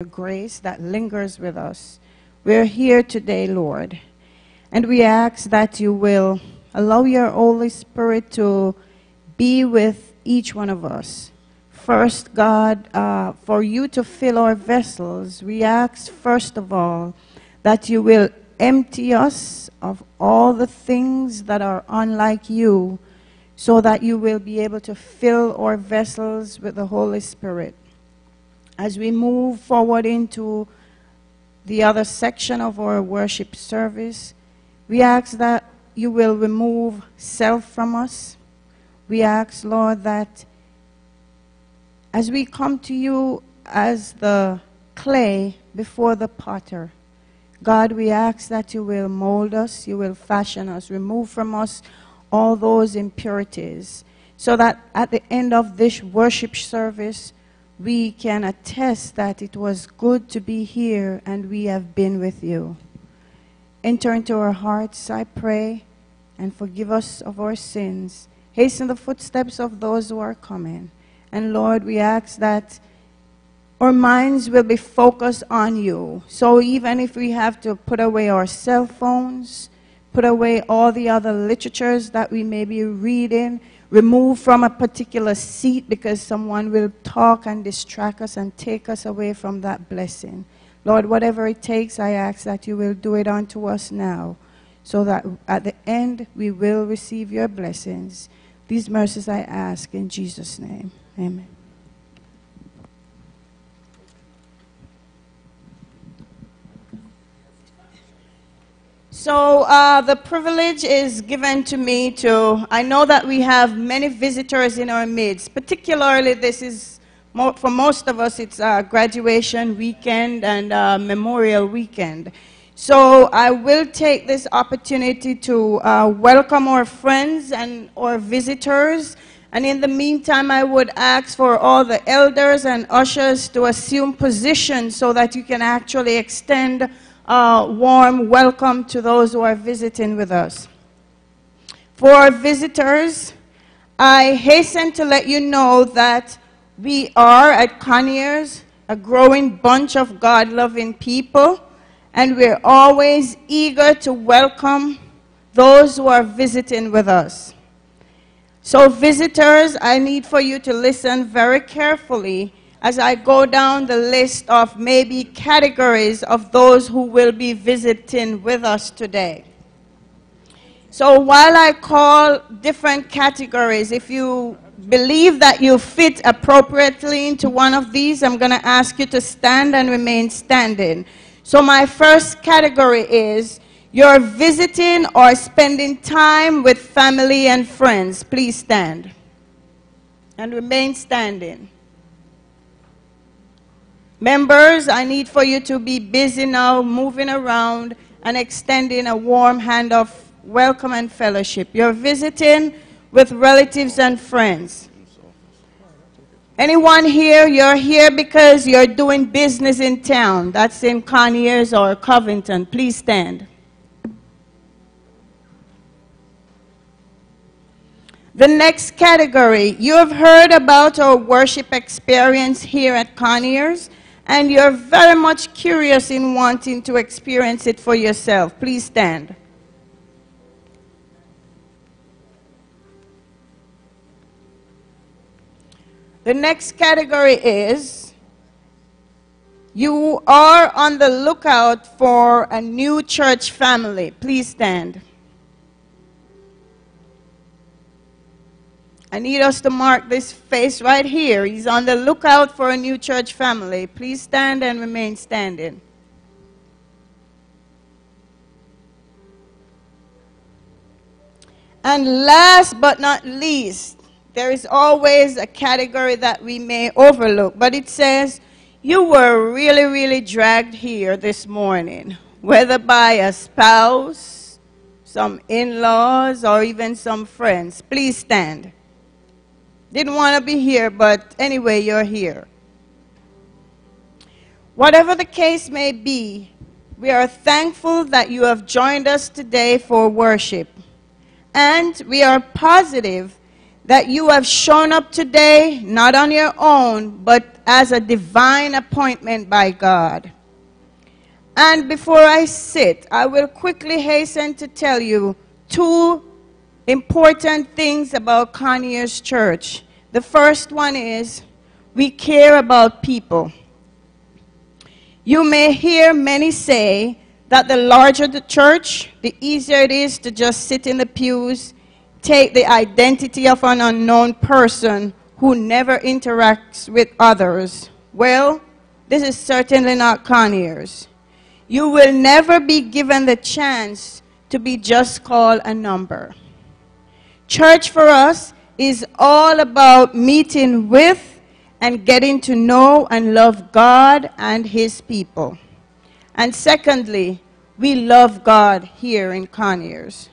your grace that lingers with us. We're here today, Lord, and we ask that you will allow your Holy Spirit to be with each one of us. First, God, uh, for you to fill our vessels, we ask, first of all, that you will empty us of all the things that are unlike you, so that you will be able to fill our vessels with the Holy Spirit. As we move forward into the other section of our worship service, we ask that you will remove self from us. We ask, Lord, that as we come to you as the clay before the potter, God, we ask that you will mold us, you will fashion us, remove from us all those impurities, so that at the end of this worship service, we can attest that it was good to be here and we have been with you. Enter into our hearts, I pray, and forgive us of our sins. Hasten the footsteps of those who are coming. And Lord, we ask that our minds will be focused on you. So even if we have to put away our cell phones, put away all the other literatures that we may be reading, remove from a particular seat because someone will talk and distract us and take us away from that blessing. Lord, whatever it takes, I ask that you will do it unto us now, so that at the end we will receive your blessings. These mercies I ask in Jesus' name. Amen. So uh, the privilege is given to me to, I know that we have many visitors in our midst, particularly this is, for most of us, it's uh, graduation weekend and uh, memorial weekend. So I will take this opportunity to uh, welcome our friends and our visitors. And in the meantime, I would ask for all the elders and ushers to assume position so that you can actually extend a warm welcome to those who are visiting with us. For our visitors, I hasten to let you know that we are at Conyers a growing bunch of God loving people, and we're always eager to welcome those who are visiting with us. So, visitors, I need for you to listen very carefully as I go down the list of maybe categories of those who will be visiting with us today. So while I call different categories, if you believe that you fit appropriately into one of these, I'm going to ask you to stand and remain standing. So my first category is you're visiting or spending time with family and friends. Please stand and remain standing. Members, I need for you to be busy now, moving around and extending a warm hand of welcome and fellowship. You're visiting with relatives and friends. Anyone here, you're here because you're doing business in town. That's in Conyers or Covington. Please stand. The next category, you have heard about our worship experience here at Conyers and you're very much curious in wanting to experience it for yourself, please stand. The next category is you are on the lookout for a new church family. Please stand. I need us to mark this face right here. He's on the lookout for a new church family. Please stand and remain standing. And last but not least, there is always a category that we may overlook, but it says, You were really, really dragged here this morning, whether by a spouse, some in laws, or even some friends. Please stand. Didn't want to be here, but anyway, you're here. Whatever the case may be, we are thankful that you have joined us today for worship. And we are positive that you have shown up today, not on your own, but as a divine appointment by God. And before I sit, I will quickly hasten to tell you two important things about Conyers Church. The first one is we care about people. You may hear many say that the larger the church, the easier it is to just sit in the pews, take the identity of an unknown person who never interacts with others. Well, this is certainly not Conyers. You will never be given the chance to be just called a number. Church for us is all about meeting with and getting to know and love God and His people. And secondly, we love God here in Conyers.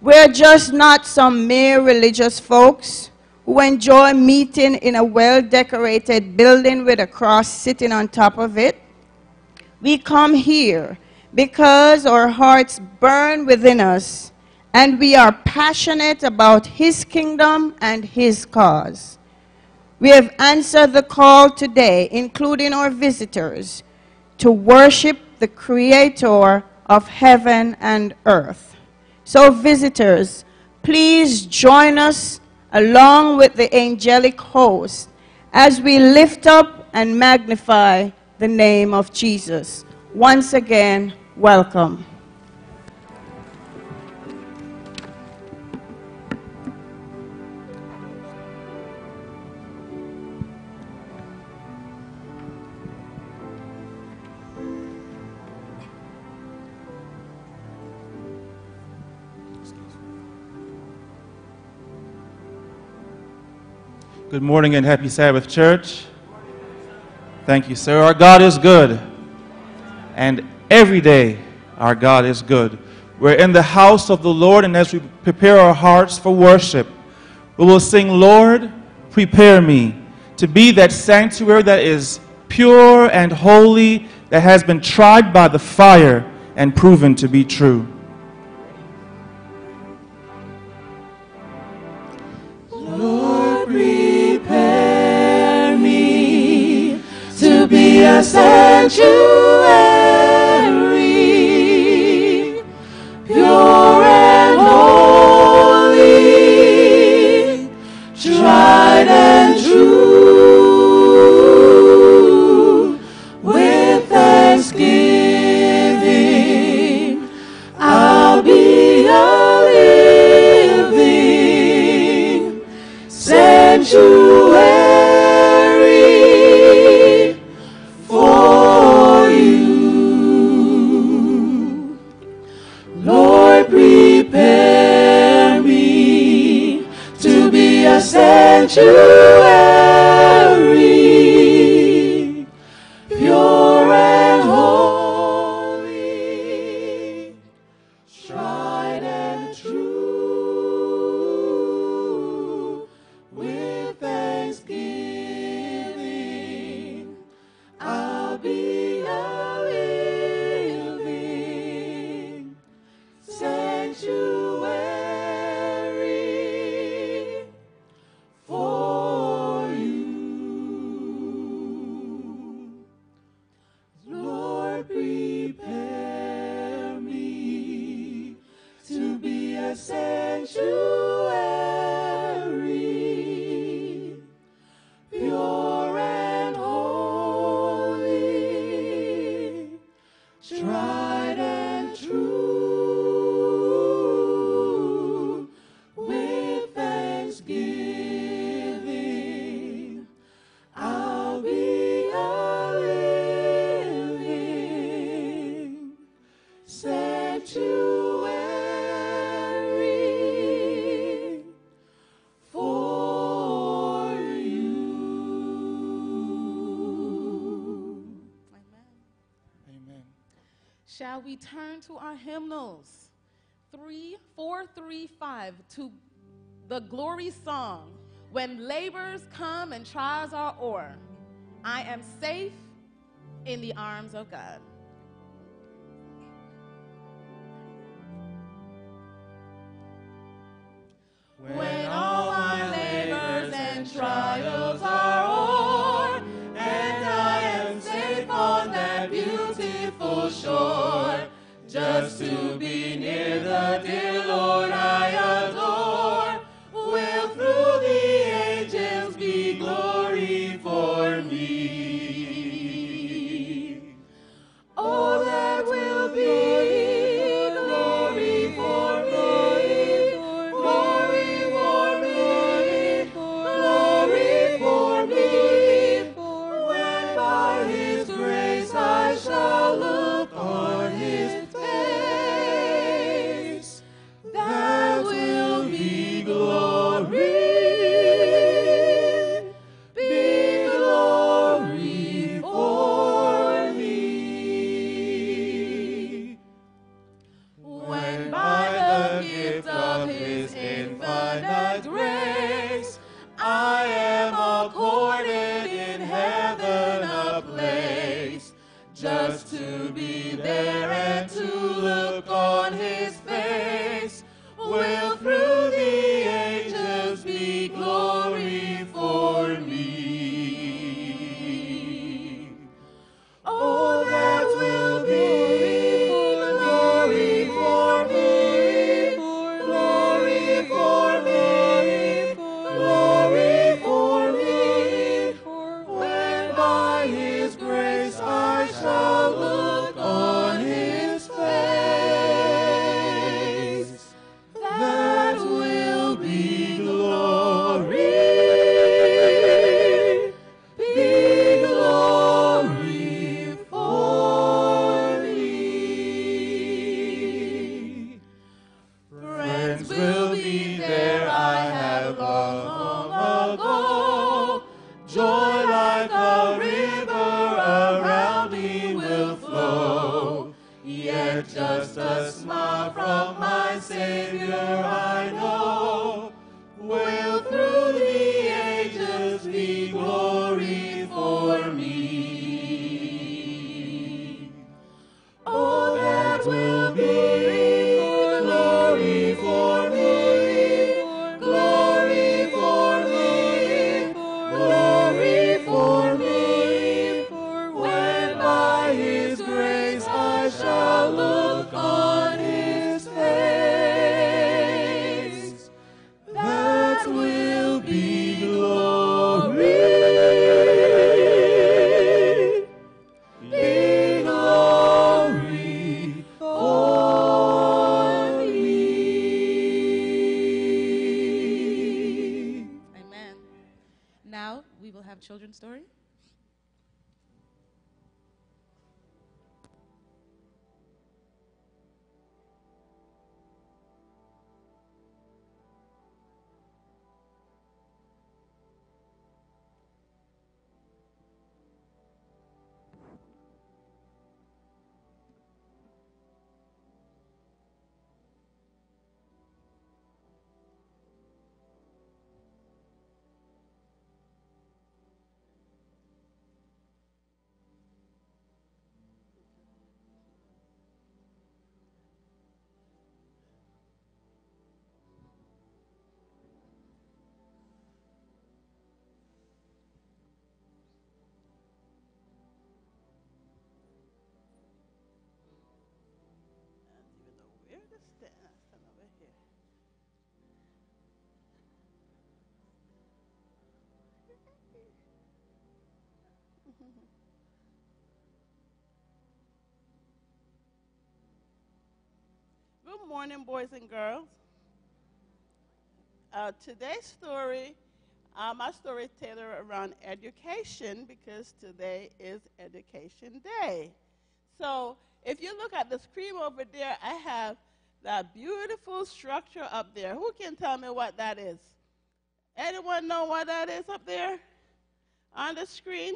We're just not some mere religious folks who enjoy meeting in a well decorated building with a cross sitting on top of it. We come here because our hearts burn within us and we are passionate about His kingdom and His cause. We have answered the call today, including our visitors, to worship the Creator of heaven and earth. So, visitors, please join us along with the angelic host as we lift up and magnify the name of Jesus. Once again, welcome. Good morning and happy Sabbath, church. Thank you, sir. Our God is good. And every day, our God is good. We're in the house of the Lord, and as we prepare our hearts for worship, we will sing, Lord, prepare me to be that sanctuary that is pure and holy, that has been tried by the fire and proven to be true. A sanctuary, pure and holy, tried and true, with thanksgiving, I'll be a living sanctuary. Sanctuary, we turn to our hymnals? 3435 to the glory song. When labors come and trials are o'er, I am safe in the arms of God. When all my peaceful Just to be near the dear Lord I Good morning, boys and girls. Uh, today's story, uh, my story is tailored around education because today is Education Day. So if you look at the screen over there, I have that beautiful structure up there. Who can tell me what that is? Anyone know what that is up there on the screen?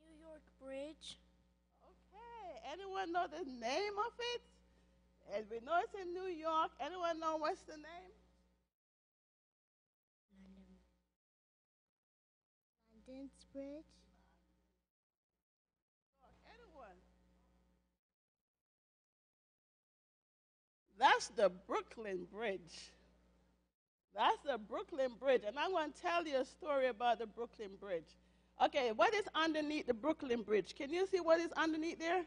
New York Bridge. Okay. Anyone know the name of it? And we know it's in New York. Anyone know what's the name? London's Bridge. Anyone? That's the Brooklyn Bridge. That's the Brooklyn Bridge. And I'm going to tell you a story about the Brooklyn Bridge. Okay, what is underneath the Brooklyn Bridge? Can you see what is underneath there?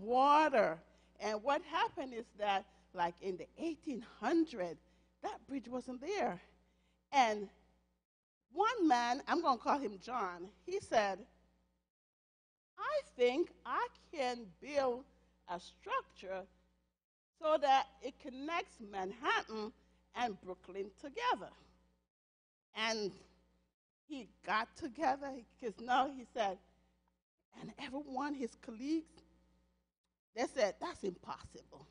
Water. And what happened is that, like in the 1800s, that bridge wasn't there. And one man, I'm going to call him John, he said, I think I can build a structure so that it connects Manhattan and Brooklyn together. And he got together because now he said, and everyone, his colleagues, they said, that's impossible.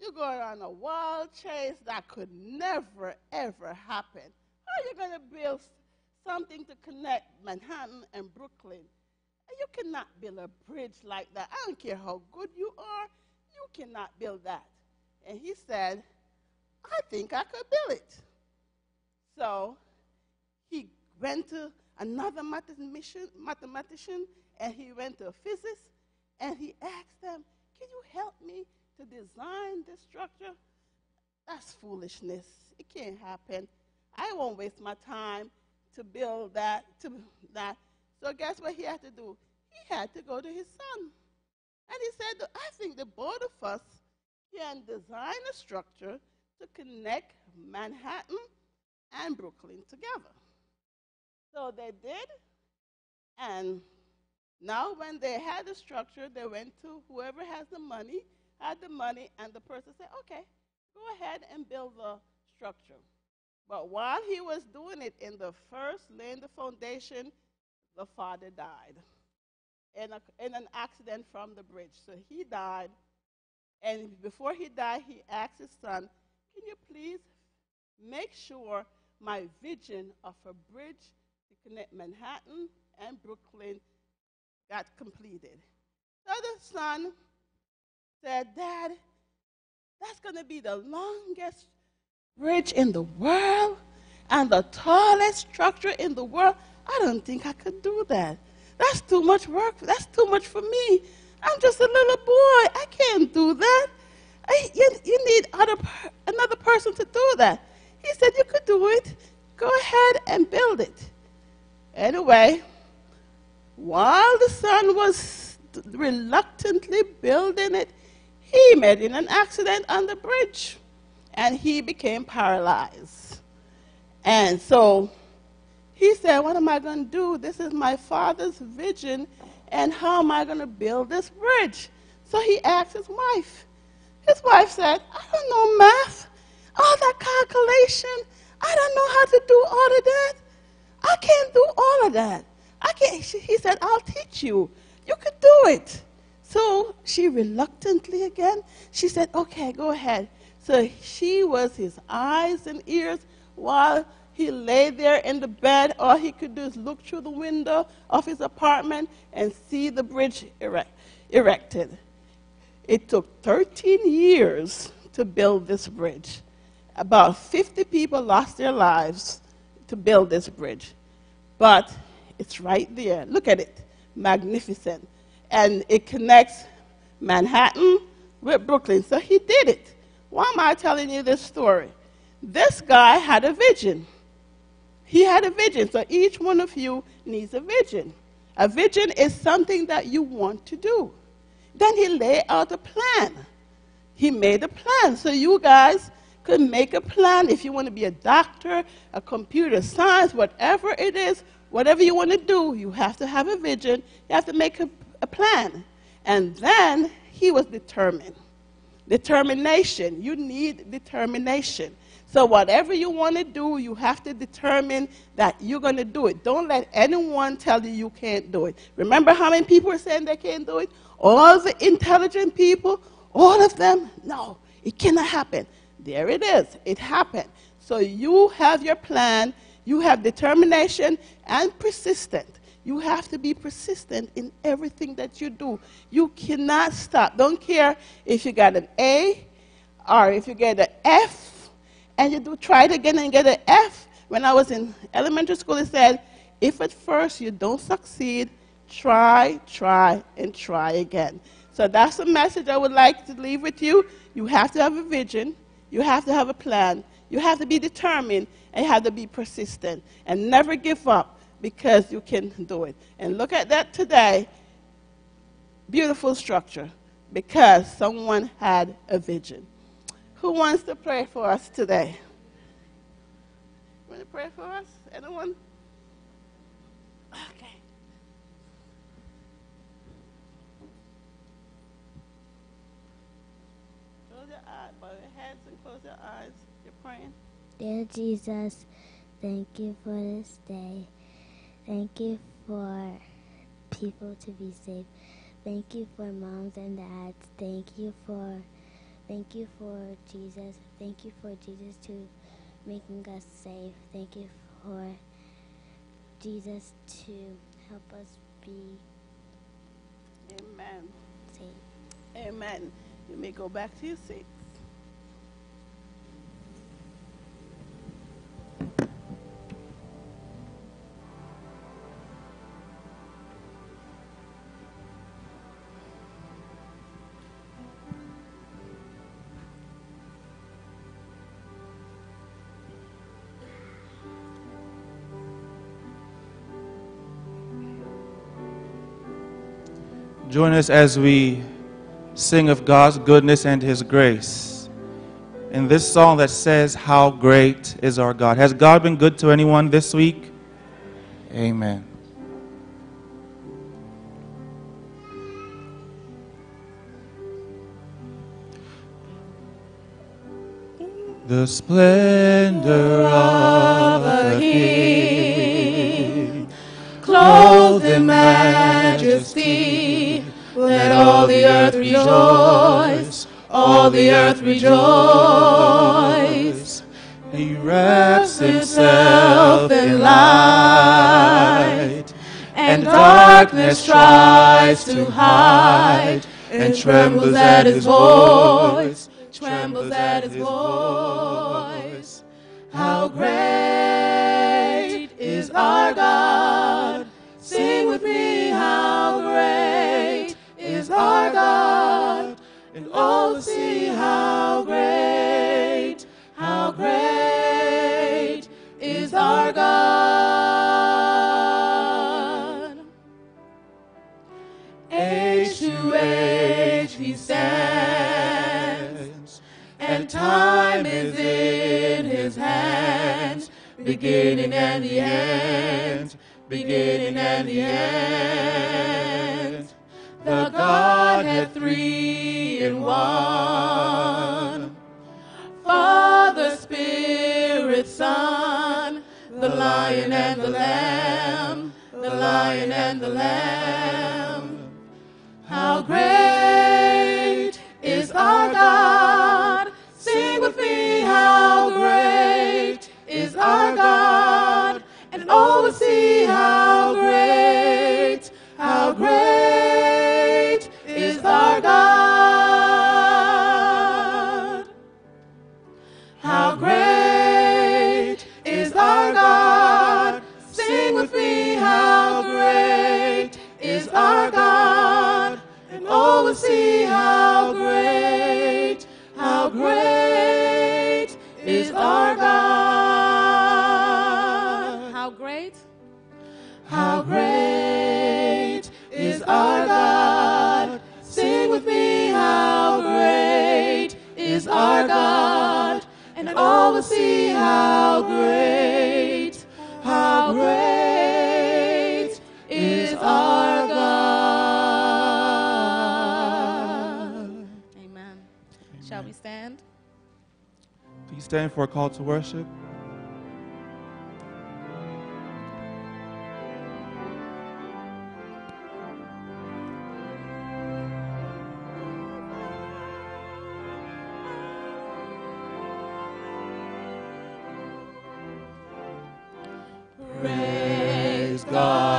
You're going on a wild chase that could never, ever happen. How are you going to build something to connect Manhattan and Brooklyn? You cannot build a bridge like that. I don't care how good you are, you cannot build that. And he said, I think I could build it. So he went to another mathematician, mathematician and he went to a physicist and he asked them, Can you help me to design this structure? That's foolishness. It can't happen. I won't waste my time to build that, to that. So guess what he had to do? He had to go to his son. And he said, I think the both of us can design a structure to connect Manhattan and Brooklyn together. So they did, and now when they had the structure, they went to whoever has the money, had the money, and the person said, okay, go ahead and build the structure. But while he was doing it in the first, laying the foundation, the father died in, a, in an accident from the bridge. So he died, and before he died, he asked his son, Can you please make sure my vision of a bridge to connect Manhattan and Brooklyn got completed? The son said, Dad, that's going to be the longest bridge in the world and the tallest structure in the world. I don't think I could do that. That's too much work. That's too much for me. I'm just a little boy. I can't do that. I, you, you need other, another person to do that. He said, You could do it. Go ahead and build it. Anyway, while the son was reluctantly building it, he met in an accident on the bridge and he became paralyzed. And so he said, What am I going to do? This is my father's vision, and how am I going to build this bridge? So he asked his wife. His wife said, I don't know math, all that calculation. I don't know how to do all of that. I can't do all of that. I can't. He said, I'll teach you. You could do it. So she reluctantly again, she said, Okay, go ahead. So she was his eyes and ears while he lay there in the bed. All he could do is look through the window of his apartment and see the bridge erect, erected. It took 13 years to build this bridge. About 50 people lost their lives to build this bridge. But it's right there. Look at it. Magnificent. And it connects Manhattan with Brooklyn. So he did it. Why am I telling you this story? This guy had a vision. He had a vision. So each one of you needs a vision. A vision is something that you want to do. Then he laid out a plan. He made a plan. So you guys could make a plan if you want to be a doctor, a computer science, whatever it is, whatever you want to do, you have to have a vision. You have to make a, a plan. And then he was determined. Determination. You need determination. So, whatever you want to do, you have to determine that you're going to do it. Don't let anyone tell you you can't do it. Remember how many people are saying they can't do it? All the intelligent people, all of them, no, it cannot happen. There it is, it happened. So, you have your plan, you have determination and persistent. You have to be persistent in everything that you do. You cannot stop. Don't care if you got an A or if you get an F and you do try it again and get an F. When I was in elementary school, it said, if at first you don't succeed, try, try, and try again. So that's the message I would like to leave with you. You have to have a vision, you have to have a plan, you have to be determined, and you have to be persistent, and never give up. because you can do it. And look at that today. Beautiful structure because someone had a vision. Who wants to pray for us today? Want to pray for us? Anyone? Okay. Close your eyes, bow your heads and close your eyes. Dear Jesus, thank you for this day. Thank you for people to be safe. Thank you for moms and dads. Thank you for thank you for Jesus. Thank you for Jesus to making us safe. Thank you for Jesus to help us be Amen. safe. Amen. You may go back to your seats. Join us as we sing of God's goodness and His grace. In this song that says, How great is our God. Has God been good to anyone this week? Amen. The splendor of a king, clothed in majesty. Let all the earth rejoice, all the earth rejoice. He wraps himself in light, And darkness tries to hide, and trembles at his voice, trembles at his voice. How great is our God! Sing with me, how great is our God! And all will beginning and the end, beginning and the end. The Godhead three in one. Father, Spirit, Son, the Lion and the Lamb, the Lion and the Lamb. How great, how great is our God. How great is our God? Sing with me, how great is our God? And all will see how great, how great is our God. Our God? And all will see how great, how great is our God. Amen. Shall we stand? Please stand for a call to worship. God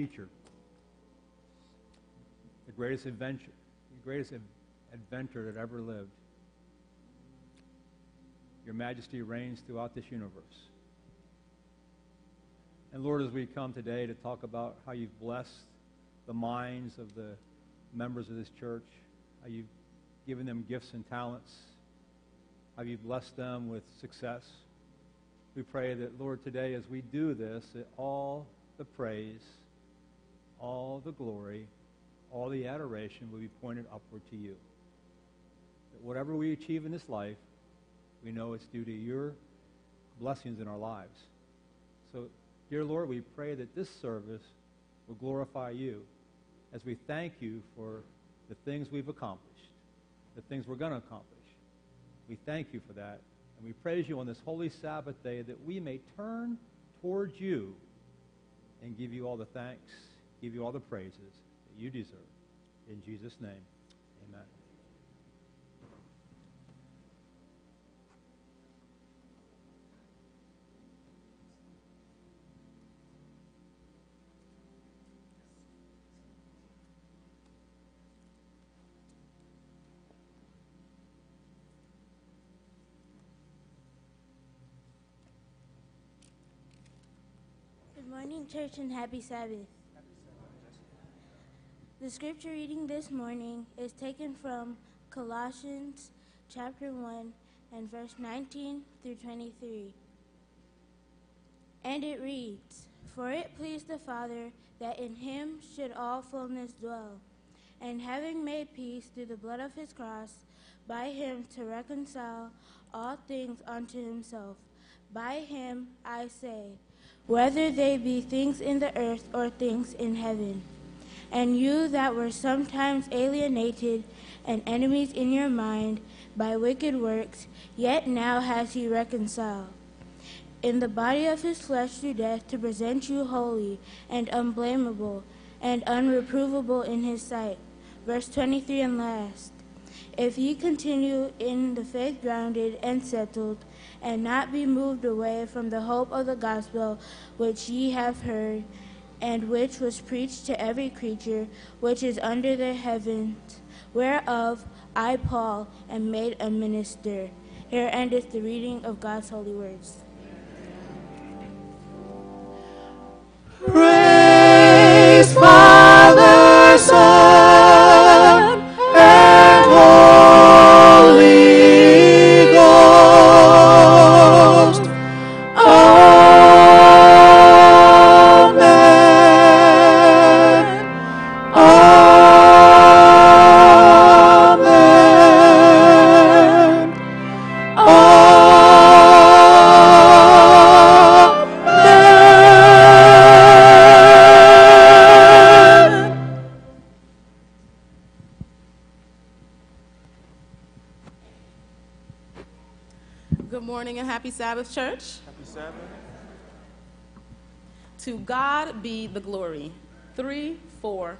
teacher, the greatest adventure, the greatest adventure that ever lived. Your majesty reigns throughout this universe. And Lord, as we come today to talk about how you've blessed the minds of the members of this church, how you've given them gifts and talents, how you've blessed them with success, we pray that, Lord, today as we do this, that all the praise, all the glory, all the adoration will be pointed upward to you. That whatever we achieve in this life, we know it's due to your blessings in our lives. So, dear Lord, we pray that this service will glorify you as we thank you for the things we've accomplished, the things we're going to accomplish. We thank you for that. And we praise you on this holy Sabbath day that we may turn towards you and give you all the thanks, give you all the praises that you deserve. In Jesus' name, amen. Good morning, church, and happy Sabbath. The scripture reading this morning is taken from Colossians chapter 1 and verse 19 through 23. And it reads For it pleased the Father that in him should all fullness dwell, and having made peace through the blood of his cross, by him to reconcile all things unto himself. By him, I say, whether they be things in the earth or things in heaven. And you that were sometimes alienated and enemies in your mind by wicked works, yet now has he reconciled in the body of his flesh through death to present you holy and unblameable and unreprovable in his sight. Verse 23 and last. If ye continue in the faith grounded and settled, and not be moved away from the hope of the gospel which ye have heard, and which was preached to every creature which is under the heavens, whereof I, Paul, am made a minister. Here endeth the reading of God's holy words. Praise four,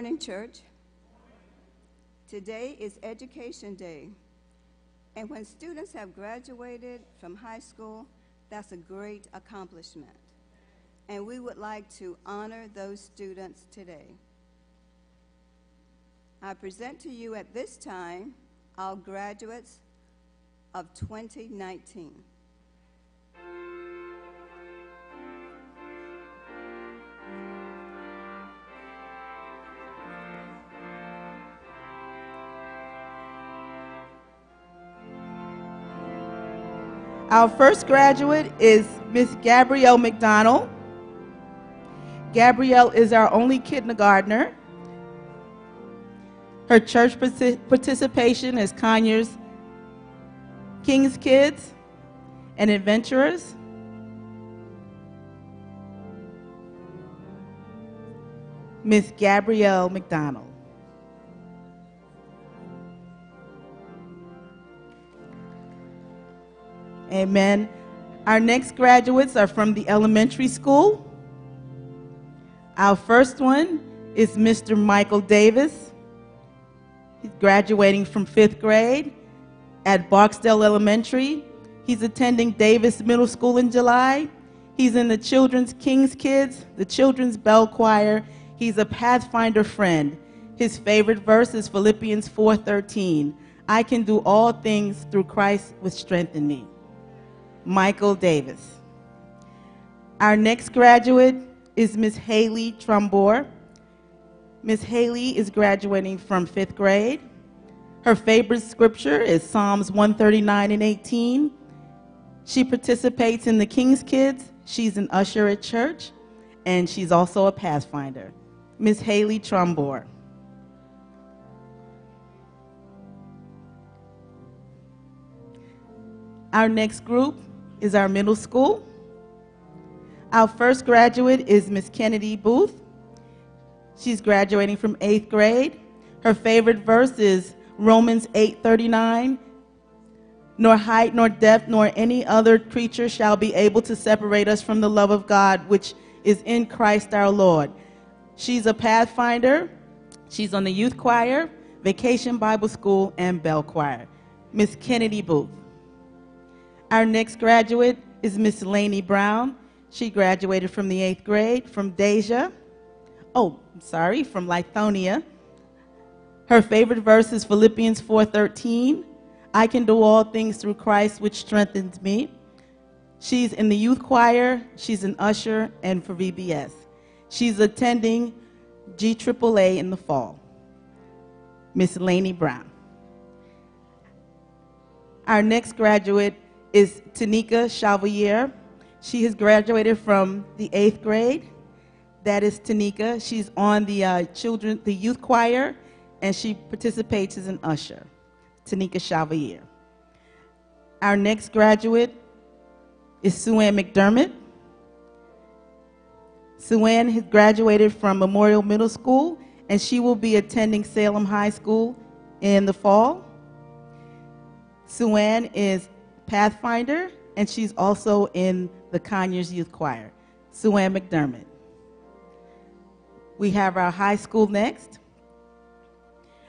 morning, church. Today is Education Day. And when students have graduated from high school, that's a great accomplishment. And we would like to honor those students today. I present to you at this time our graduates of 2019. Our first graduate is Miss Gabrielle McDonald. Gabrielle is our only kindergartner. Her church participation is Conyers King's Kids and Adventurers. Miss Gabrielle McDonald. Amen. Our next graduates are from the elementary school. Our first one is Mr. Michael Davis. He's graduating from fifth grade at Barksdale Elementary. He's attending Davis Middle School in July. He's in the Children's King's Kids, the Children's Bell Choir. He's a Pathfinder friend. His favorite verse is Philippians 4:13. I can do all things through Christ which strengthen me. Michael Davis. Our next graduate is Miss Haley Trumbore. Miss Haley is graduating from fifth grade. Her favorite scripture is Psalms 139 and 18. She participates in the King's Kids. She's an usher at church, and she's also a Pathfinder. Miss Haley Trumbore. Our next group is our middle school. Our first graduate is Miss Kennedy Booth. She's graduating from eighth grade. Her favorite verse is Romans 8:39. Nor height, nor depth, nor any other creature shall be able to separate us from the love of God, which is in Christ our Lord. She's a Pathfinder. She's on the youth choir, Vacation Bible School, and Bell Choir. Miss Kennedy Booth. Our next graduate is Miss Lainey Brown. She graduated from the eighth grade from Deja. Oh, I'm sorry, from Lithonia. Her favorite verse is Philippians 4:13. I can do all things through Christ which strengthens me. She's in the youth choir, she's an usher, and for VBS. She's attending GAAA in the fall. Miss Lainey Brown. Our next graduate is Tanika Chevalier. She has graduated from the eighth grade. That is Tanika. She's on the uh, children, the youth choir, and she participates as an usher. Tanika Chevalier. Our next graduate is Sue-Ann McDermott. Sue-Ann has graduated from Memorial Middle School, and she will be attending Salem High School in the fall. Sue-Ann is Pathfinder, and she's also in the Conyers Youth Choir. Sue-Ann McDermott. We have our high school next.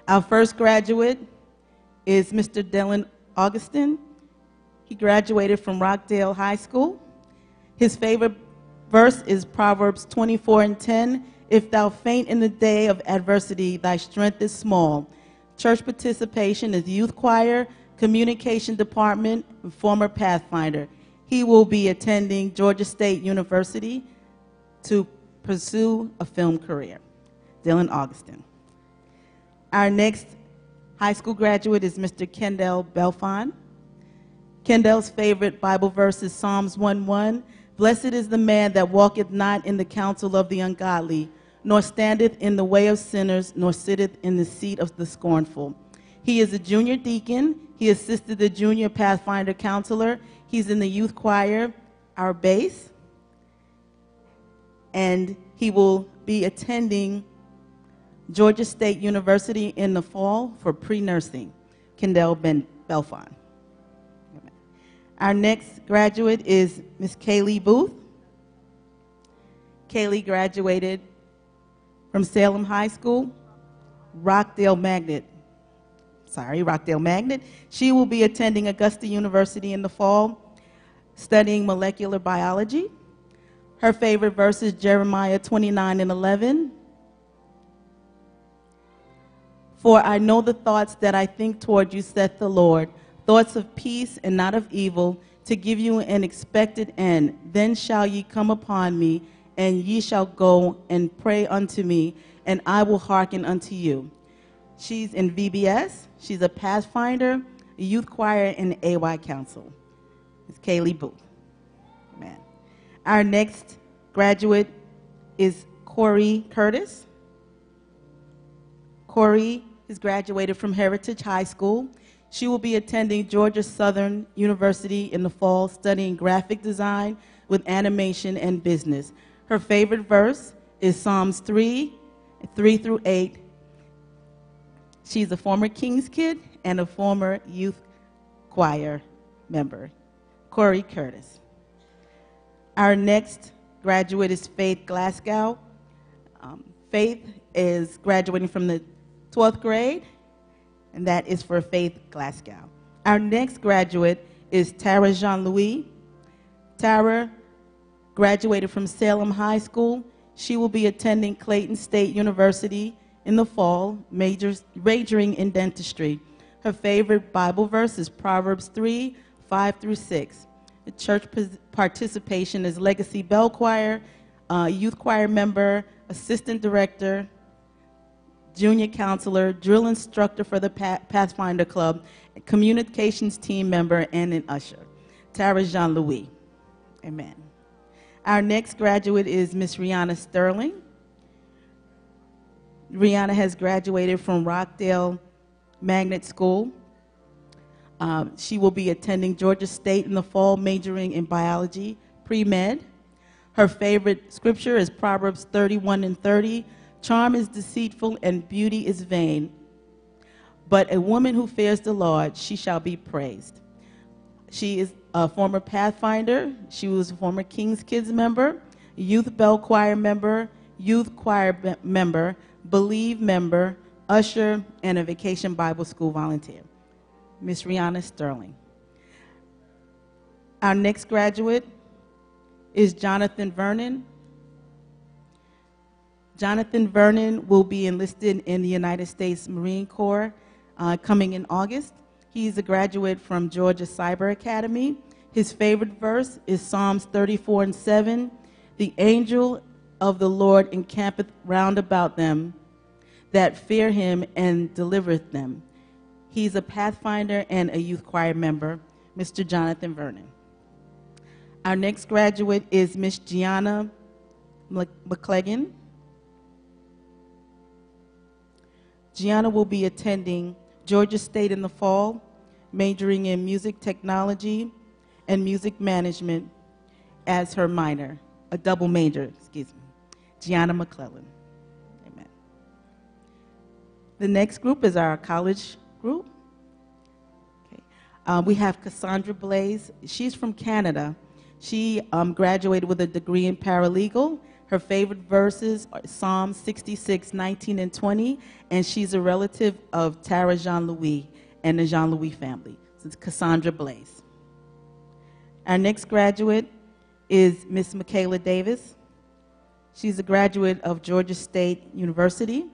Our first graduate is Mr. Dylan Augustin. He graduated from Rockdale High School. His favorite verse is Proverbs 24 and 10. If thou faint in the day of adversity, thy strength is small. Church participation is youth choir, communication department, former Pathfinder. He will be attending Georgia State University to pursue a film career. Dylan Augustin. Our next high school graduate is Mr. Kendall Belfon. Kendall's favorite Bible verse is Psalms 1:1. Blessed is the man that walketh not in the counsel of the ungodly, nor standeth in the way of sinners, nor sitteth in the seat of the scornful. He is a junior deacon. He assisted the junior Pathfinder counselor. He's in the youth choir, our bass. And he will be attending Georgia State University in the fall for pre-nursing. Kendall Ben Belfon. Our next graduate is Miss Kaylee Booth. Kaylee graduated from Salem High School, Rockdale Magnet. Sorry, Rockdale Magnet. She will be attending Augusta University in the fall, studying molecular biology. Her favorite verse is Jeremiah 29 and 11. For I know the thoughts that I think toward you, saith the Lord, thoughts of peace and not of evil, to give you an expected end. Then shall ye come upon me, and ye shall go and pray unto me, and I will hearken unto you. She's in VBS. She's a Pathfinder, a youth choir, and AY Council. It's Kaylee Booth. Amen. Our next graduate is Corey Curtis. Corey has graduated from Heritage High School. She will be attending Georgia Southern University in the fall, studying graphic design with animation and business. Her favorite verse is Psalms 3, 3 through 8. She's a former King's Kid and a former youth choir member. Corey Curtis. Our next graduate is Faith Glasgow. Um, Faith is graduating from the 12th grade, and that is for Faith Glasgow. Our next graduate is Tara Jean Louis. Tara graduated from Salem High School. She will be attending Clayton State University in the fall, majors, majoring in dentistry. Her favorite Bible verse is Proverbs 3 5 through 6. Church participation is Legacy Bell Choir, uh, youth choir member, assistant director, junior counselor, drill instructor for the Pathfinder Club, communications team member, and an usher. Tara Jean Louis. Amen. Our next graduate is Miss Rihanna Sterling. Rihanna has graduated from Rockdale Magnet School. Um, she will be attending Georgia State in the fall, majoring in biology, pre med. Her favorite scripture is Proverbs 31 and 30. Charm is deceitful and beauty is vain. But a woman who fears the Lord, she shall be praised. She is a former Pathfinder. She was a former King's Kids member, Youth Bell Choir member, Youth Choir member, Believe member, usher, and a Vacation Bible School volunteer. Miss Rihanna Sterling. Our next graduate is Jonathan Vernon. Jonathan Vernon will be enlisted in the United States Marine Corps uh, coming in August. He's a graduate from Georgia Cyber Academy. His favorite verse is Psalms 34 and 7. The angel of the Lord encampeth round about them that fear him and delivereth them. He's a Pathfinder and a youth choir member, Mr. Jonathan Vernon. Our next graduate is Miss Gianna McClegan. Gianna will be attending Georgia State in the fall, majoring in music technology and music management as her minor, a double major, excuse me. Gianna McClellan. Amen. The next group is our college group. Okay. Uh, we have Cassandra Blaze. She's from Canada. She um, graduated with a degree in paralegal her favorite verses are Psalm 66, 19, and 20, and she's a relative of Tara Jean Louis and the Jean Louis family. So it's Cassandra Blaze. Our next graduate is Miss Michaela Davis. She's a graduate of Georgia State University.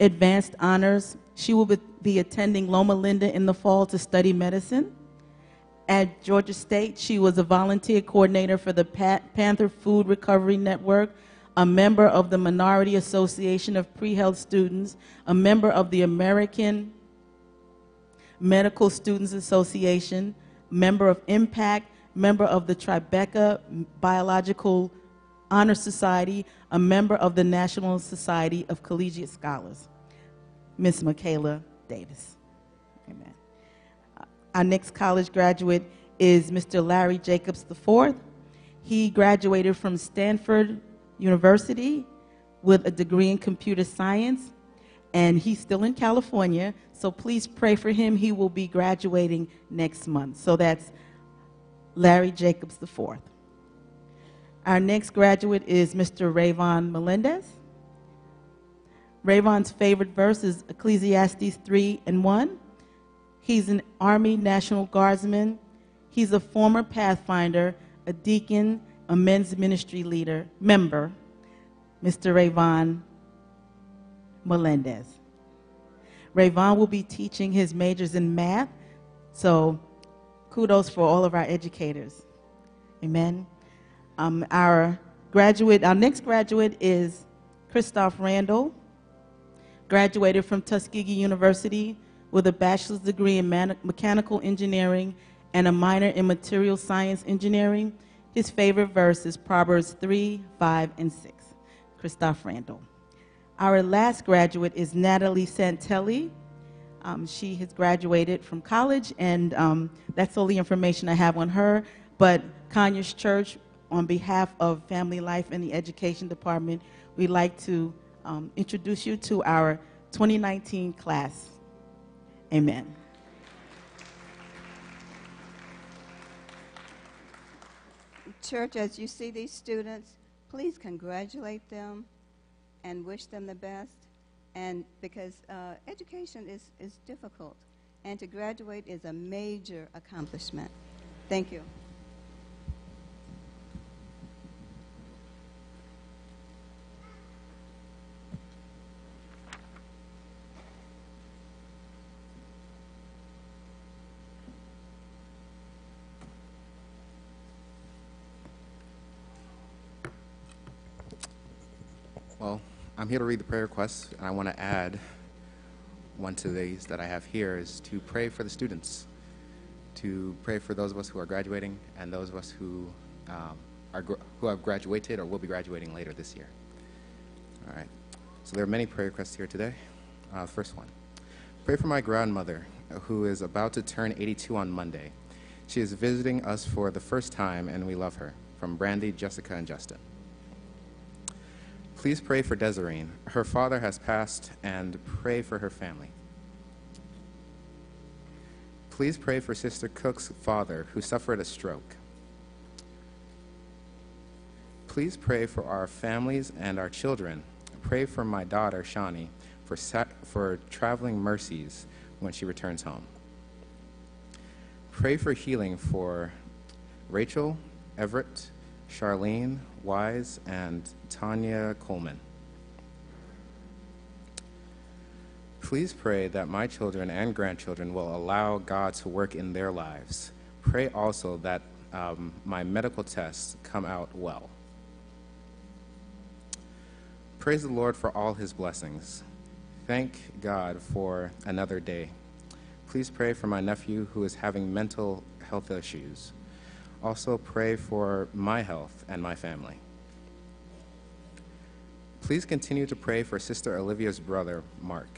Advanced honors. She will be attending Loma Linda in the fall to study medicine. At Georgia State, she was a volunteer coordinator for the Panther Food Recovery Network, a member of the Minority Association of Pre-Health Students, a member of the American Medical Students Association, member of Impact, member of the Tri-Beta Biological Honor Society, a member of the National Society of Collegiate Scholars. Miss Michaela Davis. Amen. Uh, our next college graduate is Mr. Larry Jacobs IV. He graduated from Stanford University with a degree in computer science, and he's still in California, so please pray for him. He will be graduating next month. So that's Larry Jacobs IV. Our next graduate is Mr. Rayvon Melendez. Rayvon's favorite verse is Ecclesiastes 3 and 1. He's an Army National Guardsman. He's a former Pathfinder, a deacon, a men's ministry leader, member, Mr. Rayvon Melendez. Rayvon will be teaching his majors in math, so kudos for all of our educators. Amen. Um, our graduate, our next graduate is Christoph Randall, graduated from Tuskegee University with a bachelor's degree in mechanical engineering and a minor in material science engineering. His favorite verse is Proverbs 3, 5, and 6. Christoph Randall. Our last graduate is Natalie Santelli. Um, she has graduated from college, and um, that's all the information I have on her. But Conyers Church, on behalf of Family Life and the Education Department, we'd like to um, introduce you to our 2019 class. Amen. Church, as you see these students, please congratulate them and wish them the best. And because uh, education is, is difficult, and to graduate is a major accomplishment. Thank you. Well, I'm here to read the prayer requests, and I want to add one to these that I have here is to pray for the students, to pray for those of us who are graduating and those of us who um, are who have graduated or will be graduating later this year. All right. So there are many prayer requests here today. Uh, first one, pray for my grandmother, who is about to turn 82 on Monday. She is visiting us for the first time, and we love her. From Brandy, Jessica, and Justin. Please pray for Desiree. Her father has passed, and pray for her family. Please pray for Sister Cook's father, who suffered a stroke. Please pray for our families and our children. Pray for my daughter, Shawnee, for, sa- for traveling mercies when she returns home. Pray for healing for Rachel, Everett, Charlene Wise, and Tanya Coleman. Please pray that my children and grandchildren will allow God to work in their lives. Pray also that um, my medical tests come out well. Praise the Lord for all his blessings. Thank God for another day. Please pray for my nephew who is having mental health issues. Also, pray for my health and my family. Please continue to pray for Sister Olivia's brother, Mark.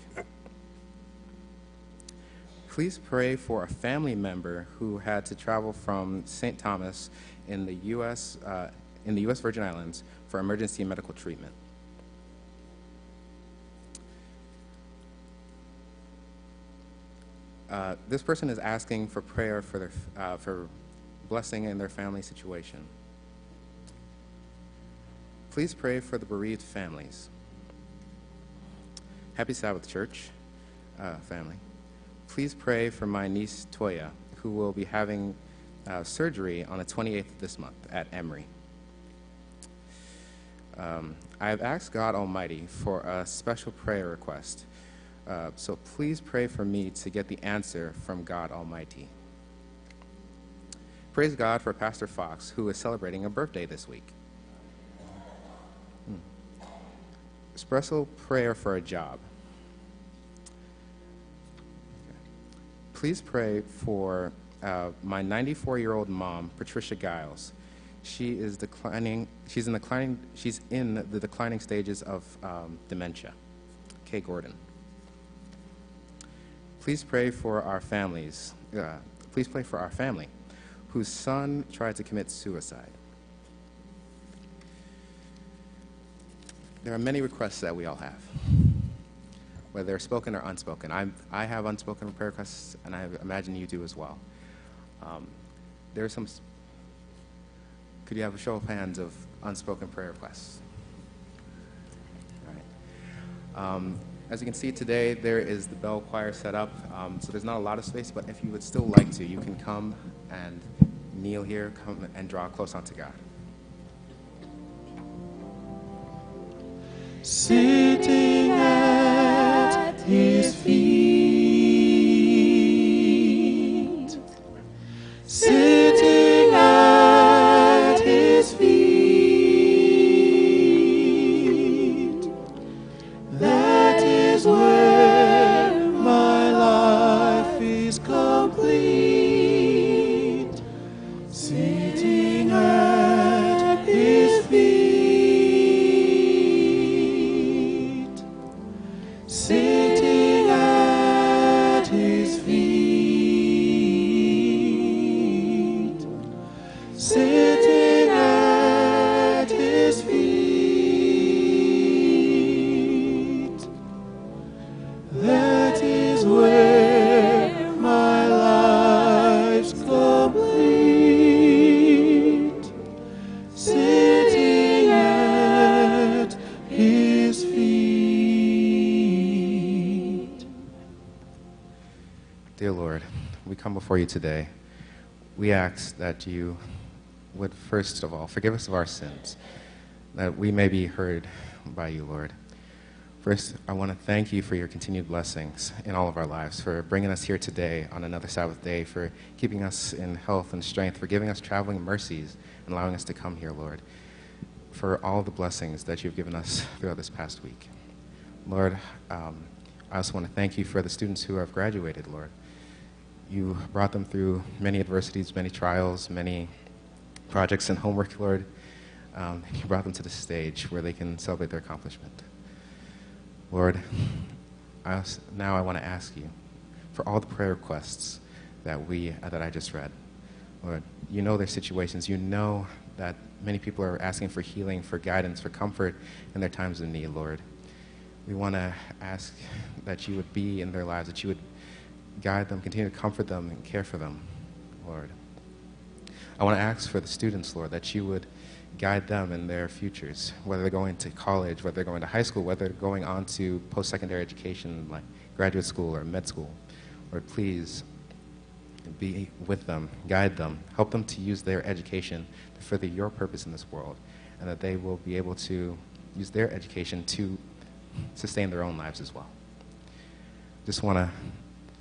Please pray for a family member who had to travel from St. Thomas in the U.S. Uh, in the U.S. Virgin Islands for emergency medical treatment. Uh, this person is asking for prayer for their uh, for blessing in their family situation. Please pray for the bereaved families. Happy Sabbath, Church uh, family. Please pray for my niece Toya, who will be having uh, surgery on the 28th of this month at Emory. Um, I have asked God Almighty for a special prayer request, uh, so please pray for me to get the answer from God Almighty. Praise God for Pastor Fox, who is celebrating a birthday this week. Hmm. Prayer for a job. Please pray for uh, my 94 year old mom, Patricia Giles. She is declining. She's in the declining. She's in the declining stages of um, dementia. Kay Gordon. Please pray for our families. Uh, please pray for our family, whose son tried to commit suicide. There are many requests that we all have, whether they're spoken or unspoken. i I have unspoken prayer requests, and I imagine you do as well. Um, there are some. Could you have a show of hands of unspoken prayer requests? All right. Um, as you can see today, there is the bell choir set up, um, so there's not a lot of space, but if you would still like to, you can come and kneel here, come and draw close unto God. sitting at his feet, you today. We ask that you would, first of all, forgive us of our sins, that we may be heard by you, Lord. First, I want to thank you for your continued blessings in all of our lives, for bringing us here today on another Sabbath day, for keeping us in health and strength, for giving us traveling mercies and allowing us to come here, Lord, for all the blessings that you've given us throughout this past week. Lord, um, I also want to thank you for the students who have graduated, Lord. You brought them through many adversities, many trials, many projects and homework, Lord. Um, you brought them to the stage where they can celebrate their accomplishment. Lord, I also, now I want to ask you for all the prayer requests that we uh, that I just read. Lord, you know their situations. You know that many people are asking for healing, for guidance, for comfort in their times of need, Lord. We want to ask that you would be in their lives, that you would guide them, continue to comfort them, and care for them, Lord. I want to ask for the students, Lord, that you would guide them in their futures, whether they're going to college, whether they're going to high school, whether they're going on to post secondary education like graduate school or med school. Lord, please be with them, guide them, help them to use their education to further your purpose in this world, and that they will be able to use their education to sustain their own lives as well. Just want to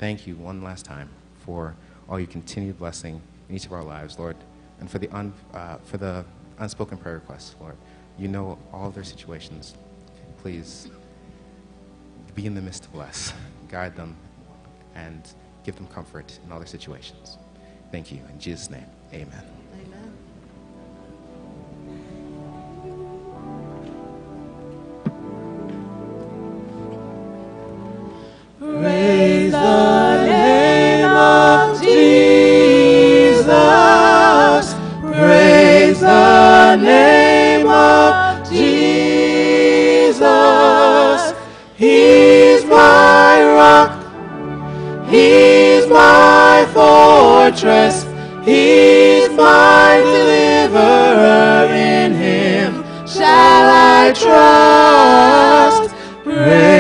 thank you one last time for all your continued blessing in each of our lives, Lord, and for the, un, uh, for the unspoken prayer requests, Lord. You know all their situations. Please be in the midst to bless, guide them, and give them comfort in all their situations. Thank you. In Jesus' name. Amen. Fortress. He's my deliverer. In him shall I trust. Praise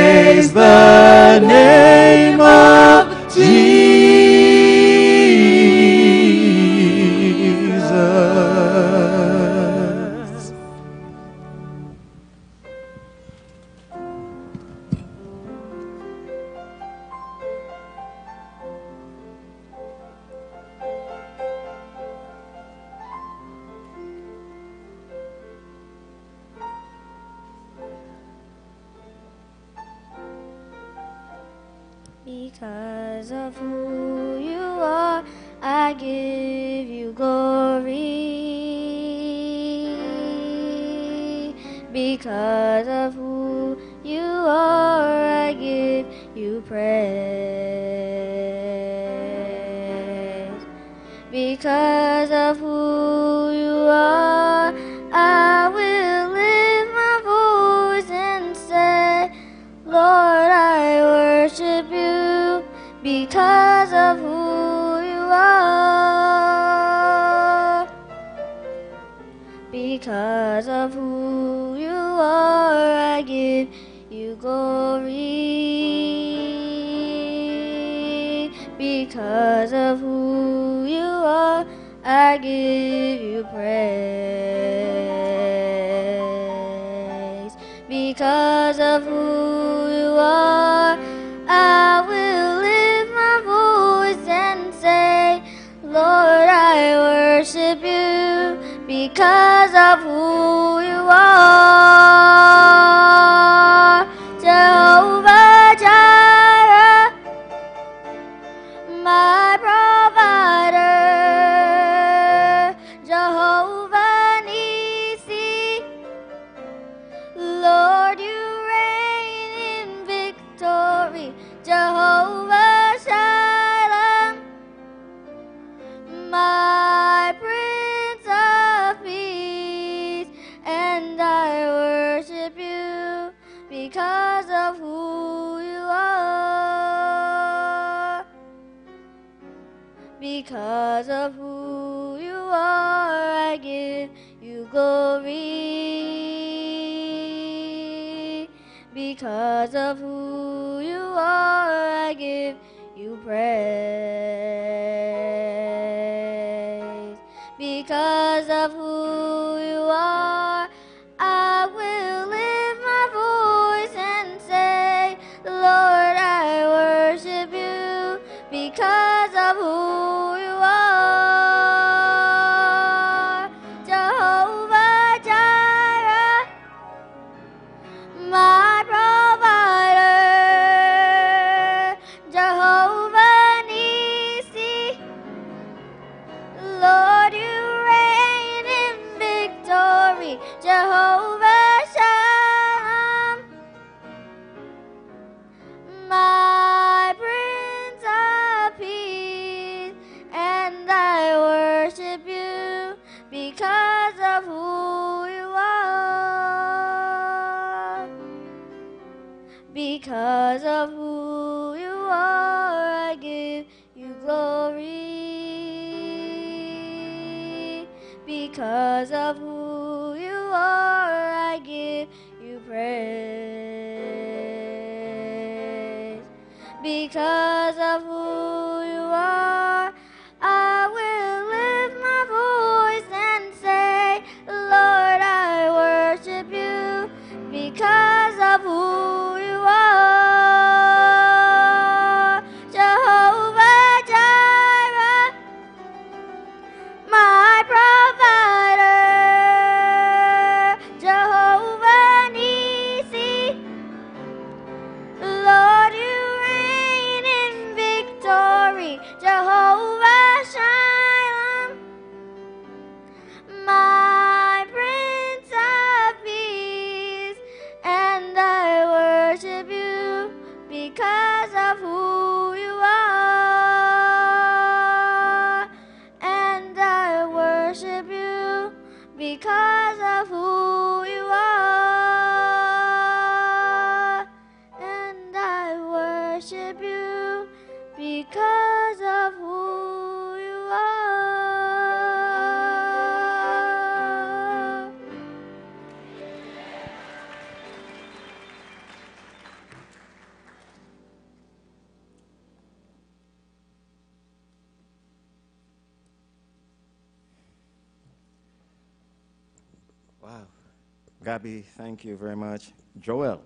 Thank you very much. Joel,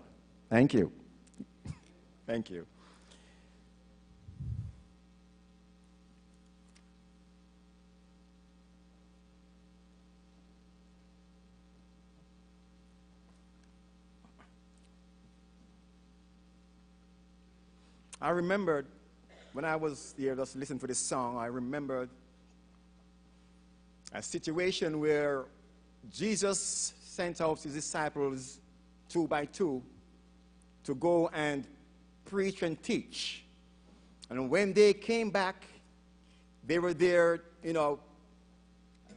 thank you. thank you. I remembered when I was here just listening to this song, I remembered a situation where Jesus sent out his disciples two by two to go and preach and teach. And when they came back, they were there, you know,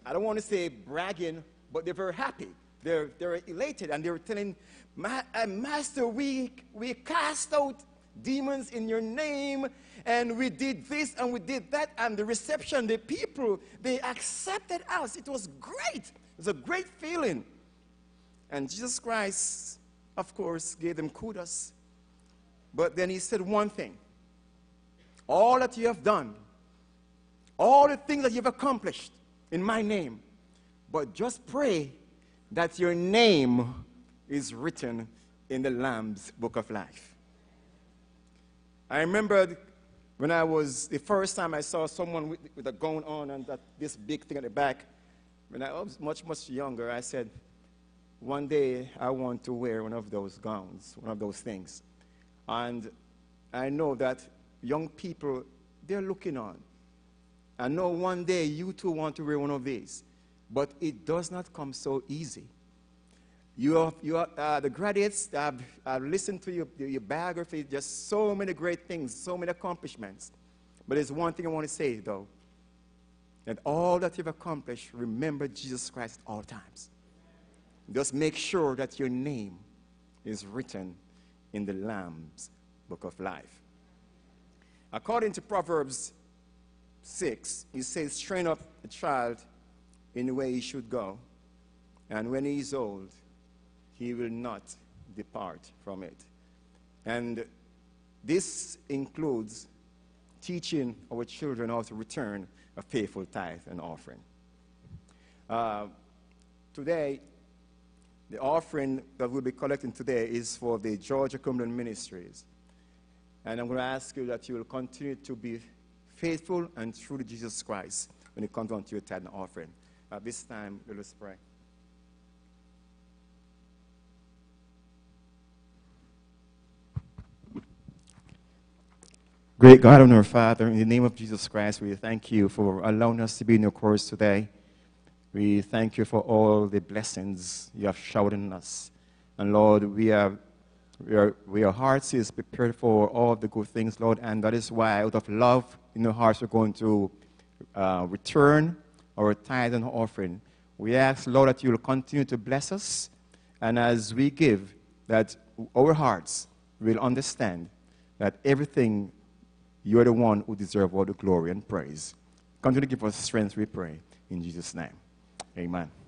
I don't want to say bragging, but they're very happy. They're, they're elated and they were telling, uh, Master, we, we cast out demons in your name and we did this and we did that. And the reception, the people, they accepted us. It was great. It was a great feeling. And Jesus Christ, of course, gave them kudos. But then he said one thing All that you have done, all the things that you've accomplished in my name, but just pray that your name is written in the Lamb's book of life. I remember when I was the first time I saw someone with, with a gown on and that, this big thing at the back. When I was much, much younger, I said, one day I want to wear one of those gowns, one of those things. And I know that young people, they're looking on. I know one day you too want to wear one of these, but it does not come so easy. You have, you are, uh, the graduates, I've, I've listened to your, your biography, just so many great things, so many accomplishments. But there's one thing I want to say, though that all that you've accomplished, remember Jesus Christ at all times. Just make sure that your name is written in the Lamb's book of life. According to Proverbs 6, it says, Train up a child in the way he should go, and when he is old, he will not depart from it. And this includes teaching our children how to return a faithful tithe and offering. Uh, today, the offering that we'll be collecting today is for the Georgia Cumberland Ministries. And I'm going to ask you that you will continue to be faithful and true to Jesus Christ when it comes down to your tithe and offering. At this time, let us pray. Great God and our Father, in the name of Jesus Christ, we thank you for allowing us to be in your course today. We thank you for all the blessings you have showered on us. And Lord, we are, we are, we, our hearts is prepared for all the good things, Lord, and that is why, out of love in our hearts, we're going to uh, return our tithe and offering. We ask, Lord, that you will continue to bless us, and as we give, that our hearts will understand that everything you are the one who deserves all the glory and praise. Continue to give us strength, we pray. In Jesus' name. Amen.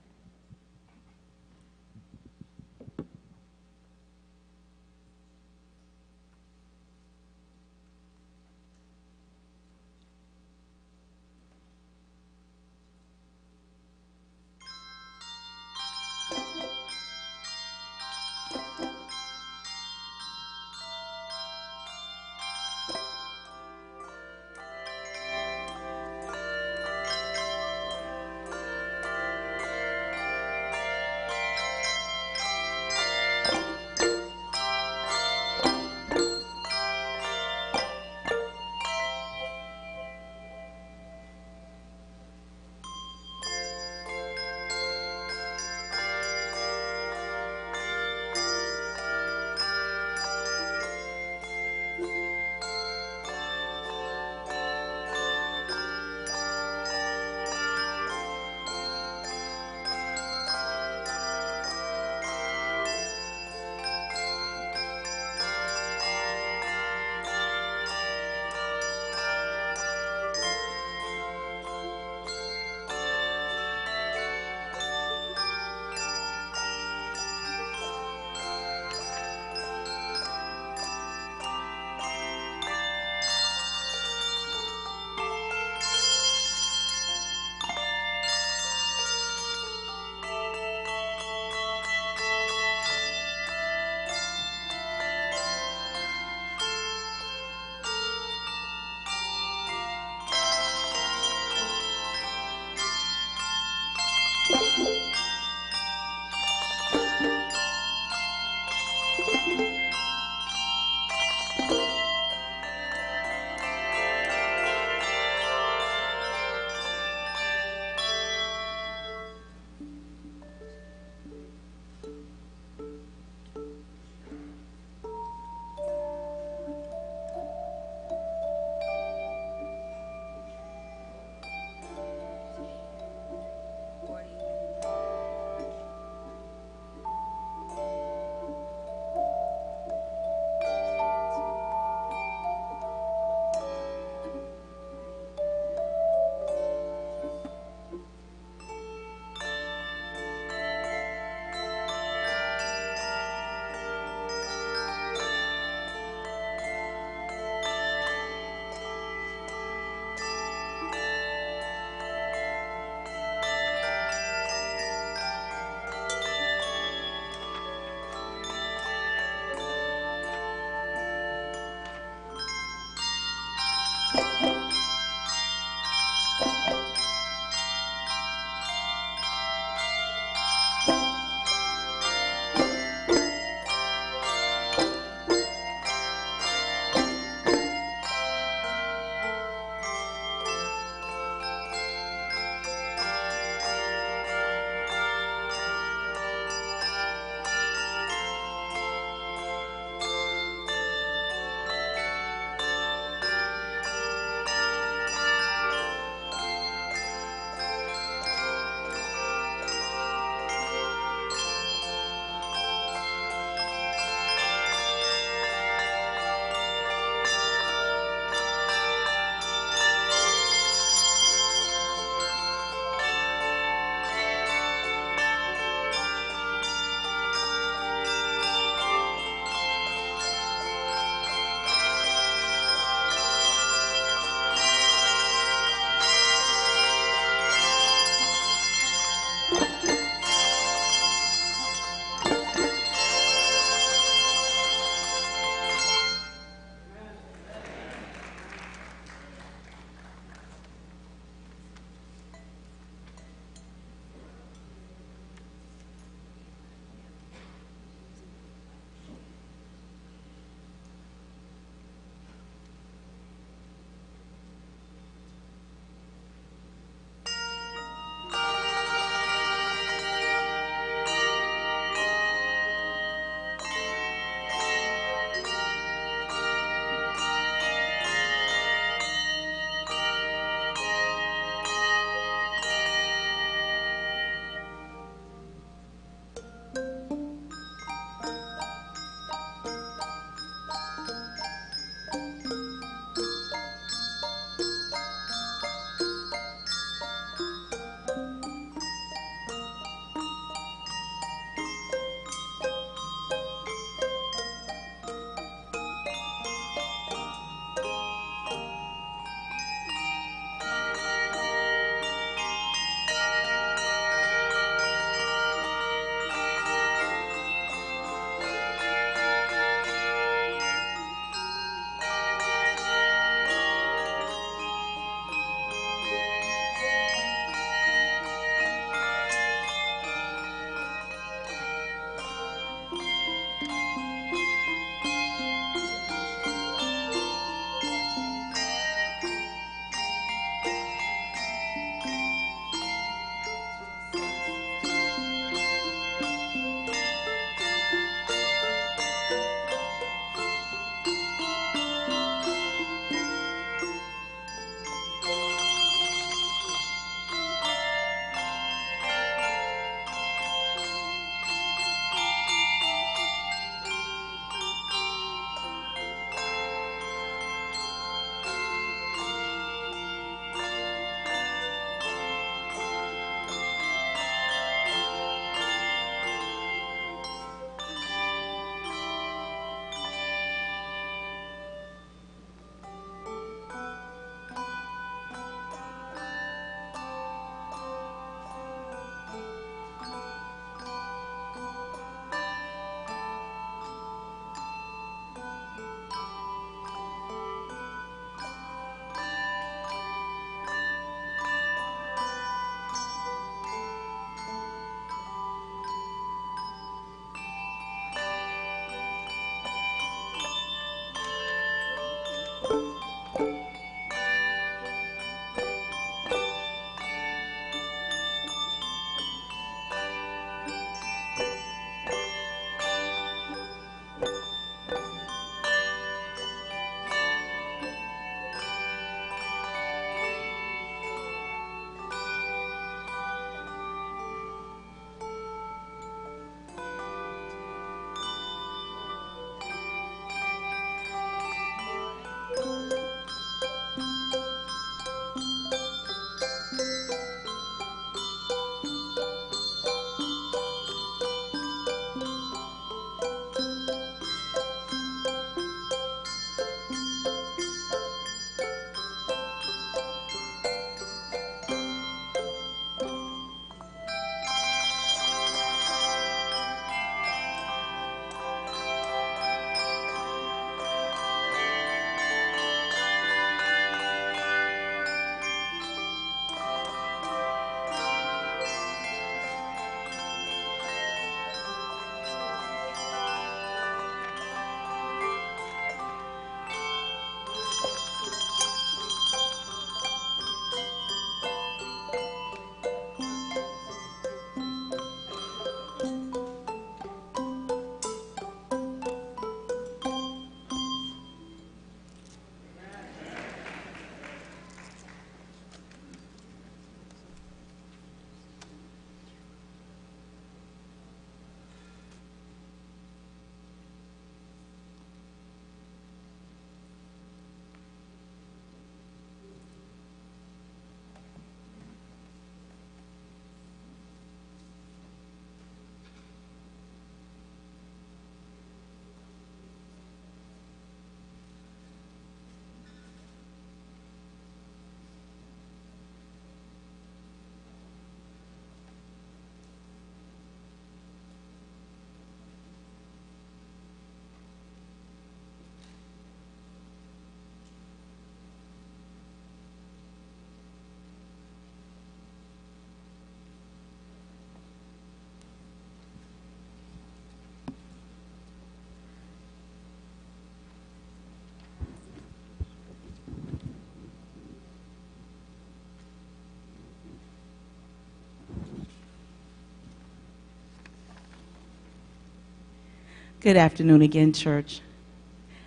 Good afternoon again, church,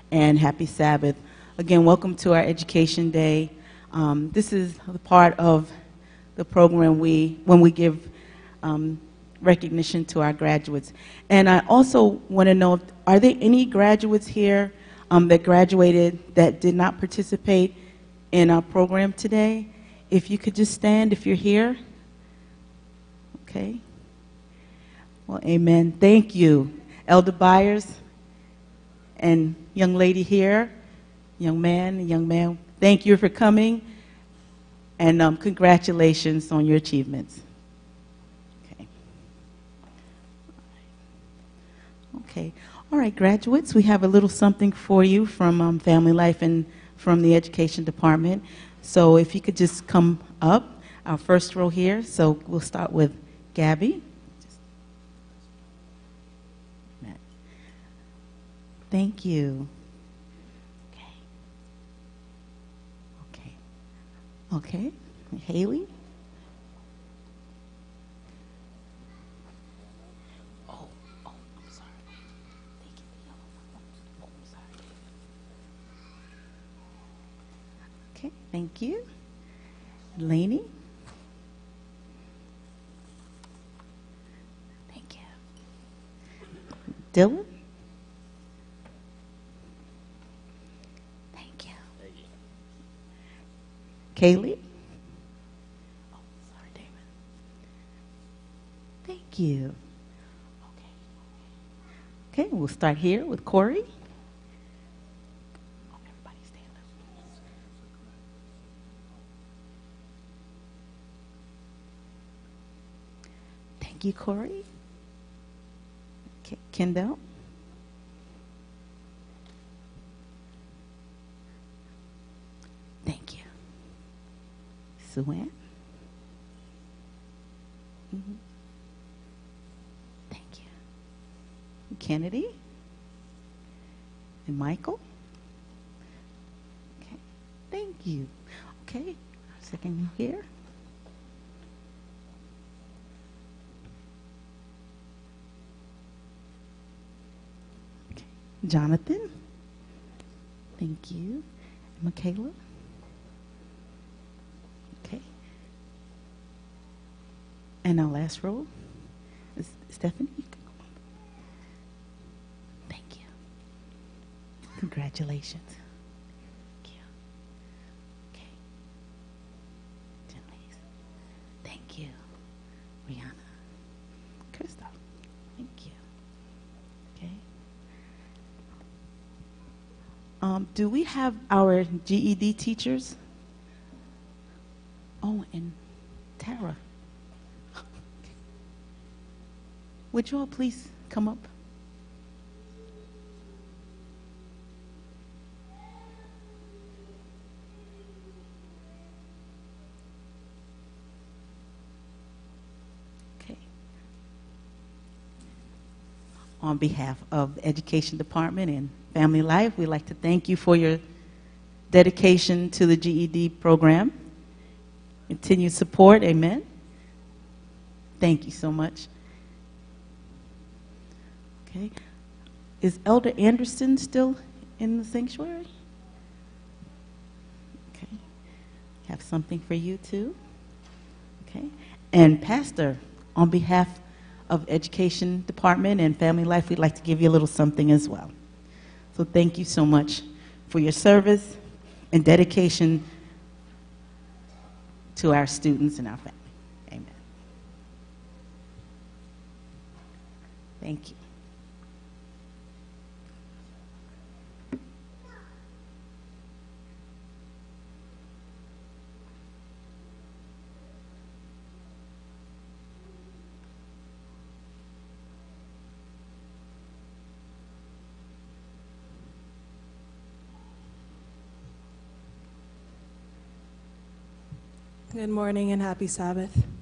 and happy Sabbath. Again, welcome to our Education Day. Um, this is the part of the program we, when we give um, recognition to our graduates. And I also want to know, are there any graduates here um, that graduated that did not participate in our program today? If you could just stand if you're here. Okay. Well, amen. Thank you. Elder Byers and young lady here, young man, young man, thank you for coming and um, congratulations on your achievements. Okay. Okay. All right, graduates, we have a little something for you from um, Family Life and from the Education Department. So if you could just come up, our first row here. So we'll start with Gabby. Thank you. Okay. Okay. Okay. Haley? Oh, oh, I'm sorry. Thank you. Oh, I'm sorry. Okay, thank you. Laney? Thank you. Dylan? Thank you. Kaylee? Oh, sorry, Damon. Thank you. Okay. Okay, we'll start here with Corey. Everybody stand up. Thank you, Corey. K- Kendall. Thank you. Sue-Ann. Mhm. Thank you. Kennedy. And Michael. Okay. Thank you. Okay. Second here. Okay. Jonathan. Thank you. Michaela. Okay. And our last row is Stephanie. Thank you. Congratulations. Thank you. Okay. Denise. Thank you. Rihanna. Crystal. Thank you. Okay. Um, do we have our GED teachers? Oh, and Tara. Would you all please come up? Okay. On behalf of the Education Department and Family Life, we'd like to thank you for your dedication to the GED program. Continued support, amen. Thank you so much. Okay. Is Elder Anderson still in the sanctuary? Okay. Have something for you too. Okay. And Pastor, on behalf of Education Department and Family Life, we'd like to give you a little something as well. So thank you so much for your service and dedication to our students and our family. Amen. Thank you. Good morning and happy Sabbath.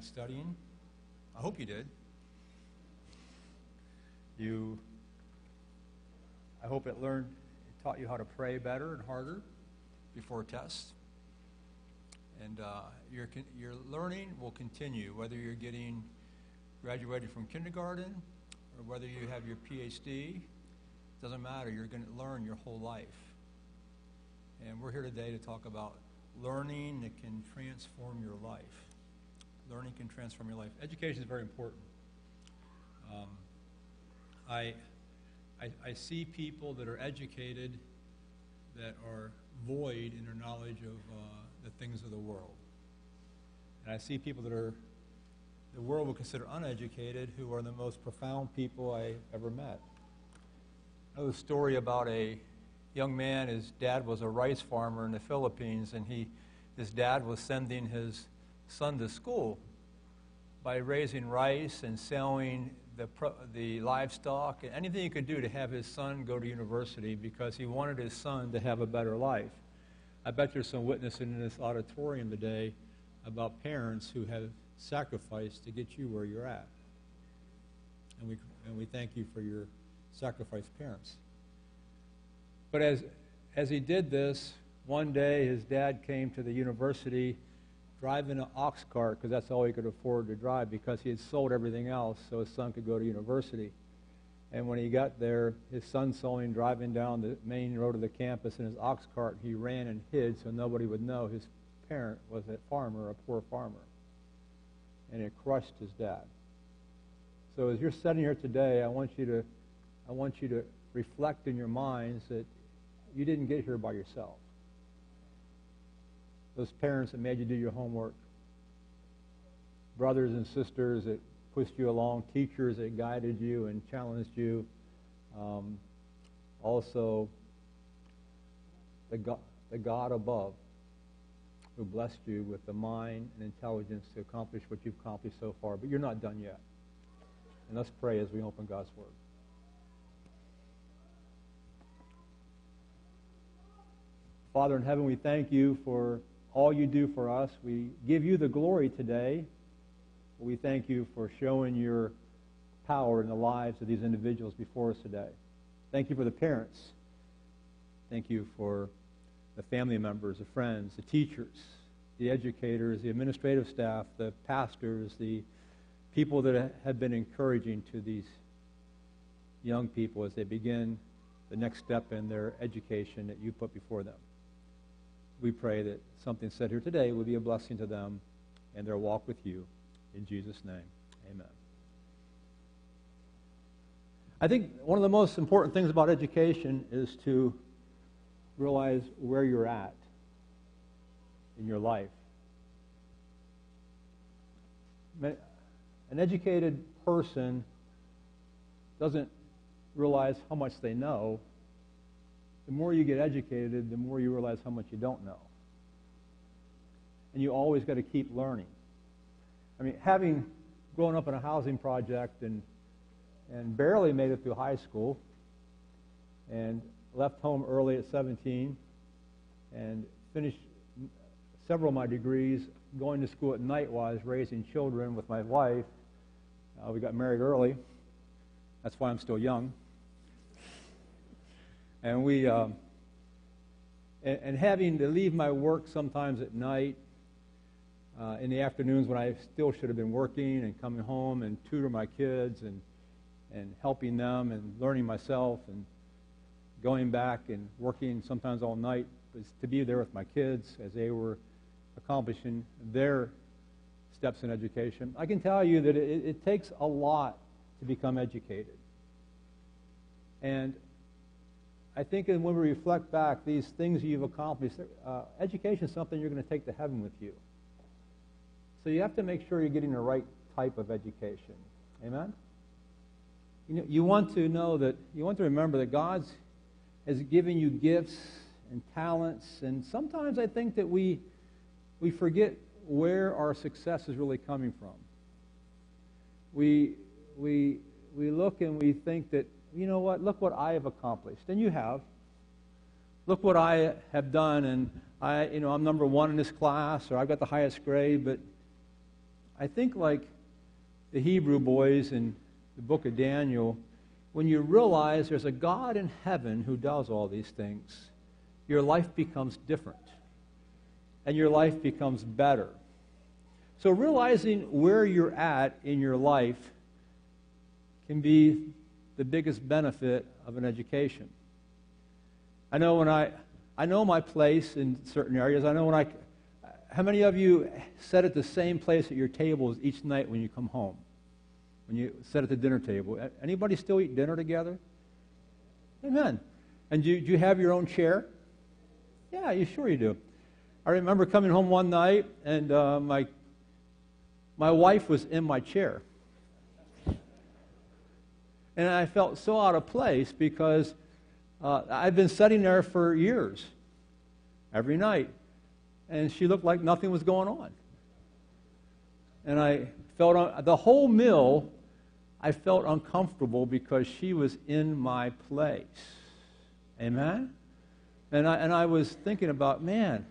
Night studying. I hope you did. You, I hope it learned, it taught you how to pray better and harder before tests. And uh, your, your learning will continue, whether you're getting graduated from kindergarten or whether you have your PhD. It doesn't matter. You're going to learn your whole life. And we're here today to talk about learning that can transform your life. Learning can transform your life. Education is very important. Um, I, I, I see people that are educated that are void in their knowledge of uh, the things of the world. And I see people that are, the world would consider uneducated, who are the most profound people I ever met. I know a story about a young man, his dad was a rice farmer in the Philippines, and he, his dad was sending his son to school by raising rice and selling the, the livestock, and anything he could do to have his son go to university because he wanted his son to have a better life. I bet there's some witnessing in this auditorium today about parents who have sacrificed to get you where you're at. And we, and we thank you for your sacrificed parents. But as, as he did this, one day his dad came to the university driving an ox cart because that's all he could afford to drive because he had sold everything else so his son could go to university. And when he got there, his son saw him driving down the main road of the campus in his ox cart. He ran and hid so nobody would know his parent was a farmer, a poor farmer. And it crushed his dad. So as you're sitting here today, I want you to, I want you to reflect in your minds that you didn't get here by yourself. Those parents that made you do your homework, brothers and sisters that pushed you along, teachers that guided you and challenged you, um, also the God, the God above who blessed you with the mind and intelligence to accomplish what you've accomplished so far. But you're not done yet. And let's pray as we open God's Word. Father in heaven, we thank you for all you do for us. We give you the glory today. We thank you for showing your power in the lives of these individuals before us today. Thank you for the parents. Thank you for the family members, the friends, the teachers, the educators, the administrative staff, the pastors, the people that have been encouraging to these young people as they begin the next step in their education that you put before them. We pray that something said here today will be a blessing to them and their walk with you. In Jesus' name, amen. I think one of the most important things about education is to realize where you're at in your life. An educated person doesn't realize how much they know. The more you get educated, the more you realize how much you don't know. And you always got to keep learning. I mean, having grown up in a housing project and, and barely made it through high school and left home early at 17 and finished several of my degrees going to school at night was raising children with my wife. Uh, we got married early. That's why I'm still young. And we, um, and, and having to leave my work sometimes at night uh, in the afternoons when I still should have been working and coming home and tutor my kids and, and helping them and learning myself and going back and working sometimes all night was to be there with my kids as they were accomplishing their steps in education. I can tell you that it, it takes a lot to become educated. And I think when we reflect back, these things you've accomplished, uh, education is something you're going to take to heaven with you. So you have to make sure you're getting the right type of education. Amen? You, know, you want to know that, you want to remember that God has given you gifts and talents, and sometimes I think that we, we forget where our success is really coming from. We, we, we look and we think that, you know what, look what I have accomplished. And you have. Look what I have done, and I, you know, I'm number one in this class, or I've got the highest grade, but I think, like the Hebrew boys in the book of Daniel, when you realize there's a God in heaven who does all these things, your life becomes different and your life becomes better. So, realizing where you're at in your life can be the biggest benefit of an education. I know when I, I know my place in certain areas. I know when I, how many of you sit at the same place at your tables each night when you come home? When you sit at the dinner table? Anybody still eat dinner together? Amen. And do, do you have your own chair? Yeah, you sure you do. I remember coming home one night and uh, my, my wife was in my chair. And I felt so out of place because uh, I'd been sitting there for years, every night and she looked like nothing was going on. And I felt on, the whole meal, I felt uncomfortable because she was in my place. Amen? And I, and I was thinking about, man,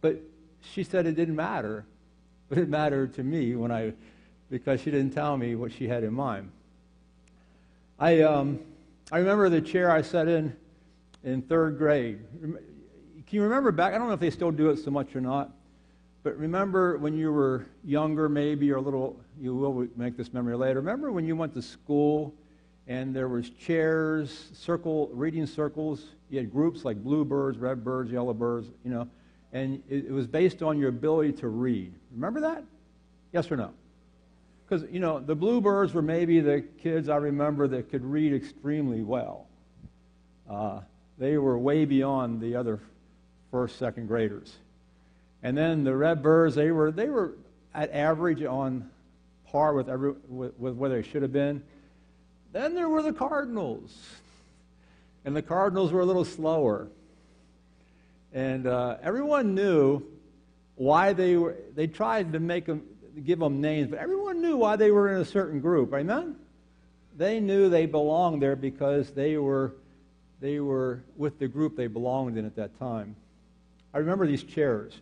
but she said it didn't matter, but it mattered to me when I, because she didn't tell me what she had in mind. I, um, I remember the chair I sat in in third grade. Can you remember back? I don't know if they still do it so much or not, but remember when you were younger, maybe, or a little, you will make this memory later. Remember when you went to school and there was chairs, circle, reading circles. You had groups like bluebirds, redbirds, yellowbirds, you know, and it, it was based on your ability to read. Remember that? Yes or no? Because, you know, the bluebirds were maybe the kids I remember that could read extremely well. Uh, they were way beyond the other first, second graders. And then the redbirds, they were, they were at average on par with, every, with, with where they should have been. Then there were the Cardinals. And the Cardinals were a little slower. And uh, everyone knew why they were, they tried to make them, give them names, but everyone knew why they were in a certain group. Amen? They knew they belonged there because they were, they were with the group they belonged in at that time. I remember these chairs.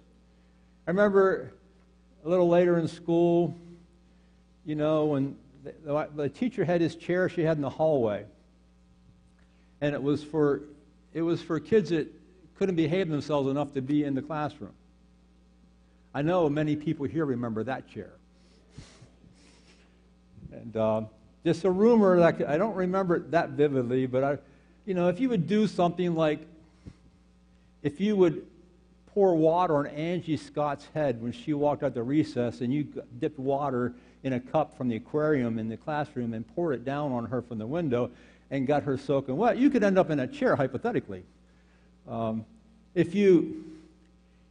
I remember a little later in school, you know, when the, the, teacher had his chair she had in the hallway. And it was for, it was for kids that couldn't behave themselves enough to be in the classroom. I know many people here remember that chair. and uh, just a rumor that I don't remember it that vividly, but I, you know, if you would do something like, if you would pour water on Angie Scott's head when she walked out the recess, and you dipped water in a cup from the aquarium in the classroom and poured it down on her from the window and got her soaking wet, you could end up in a chair, hypothetically. Um, if you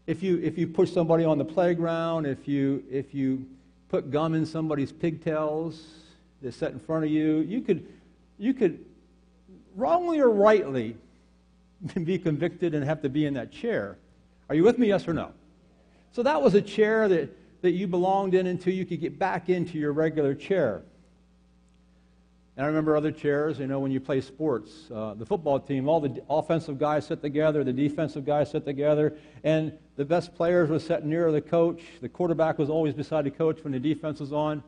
if you if you push somebody on the playground, if you if you put gum in somebody's pigtails that's set in front of you, you could you could wrongly or rightly be convicted and have to be in that chair. Are you with me, yes or no? So that was a chair that, that you belonged in until you could get back into your regular chair. And I remember other chairs, you know, when you play sports. Uh, the football team, all the offensive guys sit together, the defensive guys sit together, and the best players were sitting near the coach. The quarterback was always beside the coach when the defense was on.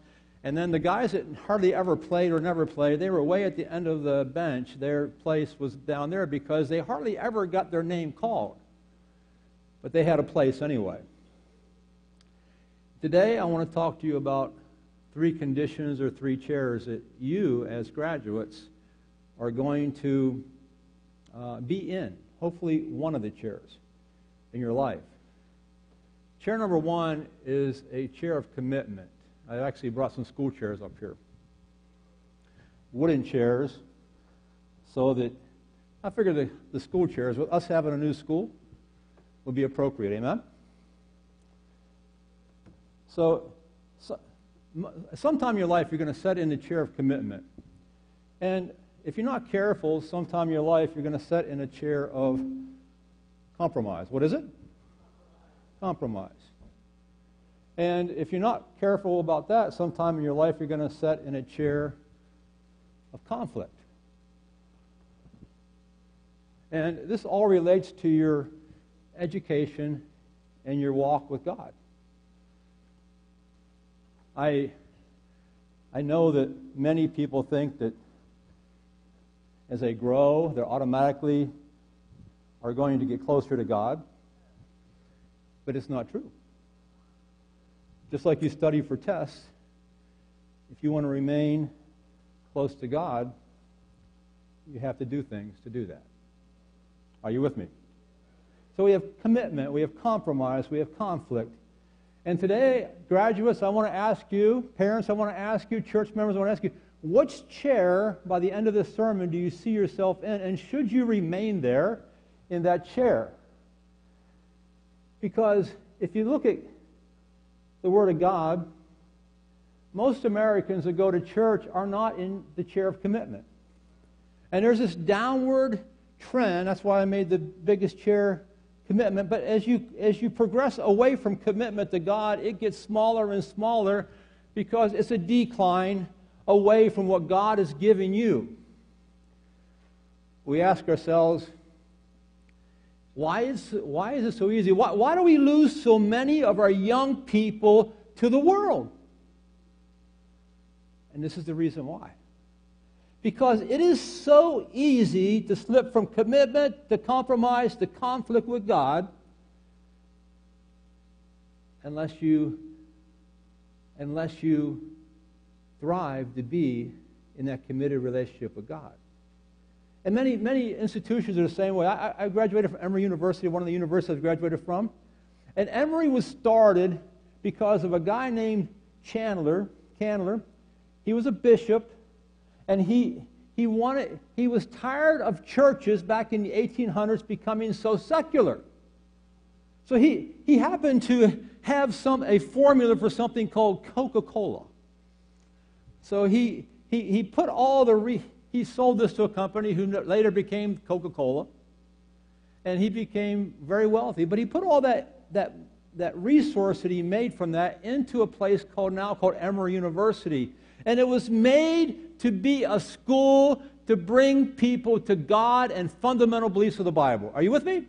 And then the guys that hardly ever played or never played, they were way at the end of the bench. Their place was down there because they hardly ever got their name called but they had a place anyway. Today, I want to talk to you about three conditions or three chairs that you, as graduates, are going to uh, be in. Hopefully, one of the chairs in your life. Chair number one is a chair of commitment. I actually brought some school chairs up here. Wooden chairs, so that I figured the, the school chairs, with us having a new school, would be appropriate. Amen? So, so sometime in your life, you're going to set in the chair of commitment. And if you're not careful, sometime in your life, you're going to set in a chair of compromise. What is it? Compromise. And if you're not careful about that, sometime in your life, you're going to set in a chair of conflict. And this all relates to your education, and your walk with God. I, I know that many people think that as they grow, they're automatically are going to get closer to God, but it's not true. Just like you study for tests, if you want to remain close to God, you have to do things to do that. Are you with me? So we have commitment, we have compromise, we have conflict. And today, graduates, I want to ask you, parents, I want to ask you, church members, I want to ask you, which chair by the end of this sermon do you see yourself in? And should you remain there in that chair? Because if you look at the Word of God, most Americans that go to church are not in the chair of commitment. And there's this downward trend. That's why I made the biggest chair commitment. But as you, as you progress away from commitment to God, it gets smaller and smaller because it's a decline away from what God is giving you. We ask ourselves, why is, why is it so easy? Why, why do we lose so many of our young people to the world? And this is the reason why. Because it is so easy to slip from commitment to compromise to conflict with God unless you unless you thrive to be in that committed relationship with God. And many, many institutions are the same way. I, I graduated from Emory University, one of the universities I graduated from. And Emory was started because of a guy named Chandler. Candler. He was a bishop, and he, he, wanted, he was tired of churches back in the 1800s becoming so secular. So he, he happened to have some, a formula for something called Coca Cola. So he, he, he put all the, re, he sold this to a company who later became Coca Cola. And he became very wealthy. But he put all that, that, that resource that he made from that into a place called now called Emory University. And it was made to be a school to bring people to God and fundamental beliefs of the Bible. Are you with me?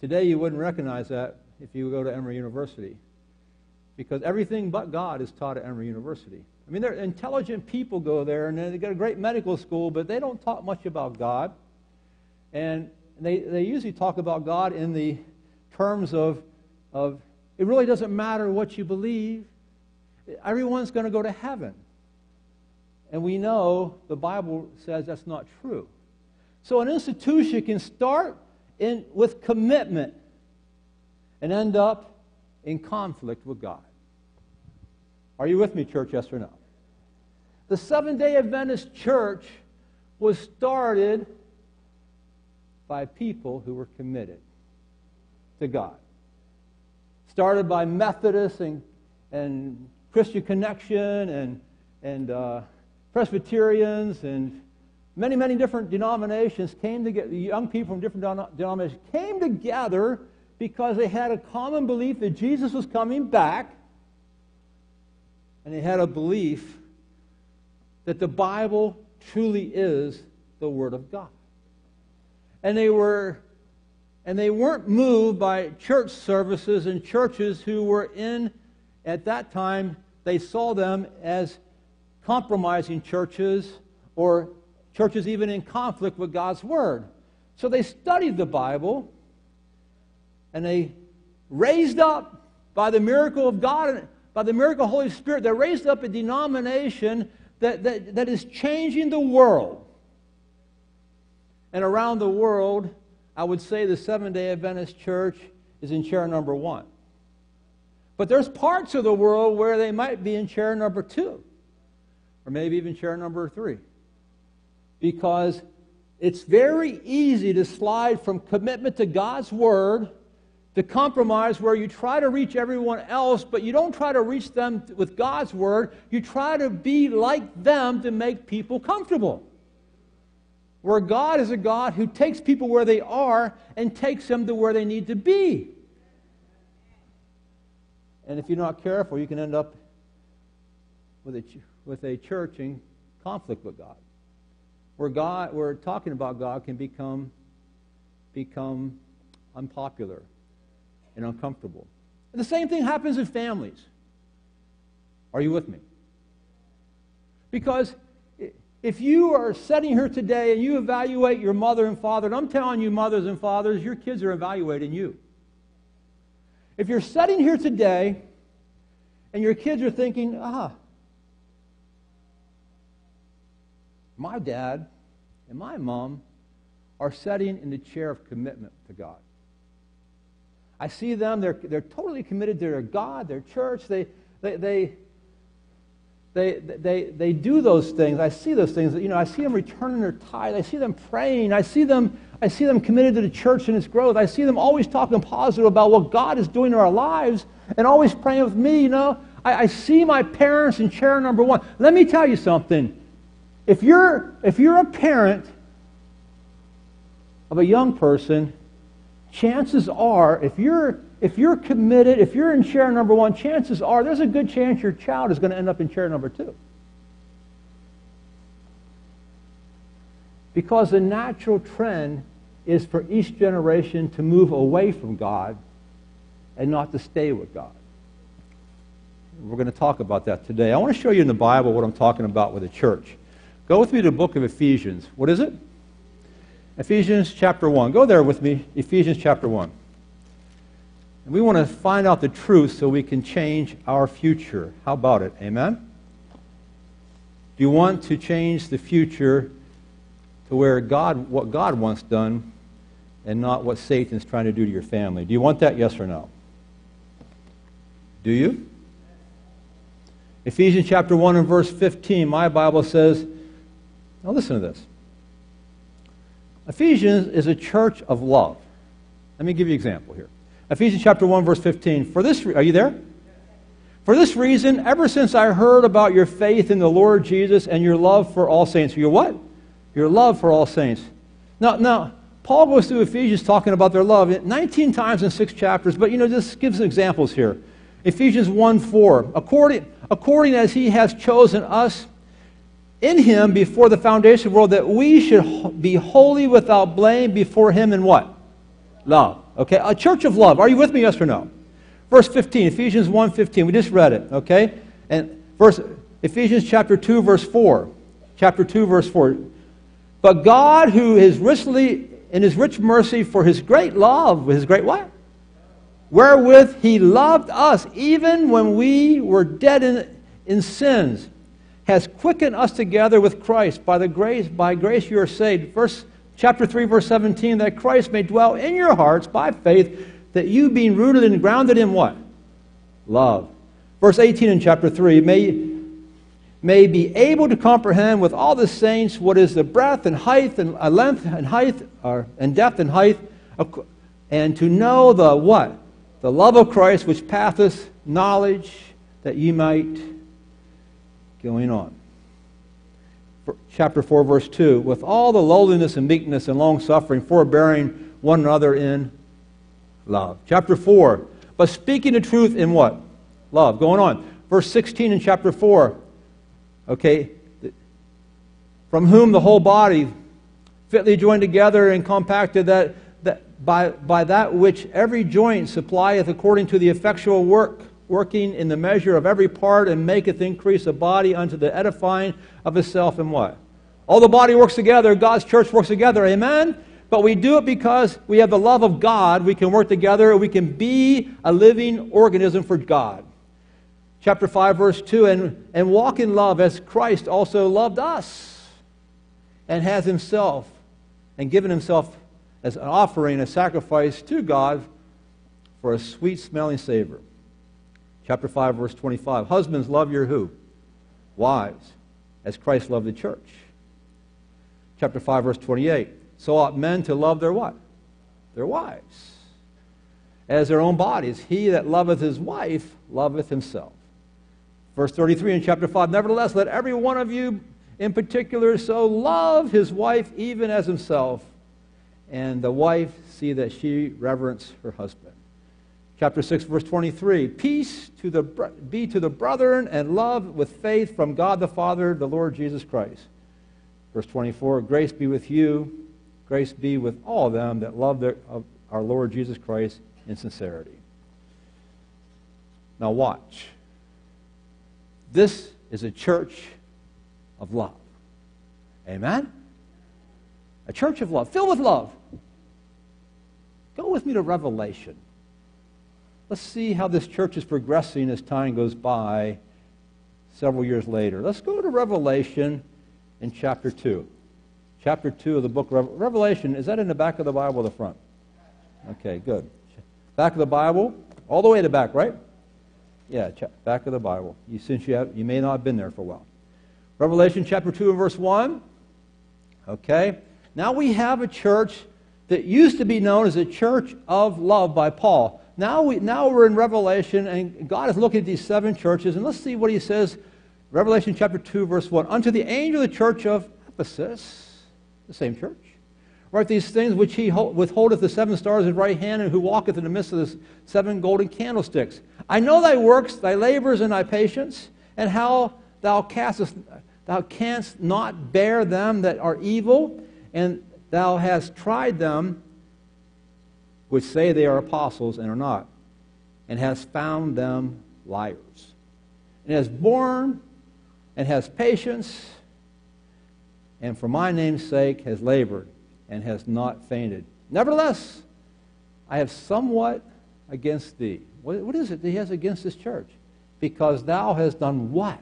Today, you wouldn't recognize that if you go to Emory University because everything but God is taught at Emory University. I mean, they're intelligent people go there, and they've got a great medical school, but they don't talk much about God. And they, they usually talk about God in the terms of, of it really doesn't matter what you believe, everyone's going to go to heaven. And we know the Bible says that's not true. So an institution can start in, with commitment and end up in conflict with God. Are you with me, church? Yes or no? The Seventh day Adventist church was started by people who were committed to God. Started by Methodists and, and Christian Connection and, and uh, Presbyterians and many, many different denominations came together, young people from different denominations came together because they had a common belief that Jesus was coming back and they had a belief that the Bible truly is the Word of God. And they were and they weren't moved by church services and churches who were in at that time they saw them as compromising churches or churches even in conflict with God's word. So they studied the Bible and they raised up by the miracle of God and by the miracle of the Holy Spirit, they raised up a denomination that, that, that is changing the world. And around the world, I would say the Seventh day Adventist Church is in chair number one. But there's parts of the world where they might be in chair number two, or maybe even chair number three. Because it's very easy to slide from commitment to God's Word the compromise where you try to reach everyone else, but you don't try to reach them with God's word. You try to be like them to make people comfortable. Where God is a God who takes people where they are and takes them to where they need to be. And if you're not careful, you can end up with a, with a church in conflict with God. Where God, where talking about God can become, become unpopular and uncomfortable. And the same thing happens in families. Are you with me? Because if you are sitting here today and you evaluate your mother and father, and I'm telling you, mothers and fathers, your kids are evaluating you. If you're sitting here today and your kids are thinking, ah, my dad and my mom are sitting in the chair of commitment to God. I see them, they're, they're totally committed to their God, their church. They, they, they, they, they, they do those things. I see those things. You know, I see them returning their tithe. I see them praying. I see them, I see them committed to the church and its growth. I see them always talking positive about what God is doing in our lives and always praying with me, you know. I, I see my parents in chair number one. Let me tell you something. If you're, if you're a parent of a young person chances are, if you're, if you're committed, if you're in chair number one, chances are there's a good chance your child is going to end up in chair number two. Because the natural trend is for each generation to move away from God and not to stay with God. We're going to talk about that today. I want to show you in the Bible what I'm talking about with the church. Go with me to the book of Ephesians. What is it? Ephesians chapter 1. Go there with me, Ephesians chapter 1. And we want to find out the truth so we can change our future. How about it? Amen? Do you want to change the future to where God, what God wants done and not what Satan's trying to do to your family? Do you want that, yes or no? Do you? Ephesians chapter 1 and verse 15, my Bible says, now listen to this. Ephesians is a church of love. Let me give you an example here. Ephesians chapter 1 verse 15. For this are you there? For this reason, ever since I heard about your faith in the Lord Jesus and your love for all saints. Your what? Your love for all saints. Now, now Paul goes through Ephesians talking about their love 19 times in six chapters, but you know, just gives examples here. Ephesians 1 4. According, according as he has chosen us in him before the foundation of the world, that we should be holy without blame before him in what? Love. Okay, a church of love. Are you with me, yes or no? Verse 15, Ephesians 1 15. We just read it, okay? And verse Ephesians chapter 2, verse 4. Chapter 2, verse 4. But God, who is richly in his rich mercy for his great love, his great what? Wherewith he loved us, even when we were dead in, in sins, has quickened us together with Christ. By the grace, by grace you are saved. Verse chapter 3, verse 17, that Christ may dwell in your hearts by faith, that you being rooted and grounded in what? Love. Verse 18 in chapter 3, may, may be able to comprehend with all the saints what is the breadth and height and uh, length and height, or, and depth and height, and to know the what? The love of Christ which passeth knowledge, that ye might going on chapter 4, verse 2, with all the lowliness and meekness and long suffering, forbearing one another in love. Chapter 4, but speaking the truth in what? Love. Going on. Verse 16 in chapter 4, okay, from whom the whole body fitly joined together and compacted that, that by, by that which every joint supplieth according to the effectual work working in the measure of every part and maketh increase the body unto the edifying of itself in what? All the body works together, God's church works together, amen? But we do it because we have the love of God. We can work together. We can be a living organism for God. Chapter 5, verse 2 and, and walk in love as Christ also loved us and has himself and given himself as an offering, a sacrifice to God for a sweet smelling savor. Chapter 5, verse 25. Husbands, love your who? Wives, as Christ loved the church. Chapter 5, verse 28. So ought men to love their what? Their wives. As their own bodies. He that loveth his wife loveth himself. Verse 33 in chapter 5. Nevertheless, let every one of you in particular so love his wife even as himself, and the wife see that she reverence her husband. Chapter 6, verse 23 Peace to the, be to the brethren and love with faith from God the Father, the Lord Jesus Christ. Verse 24 Grace be with you, grace be with all them that love their, our Lord Jesus Christ in sincerity. Now, watch. This is a church of love. Amen? A church of love, filled with love. Go with me to Revelation. Let's see how this church is progressing as time goes by several years later. Let's go to Revelation in chapter 2. Chapter 2 of the book of Revelation. Is that in the back of the Bible or the front? Okay, good. Back of the Bible, all the way to the back, right? Yeah, back of the Bible. You, since you, have, you may not have been there for a while. Revelation chapter 2 and verse 1. Okay. Now we have a church that used to be known as a church of love by Paul. Now, we, now we're in Revelation, and God is looking at these seven churches, and let's see what he says. Revelation chapter 2, verse 1. Unto the angel of the church of Ephesus, the same church, Write these things which he withholdeth the seven stars in his right hand, and who walketh in the midst of the seven golden candlesticks. I know thy works, thy labors, and thy patience, and how thou castest, thou canst not bear them that are evil, and thou hast tried them which say they are apostles and are not, and hast found them liars, and has borne and has patience, and for my name's sake has labored and has not fainted. Nevertheless, I have somewhat against thee. What, what is it that he has against this church? Because thou hast done what?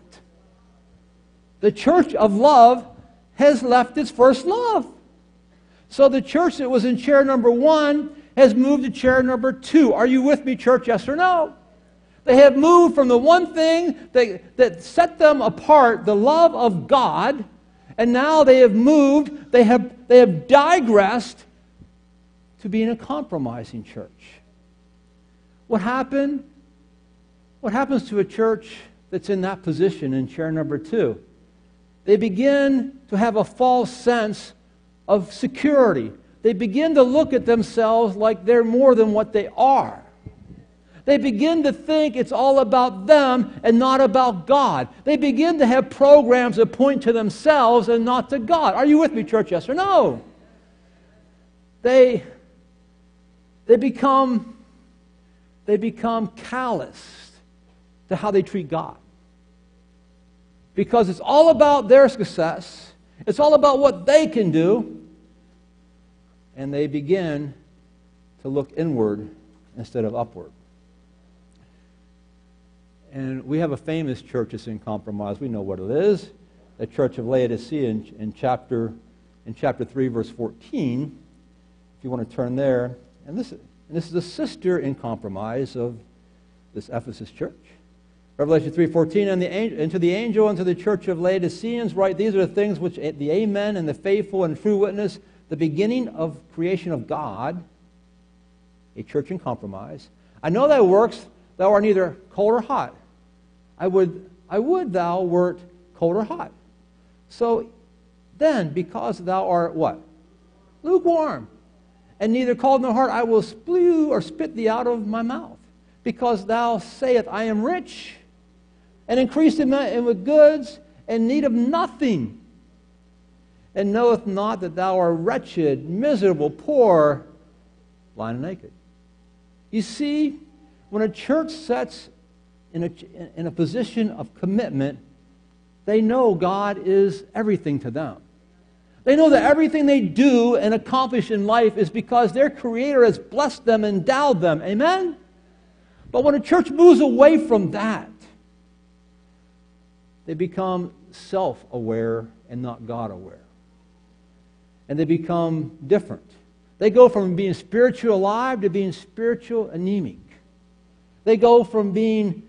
The church of love has left its first love. So the church that was in chair number one has moved to chair number two. Are you with me, church? Yes or no? They have moved from the one thing that, that set them apart, the love of God, and now they have moved, they have, they have digressed to being a compromising church. What happened? What happens to a church that's in that position in chair number two? They begin to have a false sense of security. They begin to look at themselves like they're more than what they are. They begin to think it's all about them and not about God. They begin to have programs that point to themselves and not to God. Are you with me, church? Yes or no? They, they become they become calloused to how they treat God. Because it's all about their success, it's all about what they can do, and they begin to look inward instead of upward. And we have a famous church that's in compromise. We know what it is. The Church of Laodicea in, in, chapter, in chapter 3, verse 14. If you want to turn there. And this, and this is a sister in compromise of this Ephesus church. Revelation 3.14, and, the, and to the angel and to the church of Laodiceans write, These are the things which eh, the Amen and the faithful and true witness, the beginning of creation of God, a church in compromise. I know thy works, thou art neither cold or hot. I would, I would thou wert cold or hot. So then, because thou art what? Lukewarm. And neither cold nor hot, I will spew or spit thee out of my mouth. Because thou sayest, I am rich, and increased in, my, in with goods, and need of nothing. And knoweth not that thou art wretched, miserable, poor, blind, and naked. You see, when a church sets in a, in a position of commitment, they know God is everything to them. They know that everything they do and accomplish in life is because their Creator has blessed them, and endowed them. Amen? But when a church moves away from that, they become self aware and not God aware. And they become different. They go from being spiritual alive to being spiritual anemic. They go from being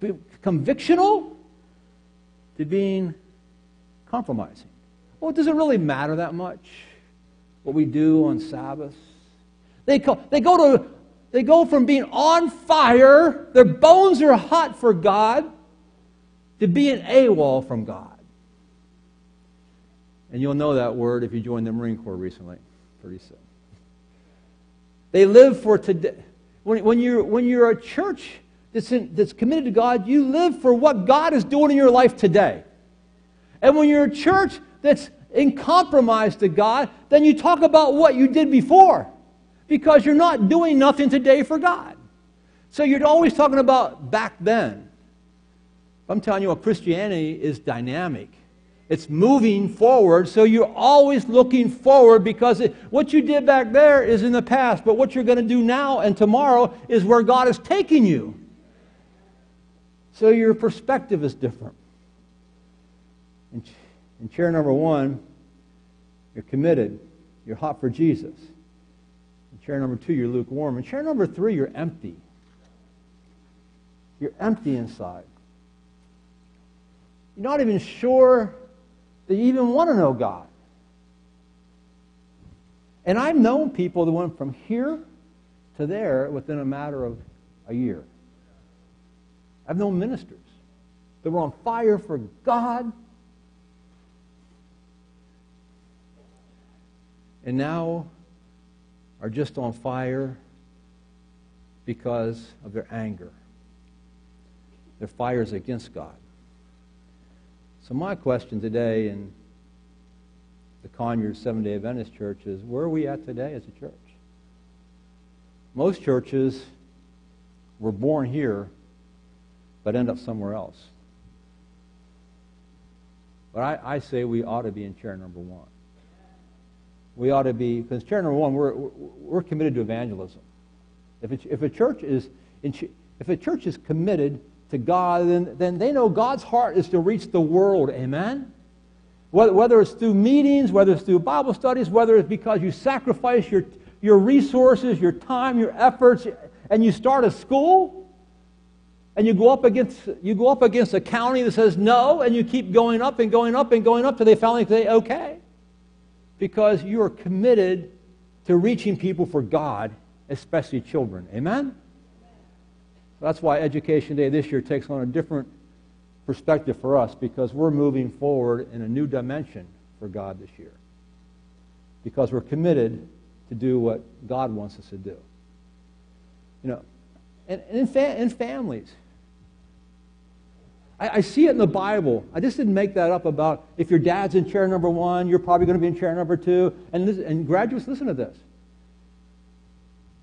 convictional to being compromising. Well, it really matter that much what we do on Sabbath? They, they, go to, they go from being on fire, their bones are hot for God, to being AWOL from God. And you'll know that word if you joined the Marine Corps recently, pretty soon. They live for today. When, when, you're, when you're a church that's, in, that's committed to God, you live for what God is doing in your life today. And when you're a church that's in compromise to God, then you talk about what you did before because you're not doing nothing today for God. So you're always talking about back then. I'm telling you, what Christianity is dynamic. It's moving forward, so you're always looking forward because it, what you did back there is in the past, but what you're going to do now and tomorrow is where God is taking you. So your perspective is different. In, in chair number one, you're committed. You're hot for Jesus. In chair number two, you're lukewarm. In chair number three, you're empty. You're empty inside. You're not even sure that you even want to know God. And I've known people that went from here to there within a matter of a year. I've known ministers that were on fire for God. and now are just on fire because of their anger. Their fire is against God. So, my question today in the Conyers Seventh day Adventist Church is where are we at today as a church? Most churches were born here but end up somewhere else. But I, I say we ought to be in chair number one. We ought to be, because chair number one, we're, we're committed to evangelism. If a, if a church is in, if a church is committed to God, then, then they know God's heart is to reach the world. Amen? Whether it's through meetings, whether it's through Bible studies, whether it's because you sacrifice your, your resources, your time, your efforts, and you start a school, and you go up against you go up against a county that says no, and you keep going up and going up and going up till they finally say okay, because you are committed to reaching people for God, especially children. Amen. That's why Education Day this year takes on a different perspective for us because we're moving forward in a new dimension for God this year. Because we're committed to do what God wants us to do. You know, and, and in, fa- in families, I, I, see it in the Bible. I just didn't make that up about if your dad's in chair number one, you're probably going to be in chair number two. And, this, and graduates, listen to this.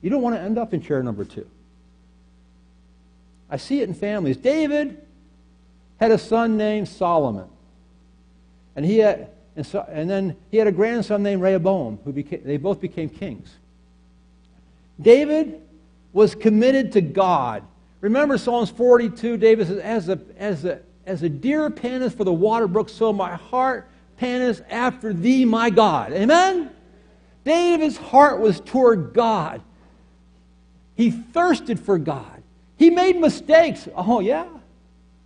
You don't want to end up in chair number two. I see it in families. David had a son named Solomon. And, he had, and, so, and then he had a grandson named Rehoboam, who became, they both became kings. David was committed to God. Remember Psalms 42, David says, as a, as a, as a deer panteth for the water brook, so my heart panteth after thee, my God. Amen? David's heart was toward God. He thirsted for God. He made mistakes. Oh, yeah.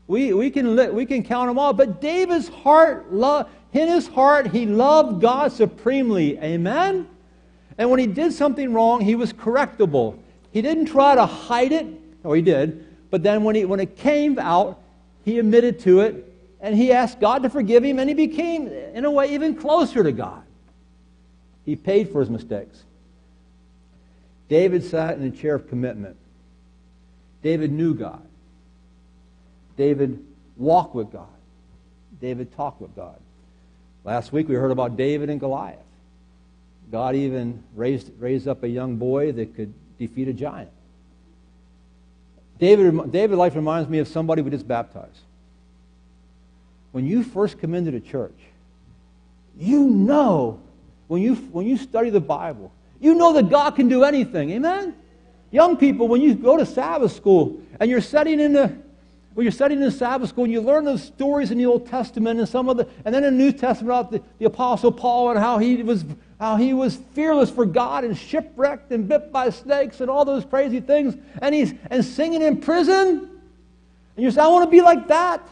We, we, can, we can count them all. But David's heart, lo- in his heart, he loved God supremely. Amen? And when he did something wrong, he was correctable. He didn't try to hide it. Oh, he did. But then when, he, when it came out, he admitted to it and he asked God to forgive him and he became, in a way, even closer to God. He paid for his mistakes. David sat in a chair of commitment. David knew God. David walked with God. David talked with God. Last week we heard about David and Goliath. God even raised, raised up a young boy that could defeat a giant. David, David life reminds me of somebody we just baptized. When you first come into the church, you know, when you, when you study the Bible, you know that God can do anything. Amen? Young people, when you go to Sabbath school and you're studying in the when you're studying in Sabbath school and you learn those stories in the Old Testament and some of the and then in the New Testament about the, the Apostle Paul and how he was how he was fearless for God and shipwrecked and bit by snakes and all those crazy things and he's and singing in prison. And you say, I want to be like that.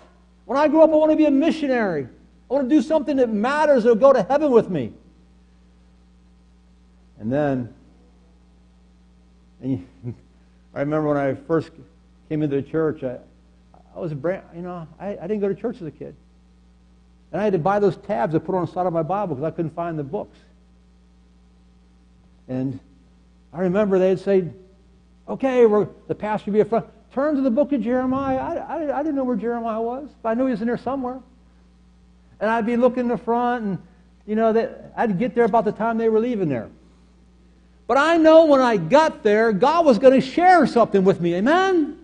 When I grow up, I want to be a missionary. I want to do something that matters that'll go to heaven with me. And then and you, I remember when I first came into the church, I, I was a brand, you know, I, I didn't go to church as a kid. And I had to buy those tabs I put on the side of my Bible because I couldn't find the books. And I remember they'd say, okay, we're, the pastor would be up front. Turn to the book of Jeremiah. I, I, I didn't know where Jeremiah was, but I knew he was in there somewhere. And I'd be looking in the front, and, you know, that I'd get there about the time they were leaving there. But I know when I got there, God was going to share something with me. Amen?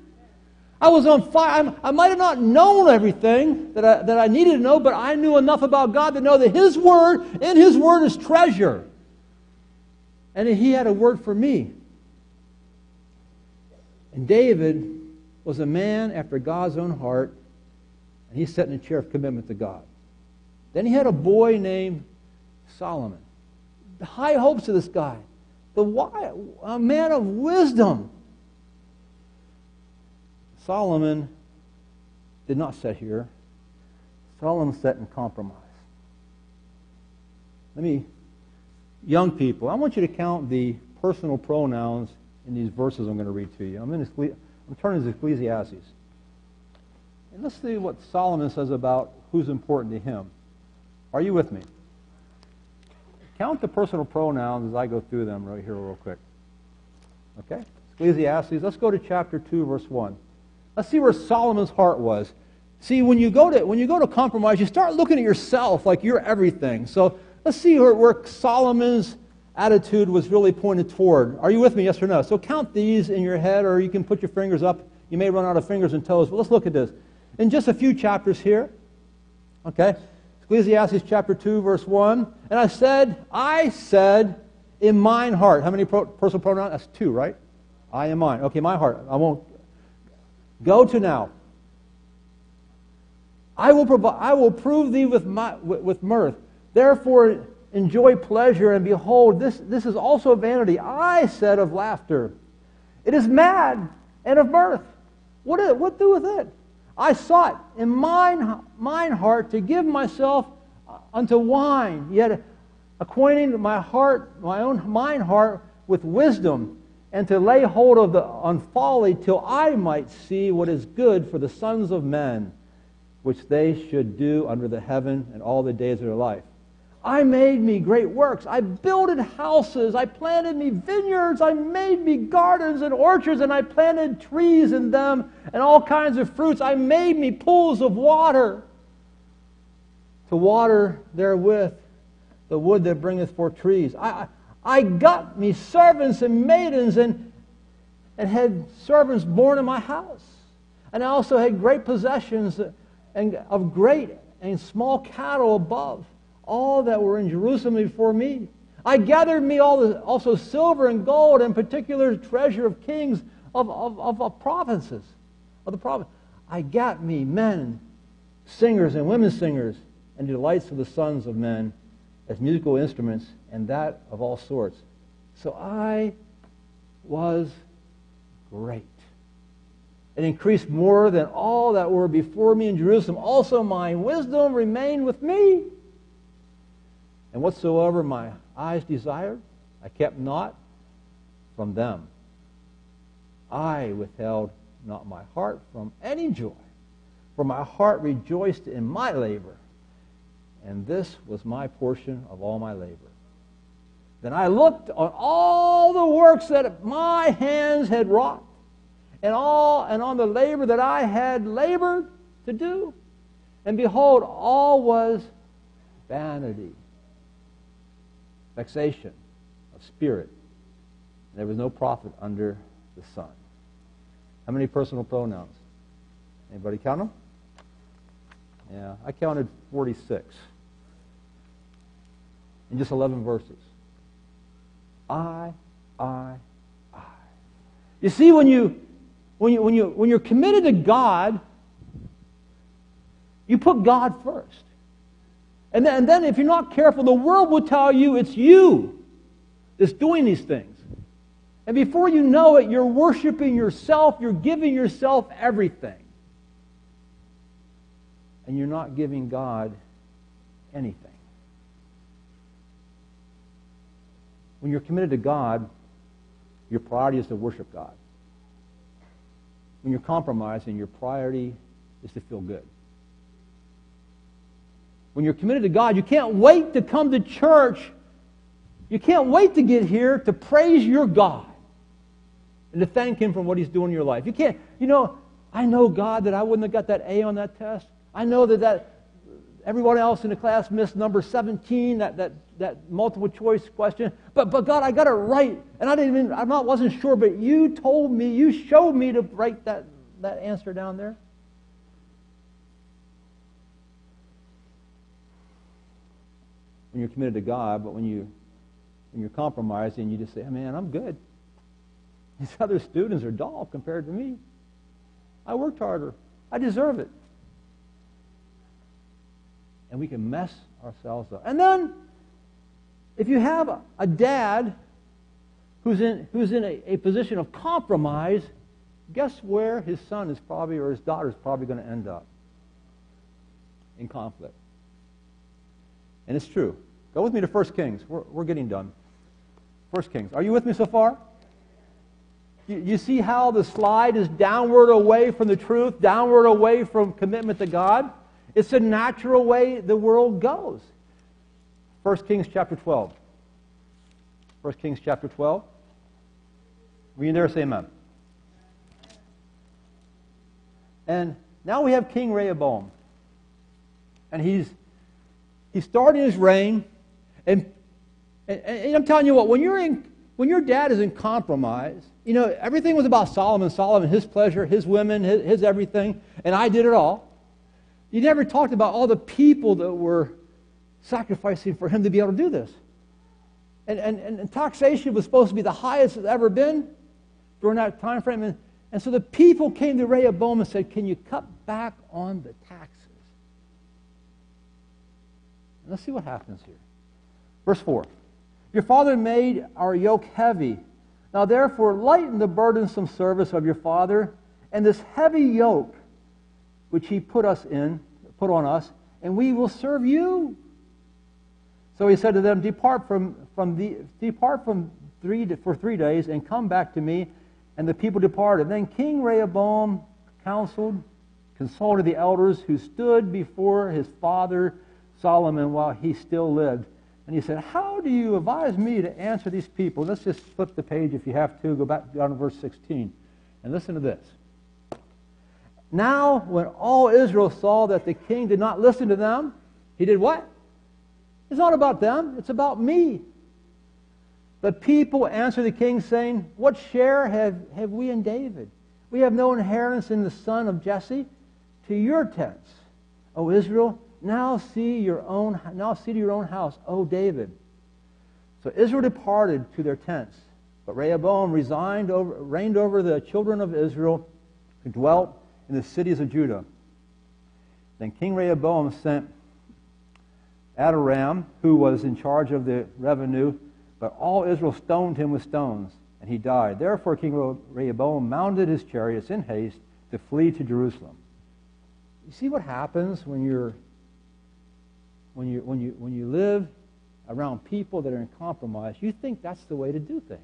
I was on fire. I, might have not known everything that I, that I needed to know, but I knew enough about God to know that His Word, in His Word, is treasure. And He had a word for me. And David was a man after God's own heart, and he sat in a chair of commitment to God. Then he had a boy named Solomon. The high hopes of this guy the why, a man of wisdom. Solomon did not sit here. Solomon sat in compromise. Let me, young people, I want you to count the personal pronouns in these verses I'm going to read to you. I'm, in, I'm turning to Ecclesiastes. And let's see what Solomon says about who's important to him. Are you with me? count the personal pronouns as I go through them right here real quick. Okay? Ecclesiastes. Let's go to chapter 2, verse 1. Let's see where Solomon's heart was. See, when you go to when you go to compromise, you start looking at yourself like you're everything. So let's see where, where Solomon's attitude was really pointed toward. Are you with me? Yes or no? So count these in your head, or you can put your fingers up. You may run out of fingers and toes, but let's look at this. In just a few chapters here, okay, Ecclesiastes chapter 2, verse 1. And I said, I said in mine heart. How many personal pronouns? That's two, right? I am mine. Okay, my heart. I won't. Go to now. I will, provi- I will prove thee with, my, with, mirth. Therefore, enjoy pleasure, and behold, this, this is also vanity. I said of laughter, it is mad, and of mirth. What, is, what do with it? I sought in mine, mine heart to give myself uh, unto wine, yet acquainting my heart, my own mine heart, with wisdom, and to lay hold of the on folly till I might see what is good for the sons of men, which they should do under the heaven and all the days of their life. I made me great works. I builded houses. I planted me vineyards. I made me gardens and orchards, and I planted trees in them and all kinds of fruits. I made me pools of water to water therewith the wood that bringeth forth trees. I, I got me servants and maidens and, and had servants born in my house. And I also had great possessions and of great and small cattle above all that were in Jerusalem before me. I gathered me all the, also silver and gold and particular treasure of kings of, of, of, of provinces, of the province. I got me men, singers and women singers, and delights of the sons of men as musical instruments, and that of all sorts. So I was great. It increased more than all that were before me in Jerusalem. Also, my wisdom remained with me. And whatsoever my eyes desired, I kept not from them. I withheld not my heart from any joy, for my heart rejoiced in my labor, and this was my portion of all my labor. Then I looked on all the works that my hands had wrought, and all and on the labor that I had labored to do, and behold, all was vanity vexation of spirit. There was no profit under the sun. How many personal pronouns? Anybody count them? Yeah, I counted 46 in just 11 verses. I, I, I. You see, when you when you when you when you're committed to God, you put God first. And then, and then, if you're not careful, the world will tell you it's you that's doing these things. And before you know it, you're worshiping yourself, you're giving yourself everything. And you're not giving God anything. When you're committed to God, your priority is to worship God. When you're compromising, your priority is to feel good when you're committed to God, you can't wait to come to church. You can't wait to get here to praise your God and to thank Him for what He's doing in your life. You can't, you know, I know God that I wouldn't have got that A on that test. I know that, that everyone else in the class missed number 17, that, that, that multiple choice question. But, but God, I got it right. And I didn't even, I not, wasn't sure, but you told me, you showed me to write that, that answer down there. when you're committed to God, but when you when you're compromising, you just say, "Man, I'm good. These other students are dull compared to me. I worked harder. I deserve it." And we can mess ourselves up. And then, if you have a, a dad who's in who's in a, a position of compromise, guess where his son is probably or his daughter is probably going to end up? In conflict. And it's true. Go with me to 1 Kings. We're, we're getting done. 1 Kings. Are you with me so far? You, you see how the slide is downward away from the truth, downward away from commitment to God? It's a natural way the world goes. 1 Kings chapter 12. 1 Kings chapter 12. Were you there? Say amen. And now we have King Rehoboam. And he's, he's starting his reign. And, and, and I'm telling you what, when, you're in, when your dad is in compromise, you know, everything was about Solomon, Solomon, his pleasure, his women, his, his everything, and I did it all. You never talked about all the people that were sacrificing for him to be able to do this. And, and, and taxation was supposed to be the highest it's ever been during that time frame. And, and so the people came to Rehoboam and said, Can you cut back on the taxes? And let's see what happens here. Verse 4 Your father made our yoke heavy. Now therefore, lighten the burdensome service of your father and this heavy yoke which he put us in, put on us, and we will serve you. So he said to them, Depart from, from the depart from three for three days and come back to me. And the people departed. Then King Rehoboam counseled, consulted the elders who stood before his father Solomon while he still lived. And he said, How do you advise me to answer these people? Let's just flip the page if you have to. Go back down to verse 16. And listen to this. Now, when all Israel saw that the king did not listen to them, he did what? It's not about them, it's about me. The people answered the king, saying, What share have, have we in David? We have no inheritance in the son of Jesse. To your tents, O Israel, now see your own now see to your own house, O David. So Israel departed to their tents, but Rehoboam resigned over, reigned over the children of Israel who dwelt in the cities of Judah. Then King Rehoboam sent Adoram, who was in charge of the revenue, but all Israel stoned him with stones, and he died. Therefore, King Rehoboam mounted his chariots in haste to flee to Jerusalem. You see what happens when you're when you when you when you live around people that are in compromise, you think that's the way to do things.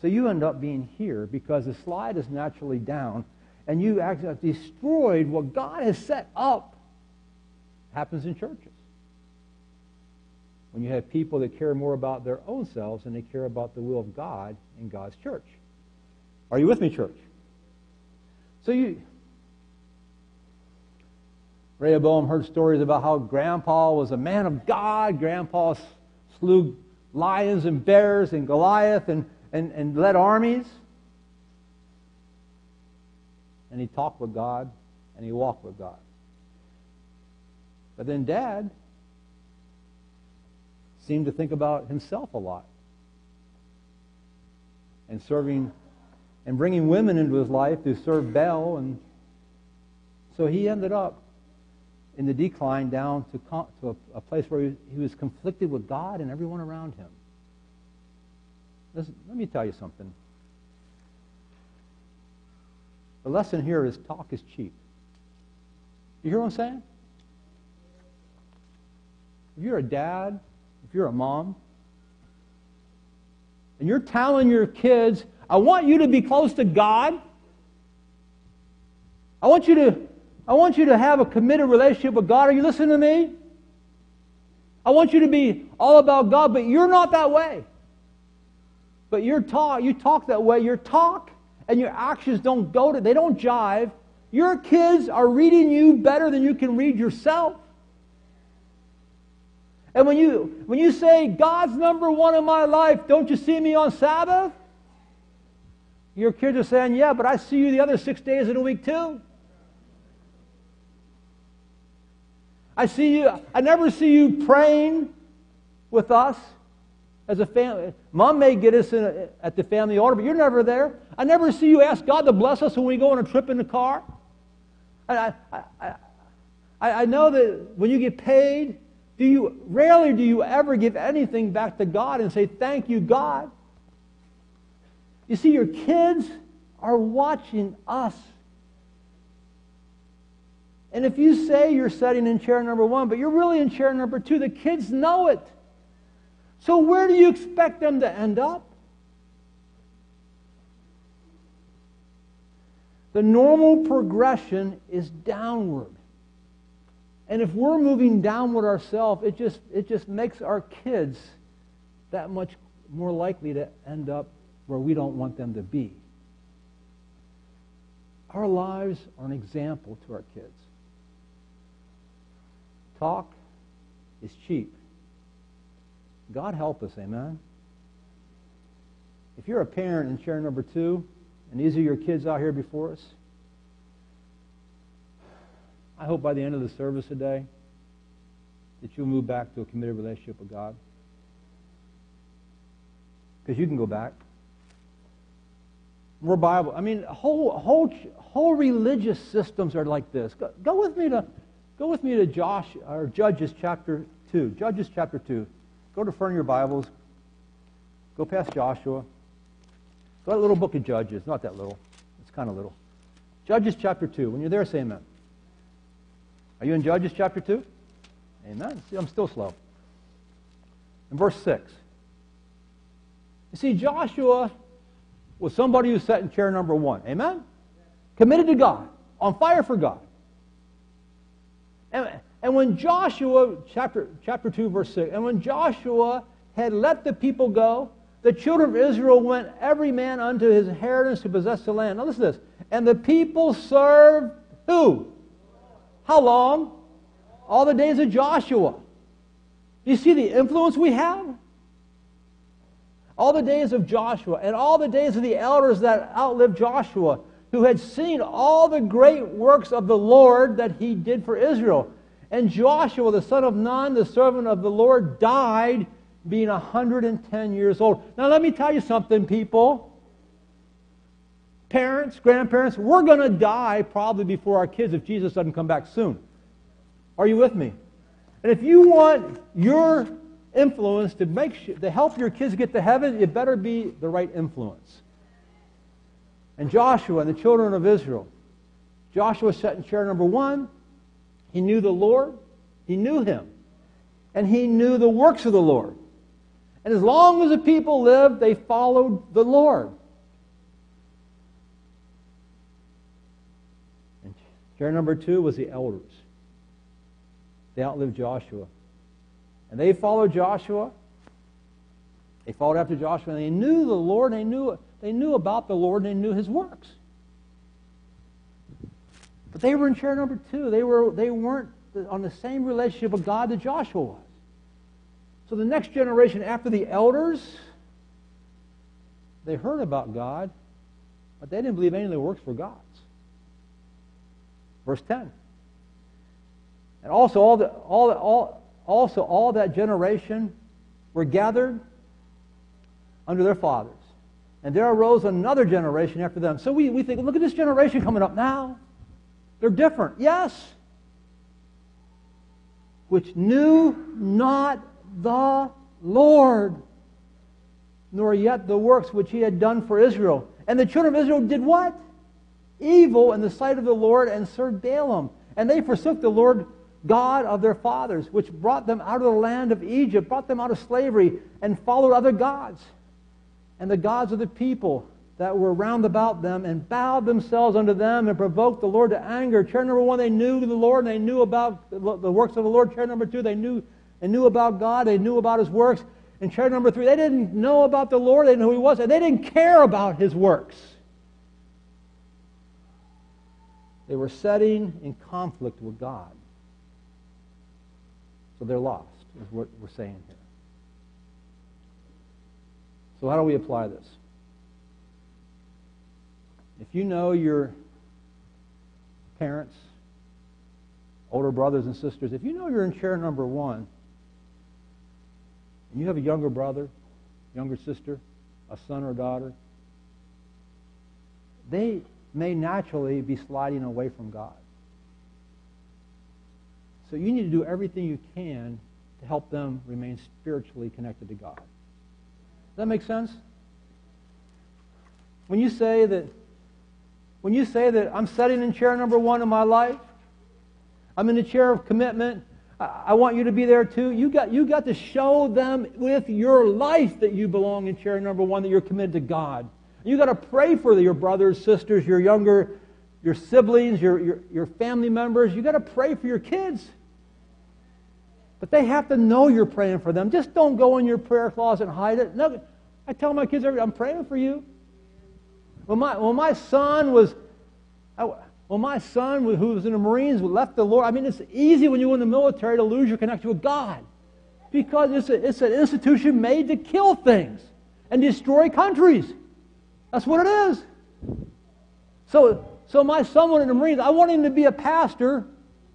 So you end up being here because the slide is naturally down and you actually have destroyed what God has set up. happens in churches. When you have people that care more about their own selves than they care about the will of God in God's church. Are you with me, church? So you Rehoboam heard stories about how grandpa was a man of God. Grandpa slew lions and bears and Goliath and, and, and led armies and he talked with God and he walked with God. But then dad seemed to think about himself a lot and serving and bringing women into his life to serve Baal. And so he ended up in the decline down to, to a, a, place where he, he, was conflicted with God and everyone around him. Listen, let me tell you something. The lesson here is talk is cheap. You hear what I'm saying? If you're a dad, if you're a mom, and you're telling your kids, I want you to be close to God. I want you to, I want you to have a committed relationship with God. Are you listening to me? I want you to be all about God, but you're not that way. But your talk, you talk that way. Your talk and your actions don't go to, they don't jive, your kids are reading you better than you can read yourself. And when you, when you say, God's number one in my life, don't you see me on Sabbath? Your kids are saying, Yeah, but I see you the other six days in a week too. I see you, I never see you praying with us as a family. Mom may get us a, at the family altar, but you're never there. I never see you ask God to bless us when we go on a trip in the car. I, I, I, I know that when you get paid, do you rarely do you ever give anything back to God and say, Thank you, God. You see, your kids are watching us. And if you say you're sitting in chair number one, but you're really in chair number two, the kids know it. So, where do you expect them to end up? The normal progression is downward. And if we're moving downward ourselves, it just, it just makes our kids that much more likely to end up where we don't want them to be. Our lives are an example to our kids. Talk is cheap. God help us, amen? If you're a parent in chair number two, and these are your kids out here before us, I hope by the end of the service today that you'll move back to a committed relationship with God. Because you can go back. More Bible. I mean, whole, whole, whole religious systems are like this. Go, go with me to, go with me to Josh or Judges chapter two. Judges chapter two. Go to front of your Bibles. Go past Joshua. Go to little book of Judges. Not that little. It's kind of little. Judges chapter 2. When you're there, say amen. Are you in Judges chapter 2? Amen. See, I'm still slow. In verse 6. You see, Joshua was somebody who sat in chair number 1. Amen? Committed to God. On fire for God. And, and when Joshua, chapter, chapter 2, verse 6, and when Joshua had let the people go, the children of Israel went every man unto his inheritance to possess the land. Now listen to this. And the people served who? How long? All the days of Joshua. You see the influence we have? All the days of Joshua and all the days of the elders that outlived Joshua, who had seen all the great works of the Lord that he did for Israel. And Joshua, the son of Nun, the servant of the Lord, died being 110 years old. Now, let me tell you something, people. Parents, grandparents, we're going to die probably before our kids if Jesus doesn't come back soon. Are you with me? And if you want your influence to make sure, to help your kids get to heaven, it better be the right influence. And Joshua and the children of Israel, Joshua sat in chair number one. He knew the Lord. He knew him. And he knew the works of the Lord. And as long as the people lived, they followed the Lord. And chair number two was the elders. They outlived Joshua. And they followed Joshua. They followed after Joshua, and they knew the Lord, they knew, they knew about the Lord, and they knew his works. But they were in chair number two. They, were, they weren't on the same relationship with God that Joshua was. So the next generation after the elders, they heard about God, but they didn't believe any of the works were God's. Verse 10. And also all, the, all, all, also all that generation were gathered under their fathers. And there arose another generation after them. So we, we think, look at this generation coming up now. They're different. Yes. Which knew not the Lord, nor yet the works which he had done for Israel. And the children of Israel did what? Evil in the sight of the Lord and served Baalim. And they forsook the Lord God of their fathers, which brought them out of the land of Egypt, brought them out of slavery, and followed other gods. And the gods of the people that were round about them, and bowed themselves unto them, and provoked the Lord to anger. Chair number one, they knew the Lord, and they knew about the works of the Lord. Chair number two, they knew and knew about God, they knew about his works. And chair number three, they didn't know about the Lord, they didn't know who he was, and they didn't care about his works. They were setting in conflict with God. So they're lost, is what we're saying here. So, how do we apply this? If you know your parents, older brothers and sisters, if you know you're in chair number one, and you have a younger brother, younger sister, a son or a daughter, they may naturally be sliding away from God. So you need to do everything you can to help them remain spiritually connected to God. Does that make sense? When you say that when you say that I'm sitting in chair number one in my life, I'm in the chair of commitment, I want you to be there too. You got, you got to show them with your life that you belong in chair number one, that you're committed to God. You got to pray for your brothers, sisters, your younger, your siblings, your, your, your family members. You got to pray for your kids. But they have to know you're praying for them. Just don't go in your prayer closet and hide it. No, I tell my kids every I'm praying for you. When my, when my son was, I, when my son who was in the Marines left the Lord, I mean, it's easy when you're in the military to lose your connection with God because it's, a, it's an institution made to kill things and destroy countries. That's what it is. So, so my son went in the Marines. I wanted him to be a pastor,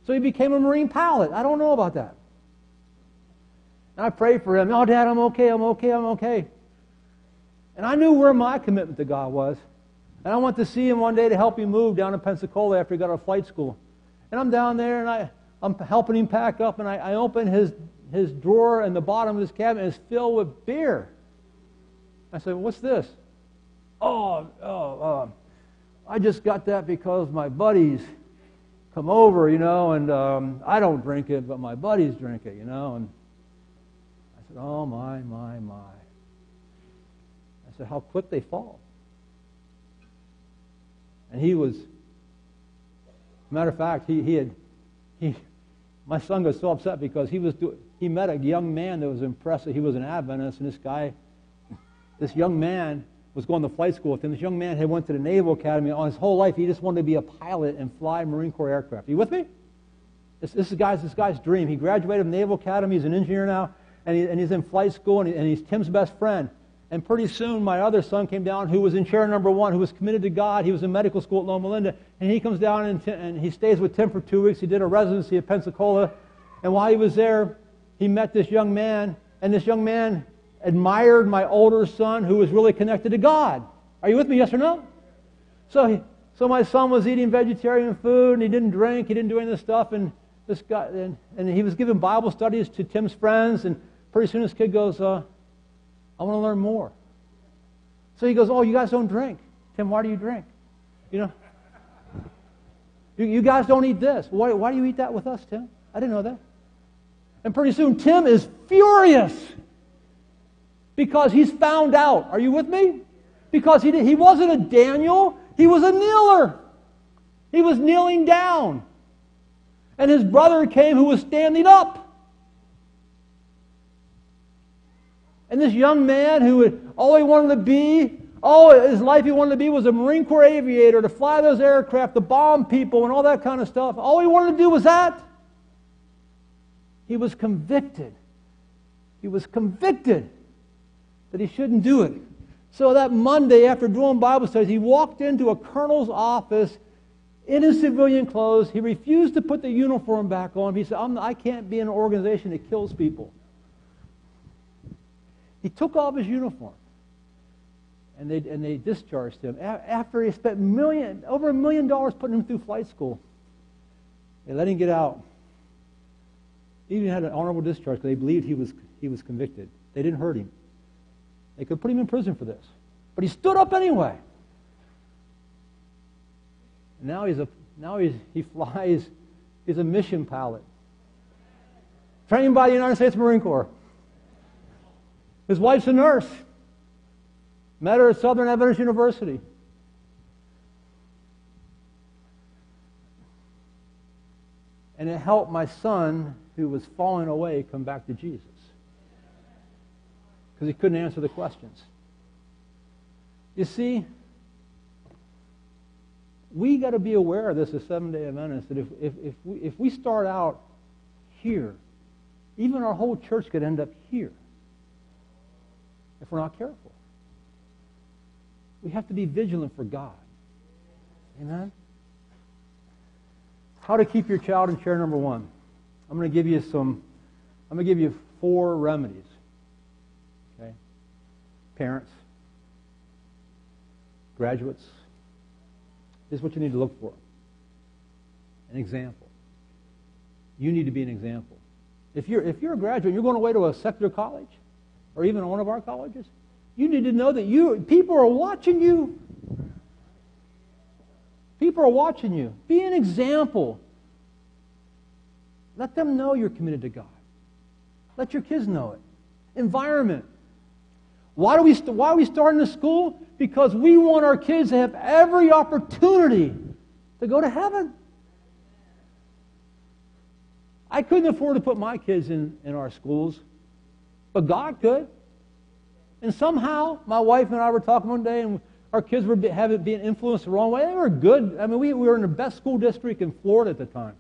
so he became a Marine pilot. I don't know about that. And I prayed for him. Oh, Dad, I'm okay, I'm okay, I'm okay. And I knew where my commitment to God was. And I went to see him one day to help him move down to Pensacola after he got out of flight school. And I'm down there and I, I'm helping him pack up, and I, I open his, his drawer in the bottom of his cabinet, and it's filled with beer. I said, What's this? Oh, oh, uh, I just got that because my buddies come over, you know, and um, I don't drink it, but my buddies drink it, you know. And I said, Oh, my, my, my. I said, How quick they fall. And he was, matter of fact, he, he had, he, my son got so upset because he was, do, he met a young man that was impressive. He was an Adventist, and this guy, this young man was going to flight school with him. This young man had went to the Naval Academy. All his whole life, he just wanted to be a pilot and fly Marine Corps aircraft. Are you with me? This, this, is guy's, this guy's dream. He graduated from Naval Academy. He's an engineer now, and, he, and he's in flight school, and, he, and he's Tim's best friend. And pretty soon, my other son came down who was in chair number one, who was committed to God. He was in medical school at Loma Linda. And he comes down and, and he stays with Tim for two weeks. He did a residency at Pensacola. And while he was there, he met this young man. And this young man admired my older son, who was really connected to God. Are you with me, yes or no? So, he, so my son was eating vegetarian food, and he didn't drink. He didn't do any of this stuff. And, this guy, and, and he was giving Bible studies to Tim's friends. And pretty soon this kid goes, uh, I want to learn more. So he goes, Oh, you guys don't drink. Tim, why do you drink? You know, you, you guys don't eat this. Why, why do you eat that with us, Tim? I didn't know that. And pretty soon, Tim is furious because he's found out. Are you with me? Because he, did, he wasn't a Daniel, he was a kneeler. He was kneeling down. And his brother came who was standing up. And this young man who all he wanted to be, all his life he wanted to be was a Marine Corps aviator, to fly those aircraft, to bomb people, and all that kind of stuff. All he wanted to do was that. He was convicted. He was convicted that he shouldn't do it. So that Monday, after doing Bible studies, he walked into a colonel's office in his civilian clothes. He refused to put the uniform back on. He said, I can't be in an organization that kills people. He took off his uniform. And they, and they discharged him after he spent million, over a million dollars putting him through flight school. They let him get out. He even had an honorable discharge because they believed he was, he was convicted. They didn't hurt him. They could put him in prison for this. But he stood up anyway. Now he's a now he's, he flies, he's a mission pilot. Trained by the United States Marine Corps. His wife's a nurse. Met her at Southern Adventist University. And it helped my son, who was falling away, come back to Jesus. Because he couldn't answer the questions. You see, we got to be aware of this as Seventh day Adventists that if, if, if, we, if we start out here, even our whole church could end up here if we're not careful. We have to be vigilant for God. Amen? How to keep your child in chair number one. I'm going to give you some, I'm going to give you four remedies. Okay? Parents, graduates, this is what you need to look for an example. You need to be an example. If you're, if you're a graduate, you're going away to a secular college, or even one of our colleges, you need to know that you people are watching you. People are watching you. Be an example. Let them know you're committed to God. Let your kids know it. Environment. Why do we st- why are we starting the school? Because we want our kids to have every opportunity to go to heaven. I couldn't afford to put my kids in, in our schools but God could. And somehow, my wife and I were talking one day, and our kids were having, being influenced the wrong way. They were good. I mean, we, we were in the best school district in Florida at the time.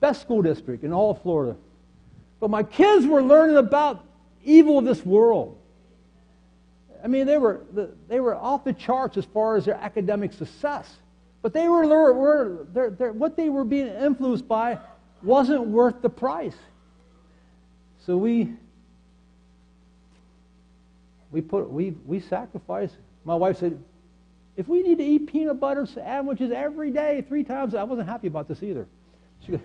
Best school district in all of Florida. But my kids were learning about evil of this world. I mean, they were, they were off the charts as far as their academic success. But they were, were they're, they're, what they were being influenced by wasn't worth the price. So we, we put, we, we sacrificed. My wife said, if we need to eat peanut butter sandwiches every day, three times, I wasn't happy about this either. She goes,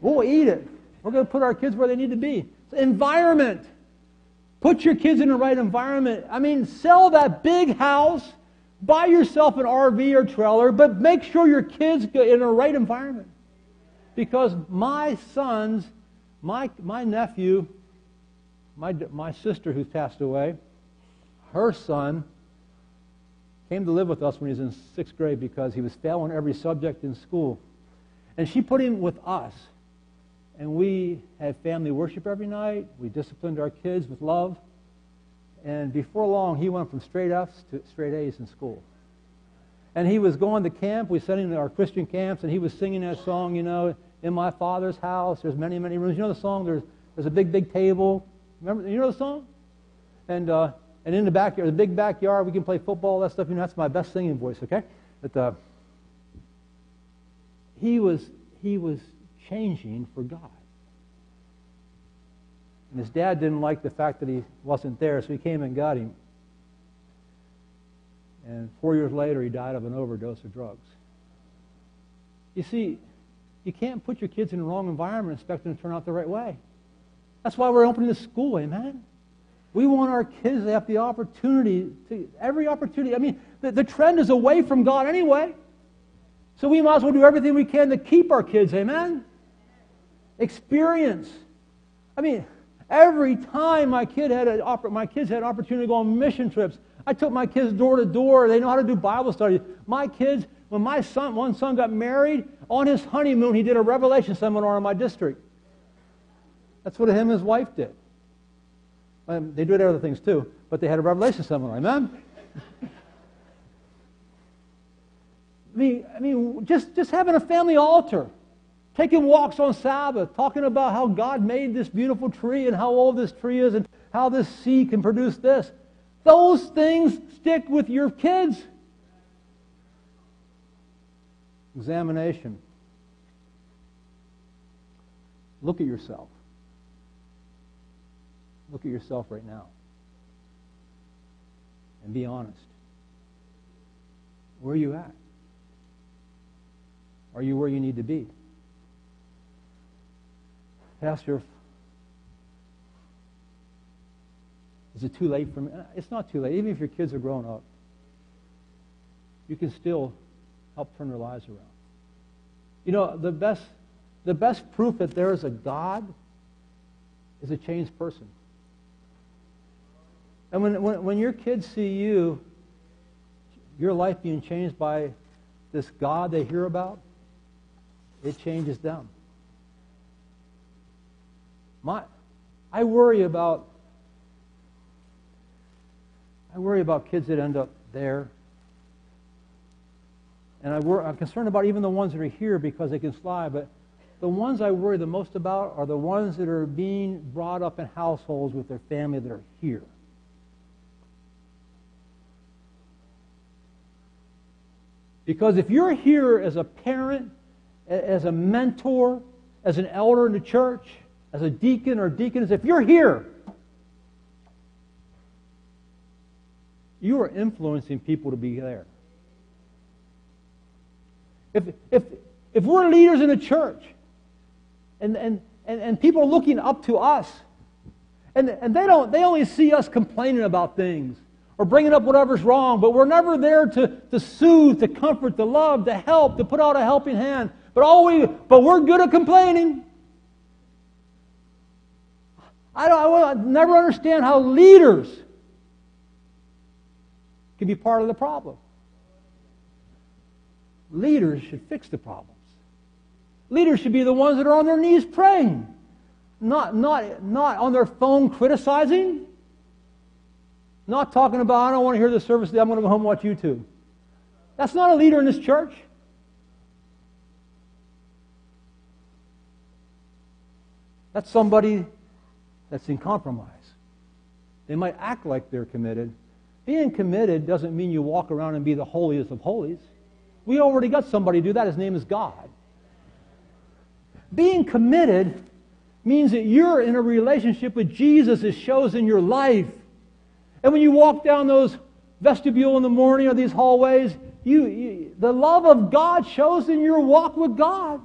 we'll eat it. We're going to put our kids where they need to be. It's Environment. Put your kids in the right environment. I mean, sell that big house, buy yourself an RV or trailer, but make sure your kids go in the right environment. Because my sons, my, my nephew, my, my sister who's passed away, her son came to live with us when he was in sixth grade because he was failing every subject in school. And she put him with us and we had family worship every night. We disciplined our kids with love. And before long, he went from straight F's to straight A's in school. And he was going to camp. We sent him to our Christian camps, and he was singing that song, you know, in my father's house, there's many, many rooms. You know the song? There's, there's a big, big table. Remember, you know the song? And, uh, and in the backyard, the big backyard, we can play football, that stuff. You know, that's my best singing voice, okay? But uh, he was, he was changing for God. And his dad didn't like the fact that he wasn't there, so he came and got him. And four years later, he died of an overdose of drugs. You see, you can't put your kids in the wrong environment and expect them to turn out the right way. That's why we're opening the school, amen? We want our kids to have the opportunity to, every opportunity. I mean, the, the trend is away from God anyway. So we might as well do everything we can to keep our kids, amen? experience. I mean, every time my kid had a, my kids had an opportunity to go on mission trips, I took my kids door to door. They know how to do Bible study. My kids, when my son, one son got married, on his honeymoon, he did a revelation seminar in my district. That's what him and his wife did. Um, they did other things too, but they had a revelation seminar. Amen? I mean, I mean just, just having a family altar taking walks on Sabbath, talking about how God made this beautiful tree and how old this tree is and how this seed can produce this. Those things stick with your kids. Examination. Look at yourself. Look at yourself right now. And be honest. Where are you at? Are you where you need to be? Pastor, is it too late for me? It's not too late. Even if your kids are grown up, you can still help turn their lives around. You know, the best, the best proof that there is a God is a changed person. And when, when, when your kids see you, your life being changed by this God they hear about, it changes them. My, I worry about I worry about kids that end up there. And I worry, I'm concerned about even the ones that are here because they can slide. But the ones I worry the most about are the ones that are being brought up in households with their family that are here. Because if you're here as a parent, as a mentor, as an elder in the church, as a deacon or deaconess, if you're here, you are influencing people to be there. If, if, if we're leaders in the church and, and, and, and people are looking up to us, and, and they, don't, they only see us complaining about things or bringing up whatever's wrong, but we're never there to, to soothe, to comfort, to love, to help, to put out a helping hand. But, all we, but we're good at complaining. I, don't, I never understand how leaders can be part of the problem. Leaders should fix the problems. Leaders should be the ones that are on their knees praying, not, not, not on their phone criticizing, Not talking about, I don't want to hear the service today, I'm going to go home and watch YouTube. That's not a leader in this church. That's somebody that's in compromise. They might act like they're committed. Being committed doesn't mean you walk around and be the holiest of holies. We already got somebody to do that. His name is God. Being committed means that you're in a relationship with Jesus It shows in your life. And when you walk down those vestibule in the morning or these hallways, you, you, the love of God shows in your walk with God.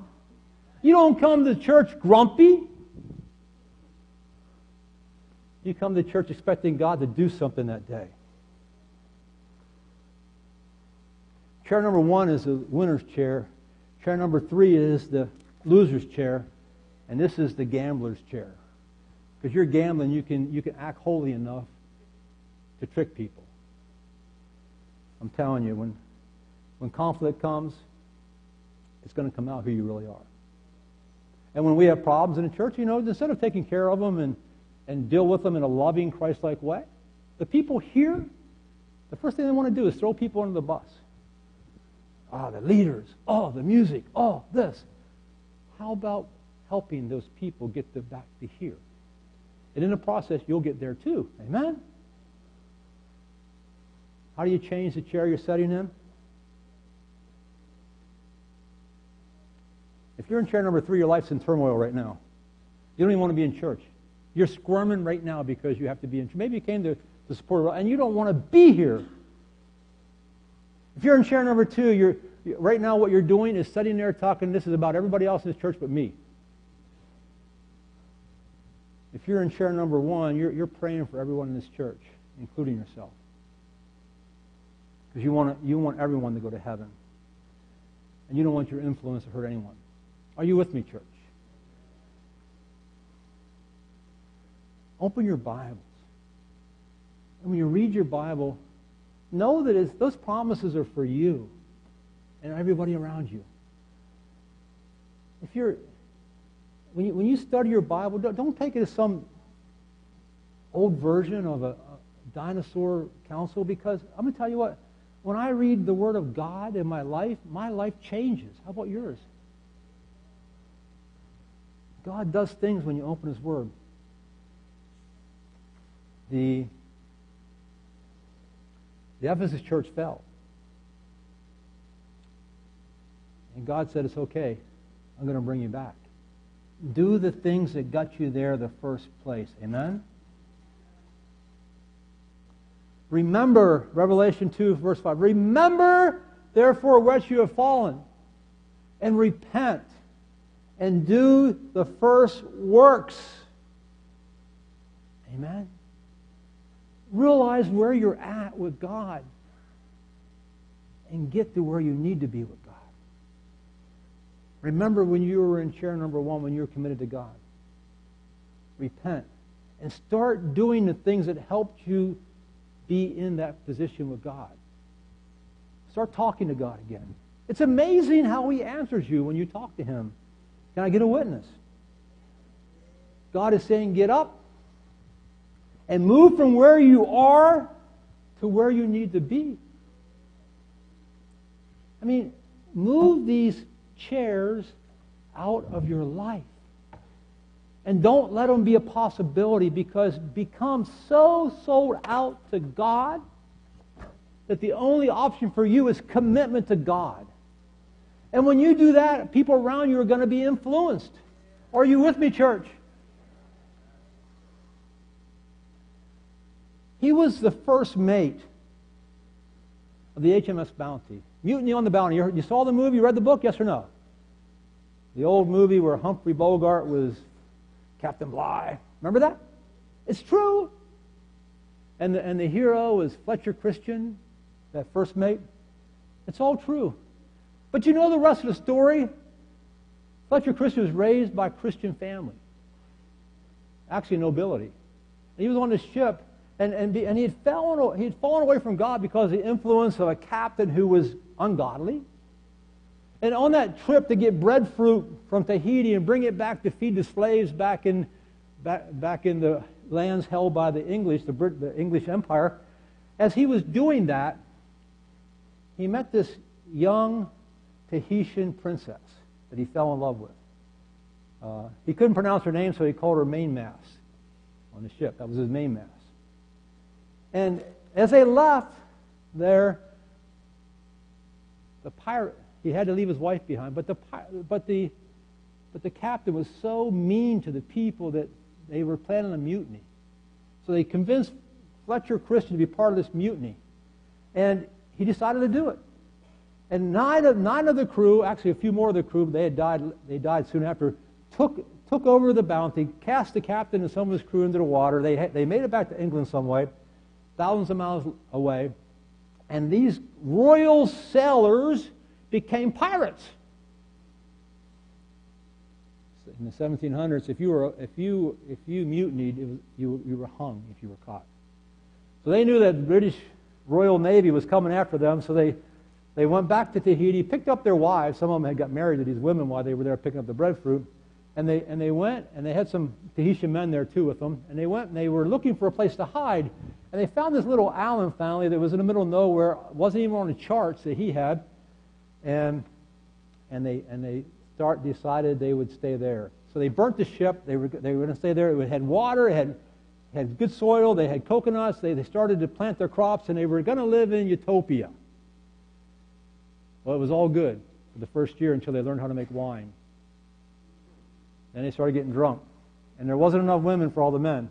You don't come to church grumpy. You come to church expecting God to do something that day. Chair number one is the winner's chair. Chair number three is the loser's chair. And this is the gambler's chair. Because you're gambling, you can, you can act holy enough to trick people. I'm telling you, when, when conflict comes, it's going to come out who you really are. And when we have problems in the church, you know, instead of taking care of them and, and deal with them in a loving, Christ like way, the people here, the first thing they want to do is throw people under the bus. Ah, the leaders. Oh, the music. Oh, this. How about helping those people get them back to here? And in the process, you'll get there too. Amen? How do you change the chair you're sitting in? If you're in chair number three, your life's in turmoil right now. You don't even want to be in church. You're squirming right now because you have to be in church. Maybe you came to, to support, and you don't want to be here. If you're in chair number two, you're, right now what you're doing is sitting there talking, this is about everybody else in this church but me. If you're in chair number one, you're, you're praying for everyone in this church, including yourself. Because you want, you want everyone to go to heaven. And you don't want your influence to hurt anyone. Are you with me, church? Open your Bibles. And when you read your Bible, know that those promises are for you and everybody around you. If you're, when you, when you study your Bible, don't, don't take it as some old version of a, a dinosaur council because I'm going to tell you what, when I read the Word of God in my life, my life changes. How about yours? God does things when you open His Word. The, the Ephesus church fell. And God said, It's okay. I'm going to bring you back. Do the things that got you there the first place. Amen? Remember, Revelation 2, verse 5. Remember, therefore, whence you have fallen, and repent, and do the first works. Amen? Realize where you're at with God, and get to where you need to be with God. Remember when you were in chair number one, when you were committed to God. Repent, and start doing the things that helped you be in that position with God. Start talking to God again. It's amazing how He answers you when you talk to Him. Can I get a witness? God is saying, get up and move from where you are to where you need to be. I mean, move these chairs out of your life. And don't let them be a possibility because become so sold out to God that the only option for you is commitment to God. And when you do that, people around you are going to be influenced. Are you with me, church? He was the first mate of the HMS Bounty. Mutiny on the Bounty. You, saw the movie? You read the book? Yes or no? The old movie where Humphrey Bogart was Captain Bligh. Remember that? It's true. And the, and the hero is Fletcher Christian, that first mate. It's all true. But you know the rest of the story? Fletcher Christian was raised by a Christian family, actually nobility. He was on this ship, and, and, be, and he, had fallen, he had fallen away from God because of the influence of a captain who was ungodly. And on that trip to get breadfruit from Tahiti and bring it back to feed the slaves back in, back, back in the lands held by the English, the, Brit, the English Empire, as he was doing that, he met this young Tahitian princess that he fell in love with. Uh, he couldn't pronounce her name, so he called her mainmast on the ship. That was his mainmast. And as they left there, the pirate, he had to leave his wife behind, but the, but the, but the captain was so mean to the people that they were planning a mutiny. So they convinced Fletcher Christian to be part of this mutiny. And he decided to do it. And nine of, nine of the crew, actually a few more of the crew, they had died, they died soon after, took, took over the bounty, cast the captain and some of his crew into the water. They, they made it back to England some way, thousands of miles away. And these royal sailors became pirates. In the 1700s, if you, were, if you, if you mutinied, was, you, you were hung if you were caught. So they knew that the British Royal Navy was coming after them, so they, they went back to Tahiti, picked up their wives. Some of them had got married to these women while they were there picking up the breadfruit. And they, and they went, and they had some Tahitian men there too with them. And they went and they were looking for a place to hide. And they found this little island family that was in the middle of nowhere, wasn't even on the charts that he had. And, and they, and they start, decided they would stay there. So they burnt the ship. They were, they were going to stay there. It had water, it had, had good soil, they had coconuts. They, they started to plant their crops, and they were going to live in utopia. Well, it was all good for the first year until they learned how to make wine. Then they started getting drunk. And there wasn't enough women for all the men.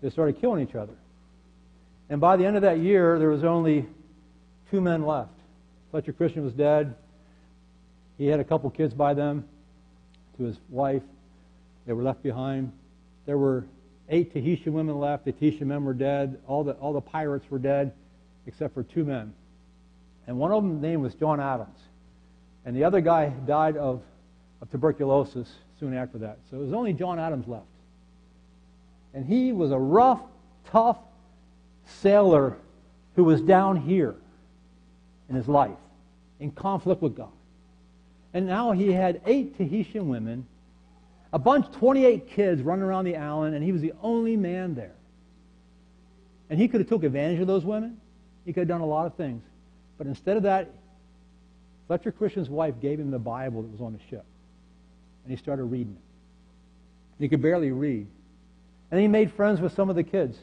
They started killing each other. And by the end of that year, there was only two men left. Fletcher Christian was dead. He had a couple kids by them to his wife. They were left behind. There were eight Tahitian women left. The Tahitian men were dead. All the, all the pirates were dead, except for two men. And one of them name was John Adams. And the other guy died of, of tuberculosis soon after that. So it was only John Adams left. And he was a rough, tough sailor who was down here in his life, in conflict with God. And now he had eight Tahitian women, a bunch, 28 kids running around the island, and he was the only man there. And he could have took advantage of those women. He could have done a lot of things. But instead of that, Fletcher Christian's wife gave him the Bible that was on the ship. And he started reading it. And he could barely read. And he made friends with some of the kids.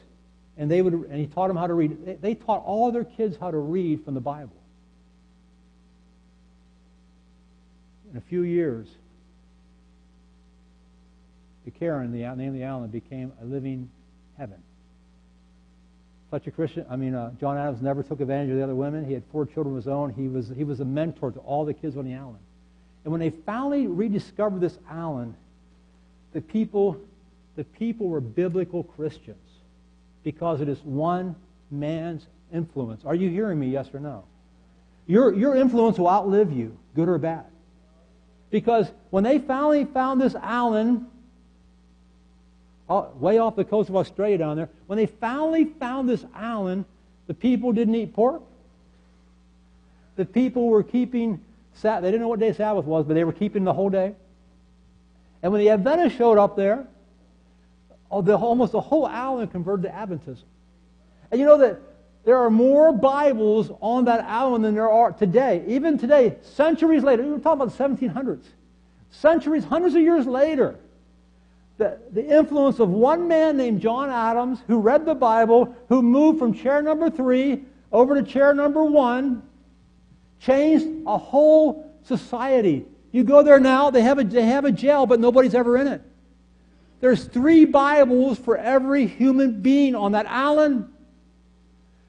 And, they would, and he taught them how to read. They, they taught all their kids how to read from the Bible. In a few years, Pitcairn, the name of the island, became a living heaven. Fletcher Christian, I mean, uh, John Adams never took advantage of the other women. He had four children of his own. He was, he was a mentor to all the kids on the island. And when they finally rediscovered this island, the people, the people were biblical Christians because it is one man's influence. Are you hearing me, yes or no? Your, your influence will outlive you, good or bad. Because when they finally found this island, uh, way off the coast of Australia down there, when they finally found this island, the people didn't eat pork. The people were keeping, they didn't know what day Sabbath was, but they were keeping the whole day. And when the Adventists showed up there, oh, almost the whole island converted to Adventism. And you know that there are more Bibles on that island than there are today. Even today, centuries later, we were talking about the 1700s. Centuries, hundreds of years later, the, the influence of one man named John Adams who read the Bible, who moved from chair number three over to chair number one, changed a whole society. You go there now, they have a, they have a jail, but nobody's ever in it. There's three Bibles for every human being on that island.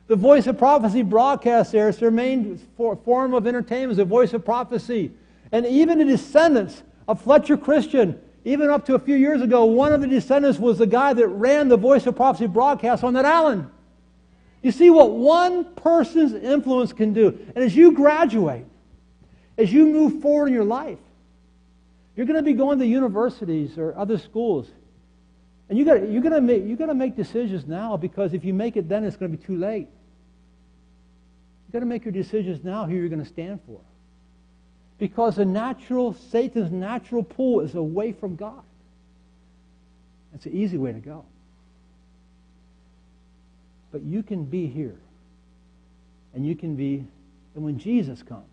The Voice of Prophecy broadcast there is their main form of entertainment, the Voice of Prophecy. And even the descendants of Fletcher Christian even up to a few years ago, one of the descendants was the guy that ran the Voice of Prophecy broadcast on that island. You see what one person's influence can do. And as you graduate, as you move forward in your life, you're going to be going to universities or other schools. And you got you're going to make you got to make decisions now because if you make it then it's going to be too late. You've got to make your decisions now who you're going to stand for. Because the natural, Satan's natural pull is away from God. It's an easy way to go. But you can be here And you can be, and when Jesus comes,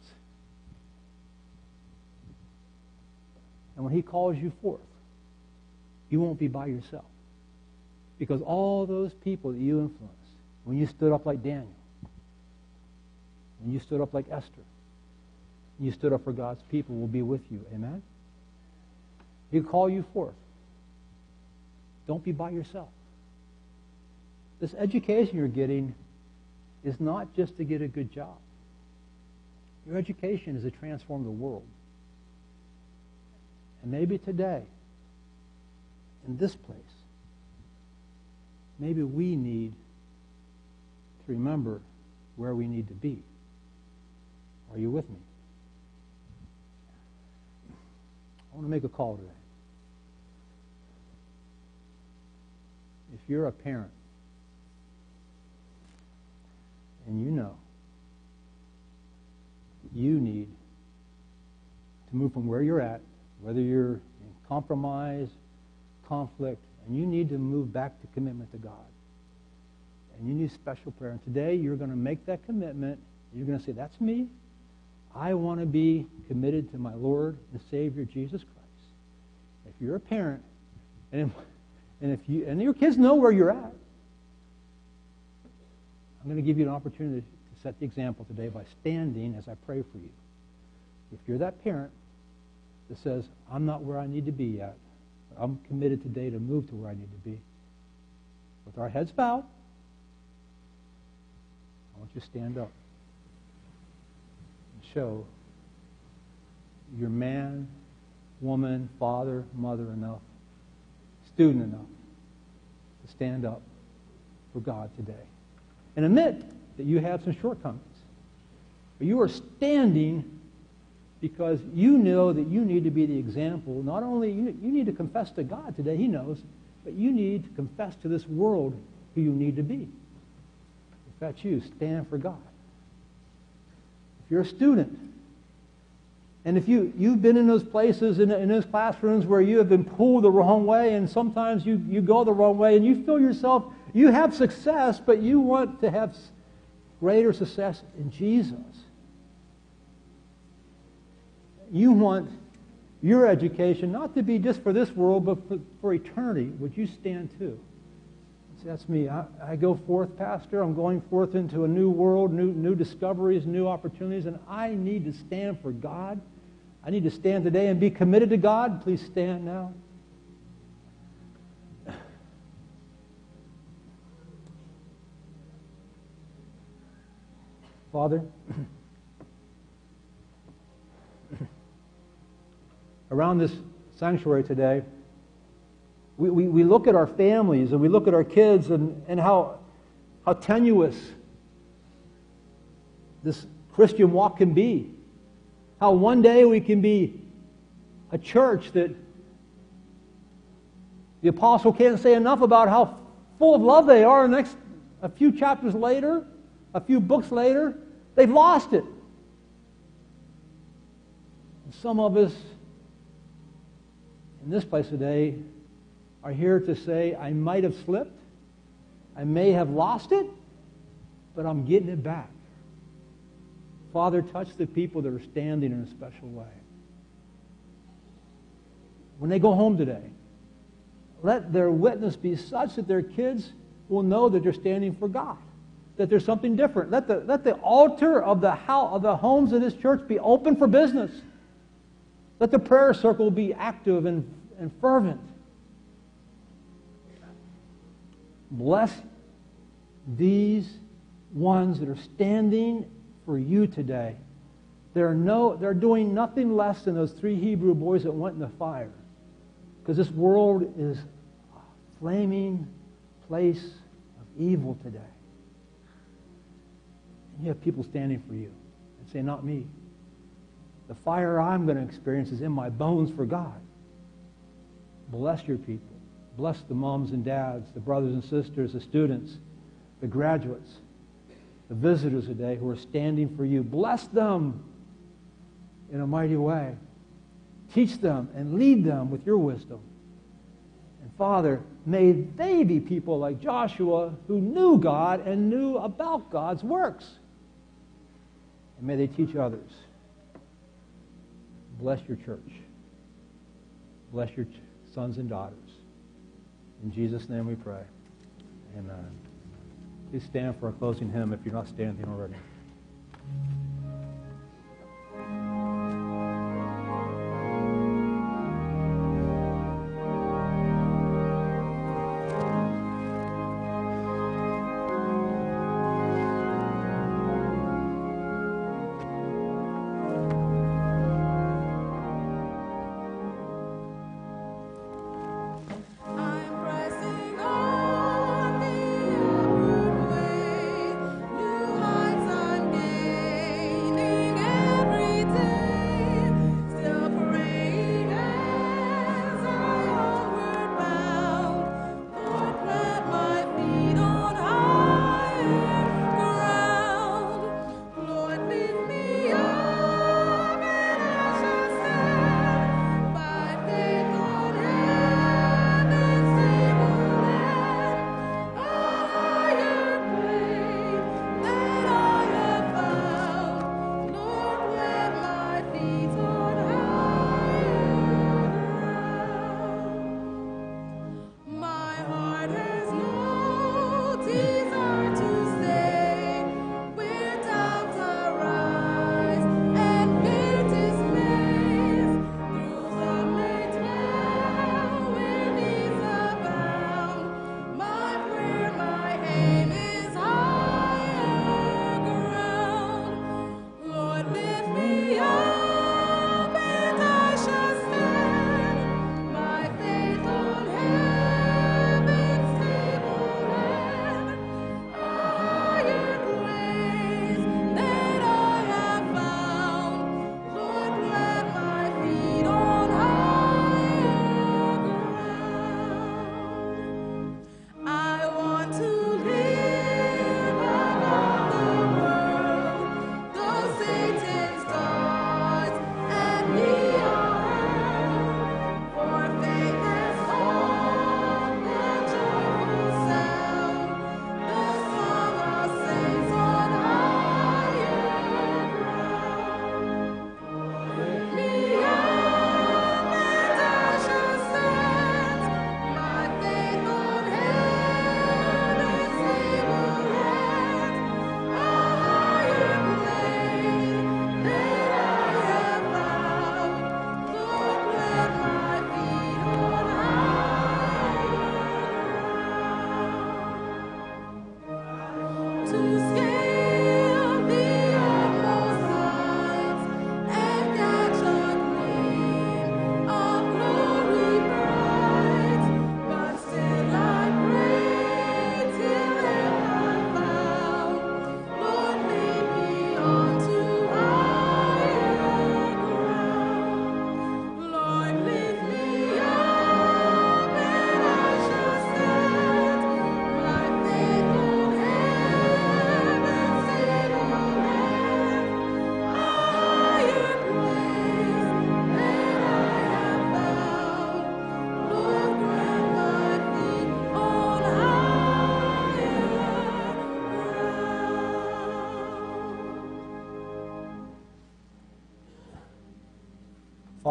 and when he calls you forth, you won't be by yourself. Because all those people that you influenced, when you stood up like Daniel, when you stood up like Esther, you stood up for God's people, will be with you. Amen? He'll call you forth. Don't be by yourself. This education you're getting is not just to get a good job. Your education is to transform the world. And maybe today, in this place, maybe we need to remember where we need to be. Are you with me? I want to make a call today. If you're a parent and you know you need to move from where you're at, whether you're in compromise, conflict, and you need to move back to commitment to God. And you need special prayer. And today you're going to make that commitment. You're going to say, That's me. I want to be committed to my Lord and Savior Jesus Christ. If you're a parent, and if, and if you and your kids know where you're at, I'm going to give you an opportunity to set the example today by standing as I pray for you. If you're that parent that says, I'm not where I need to be yet, I'm committed today to move to where I need to be, with our heads bowed, I want you to stand up show your man, woman, father, mother enough, student enough to stand up for God today and admit that you have some shortcomings. But you are standing because you know that you need to be the example. Not only you, you need to confess to God today, He knows, but you need to confess to this world who you need to be. If that's you, stand for God. If you're a student, and if you, you've been in those places, in, in those classrooms where you have been pulled the wrong way, and sometimes you, you go the wrong way, and you feel yourself, you have success, but you want to have greater success in Jesus. You want your education not to be just for this world, but for, for eternity. Would you stand too? That's me. I, I go forth, Pastor. I'm going forth into a new world, new, new discoveries, new opportunities, and I need to stand for God. I need to stand today and be committed to God. Please stand now. Father, around this sanctuary today, we, we, we look at our families and we look at our kids and, and how, how tenuous this Christian walk can be. How one day we can be a church that the apostle can't say enough about how full of love they are. Next, a few chapters later, a few books later, they've lost it. And some of us in this place today are here to say, I might have slipped, I may have lost it, but I'm getting it back. Father, touch the people that are standing in a special way. When they go home today, let their witness be such that their kids will know that they're standing for God, that there's something different. Let the, let the altar of the, house, of the homes of this church be open for business. Let the prayer circle be active and, and fervent. Bless these ones that are standing for you today. They're, no, they're doing nothing less than those three Hebrew boys that went in the fire. Because this world is a flaming place of evil today. And you have people standing for you and say, Not me. The fire I'm going to experience is in my bones for God. Bless your people. Bless the moms and dads, the brothers and sisters, the students, the graduates, the visitors today who are standing for you. Bless them in a mighty way. Teach them and lead them with your wisdom. And Father, may they be people like Joshua who knew God and knew about God's works. and may they teach others. Bless your church. Bless your sons and daughters. In Jesus' name we pray. Amen. Please stand for our closing hymn if you're not standing already.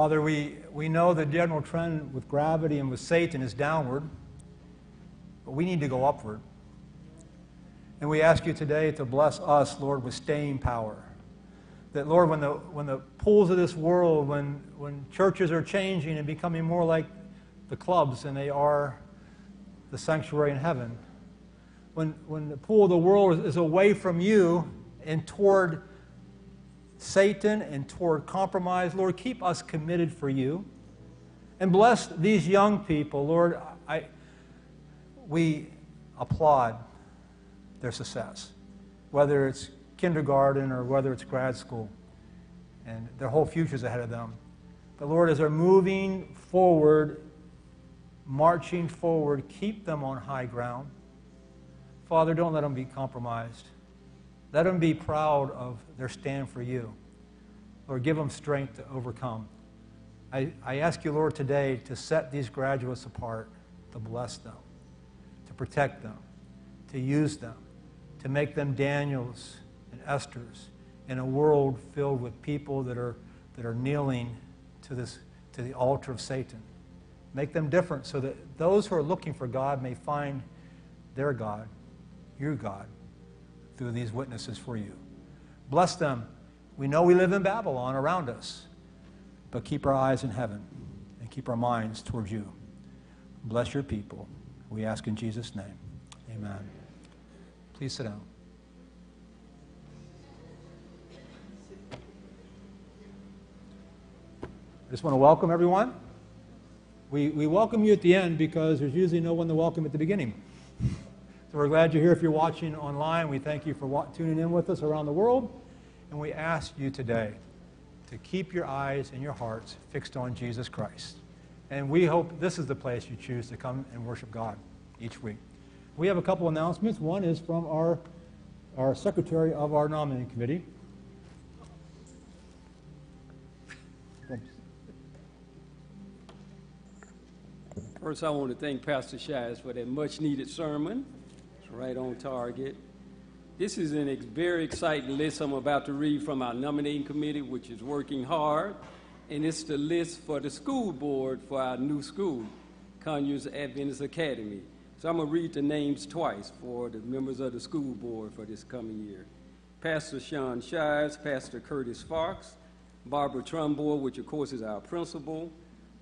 Father, we, we know the general trend with gravity and with Satan is downward, but we need to go upward. And we ask you today to bless us, Lord, with staying power. That, Lord, when the, when the pools of this world, when, when churches are changing and becoming more like the clubs than they are the sanctuary in heaven, when, when the pool of the world is, away from you and toward Satan and toward compromise, Lord, keep us committed for you. And bless these young people, Lord. I, we applaud their success, whether it's kindergarten or whether it's grad school, and their whole future's ahead of them. But Lord, as they're moving forward, marching forward, keep them on high ground. Father, don't let them be compromised. Let them be proud of their stand for you. Lord, give them strength to overcome. I, I ask you, Lord, today to set these graduates apart, to bless them, to protect them, to use them, to make them Daniels and Esthers in a world filled with people that are, that are kneeling to, this, to the altar of Satan. Make them different so that those who are looking for God may find their God, your God, through these witnesses for you. Bless them. We know we live in Babylon around us, but keep our eyes in heaven and keep our minds towards you. Bless your people. We ask in Jesus' name. Amen. Please sit down. I just want to welcome everyone. We, we welcome you at the end because there's usually no one to welcome at the beginning. So we're glad you're here. If you're watching online, we thank you for tuning in with us around the world. And we ask you today to keep your eyes and your hearts fixed on Jesus Christ. And we hope this is the place you choose to come and worship God each week. We have a couple announcements. One is from our, our secretary of our nominating committee. First, I want to thank Pastor Shives for that much needed sermon. Right on target. This is a ex- very exciting list I'm about to read from our nominating committee, which is working hard. And it's the list for the school board for our new school, Conyers Adventist Academy. So I'm going to read the names twice for the members of the school board for this coming year. Pastor Shawn Shives, Pastor Curtis Fox, Barbara Trumbull, which of course is our principal,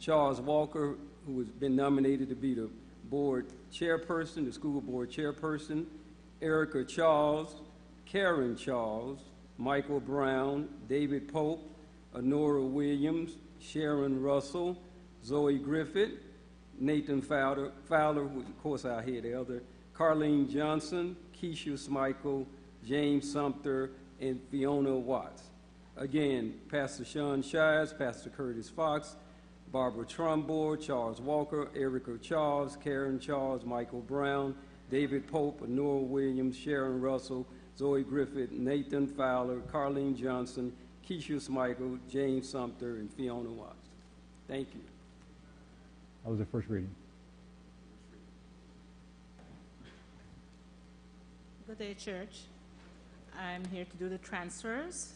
Charles Walker, who has been nominated to be the board chairperson, the school board chairperson, Erica Charles, Karen Charles, Michael Brown, David Pope, Honora Williams, Sharon Russell, Zoe Griffith, Nathan Fowler, Fowler of course I hear the other, Carlene Johnson, Keisha Smichael, James Sumter, and Fiona Watts. Again, Pastor Shawn Shives, Pastor Curtis Fox, Barbara Trumbull, Charles Walker, Erica Charles, Karen Charles, Michael Brown, David Pope, Honora Williams, Sharon Russell, Zoe Griffith, Nathan Fowler, Carlene Johnson, Keisha Smichael, James Sumter, and Fiona Watts. Thank you. That was the first reading. Good day, church. I'm here to do the transfers.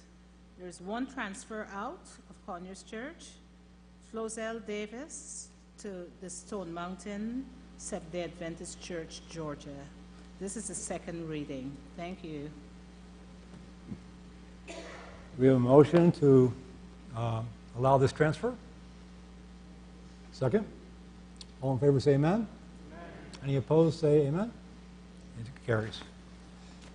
There's one transfer out of Conyers Church, Flozell Davis to the Stone Mountain Seventh-day Adventist Church, Georgia. This is the second reading. Thank you. We have a motion to uh, allow this transfer. Second. All in favor say amen. Any opposed say amen. It carries.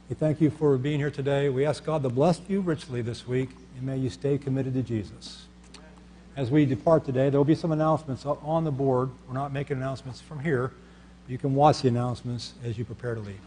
We thank you for being here today. We ask God to bless you richly this week, and may you stay committed to Jesus as we depart today, there will be some announcements on the board. We're not making announcements from here. You can watch the announcements as you prepare to leave.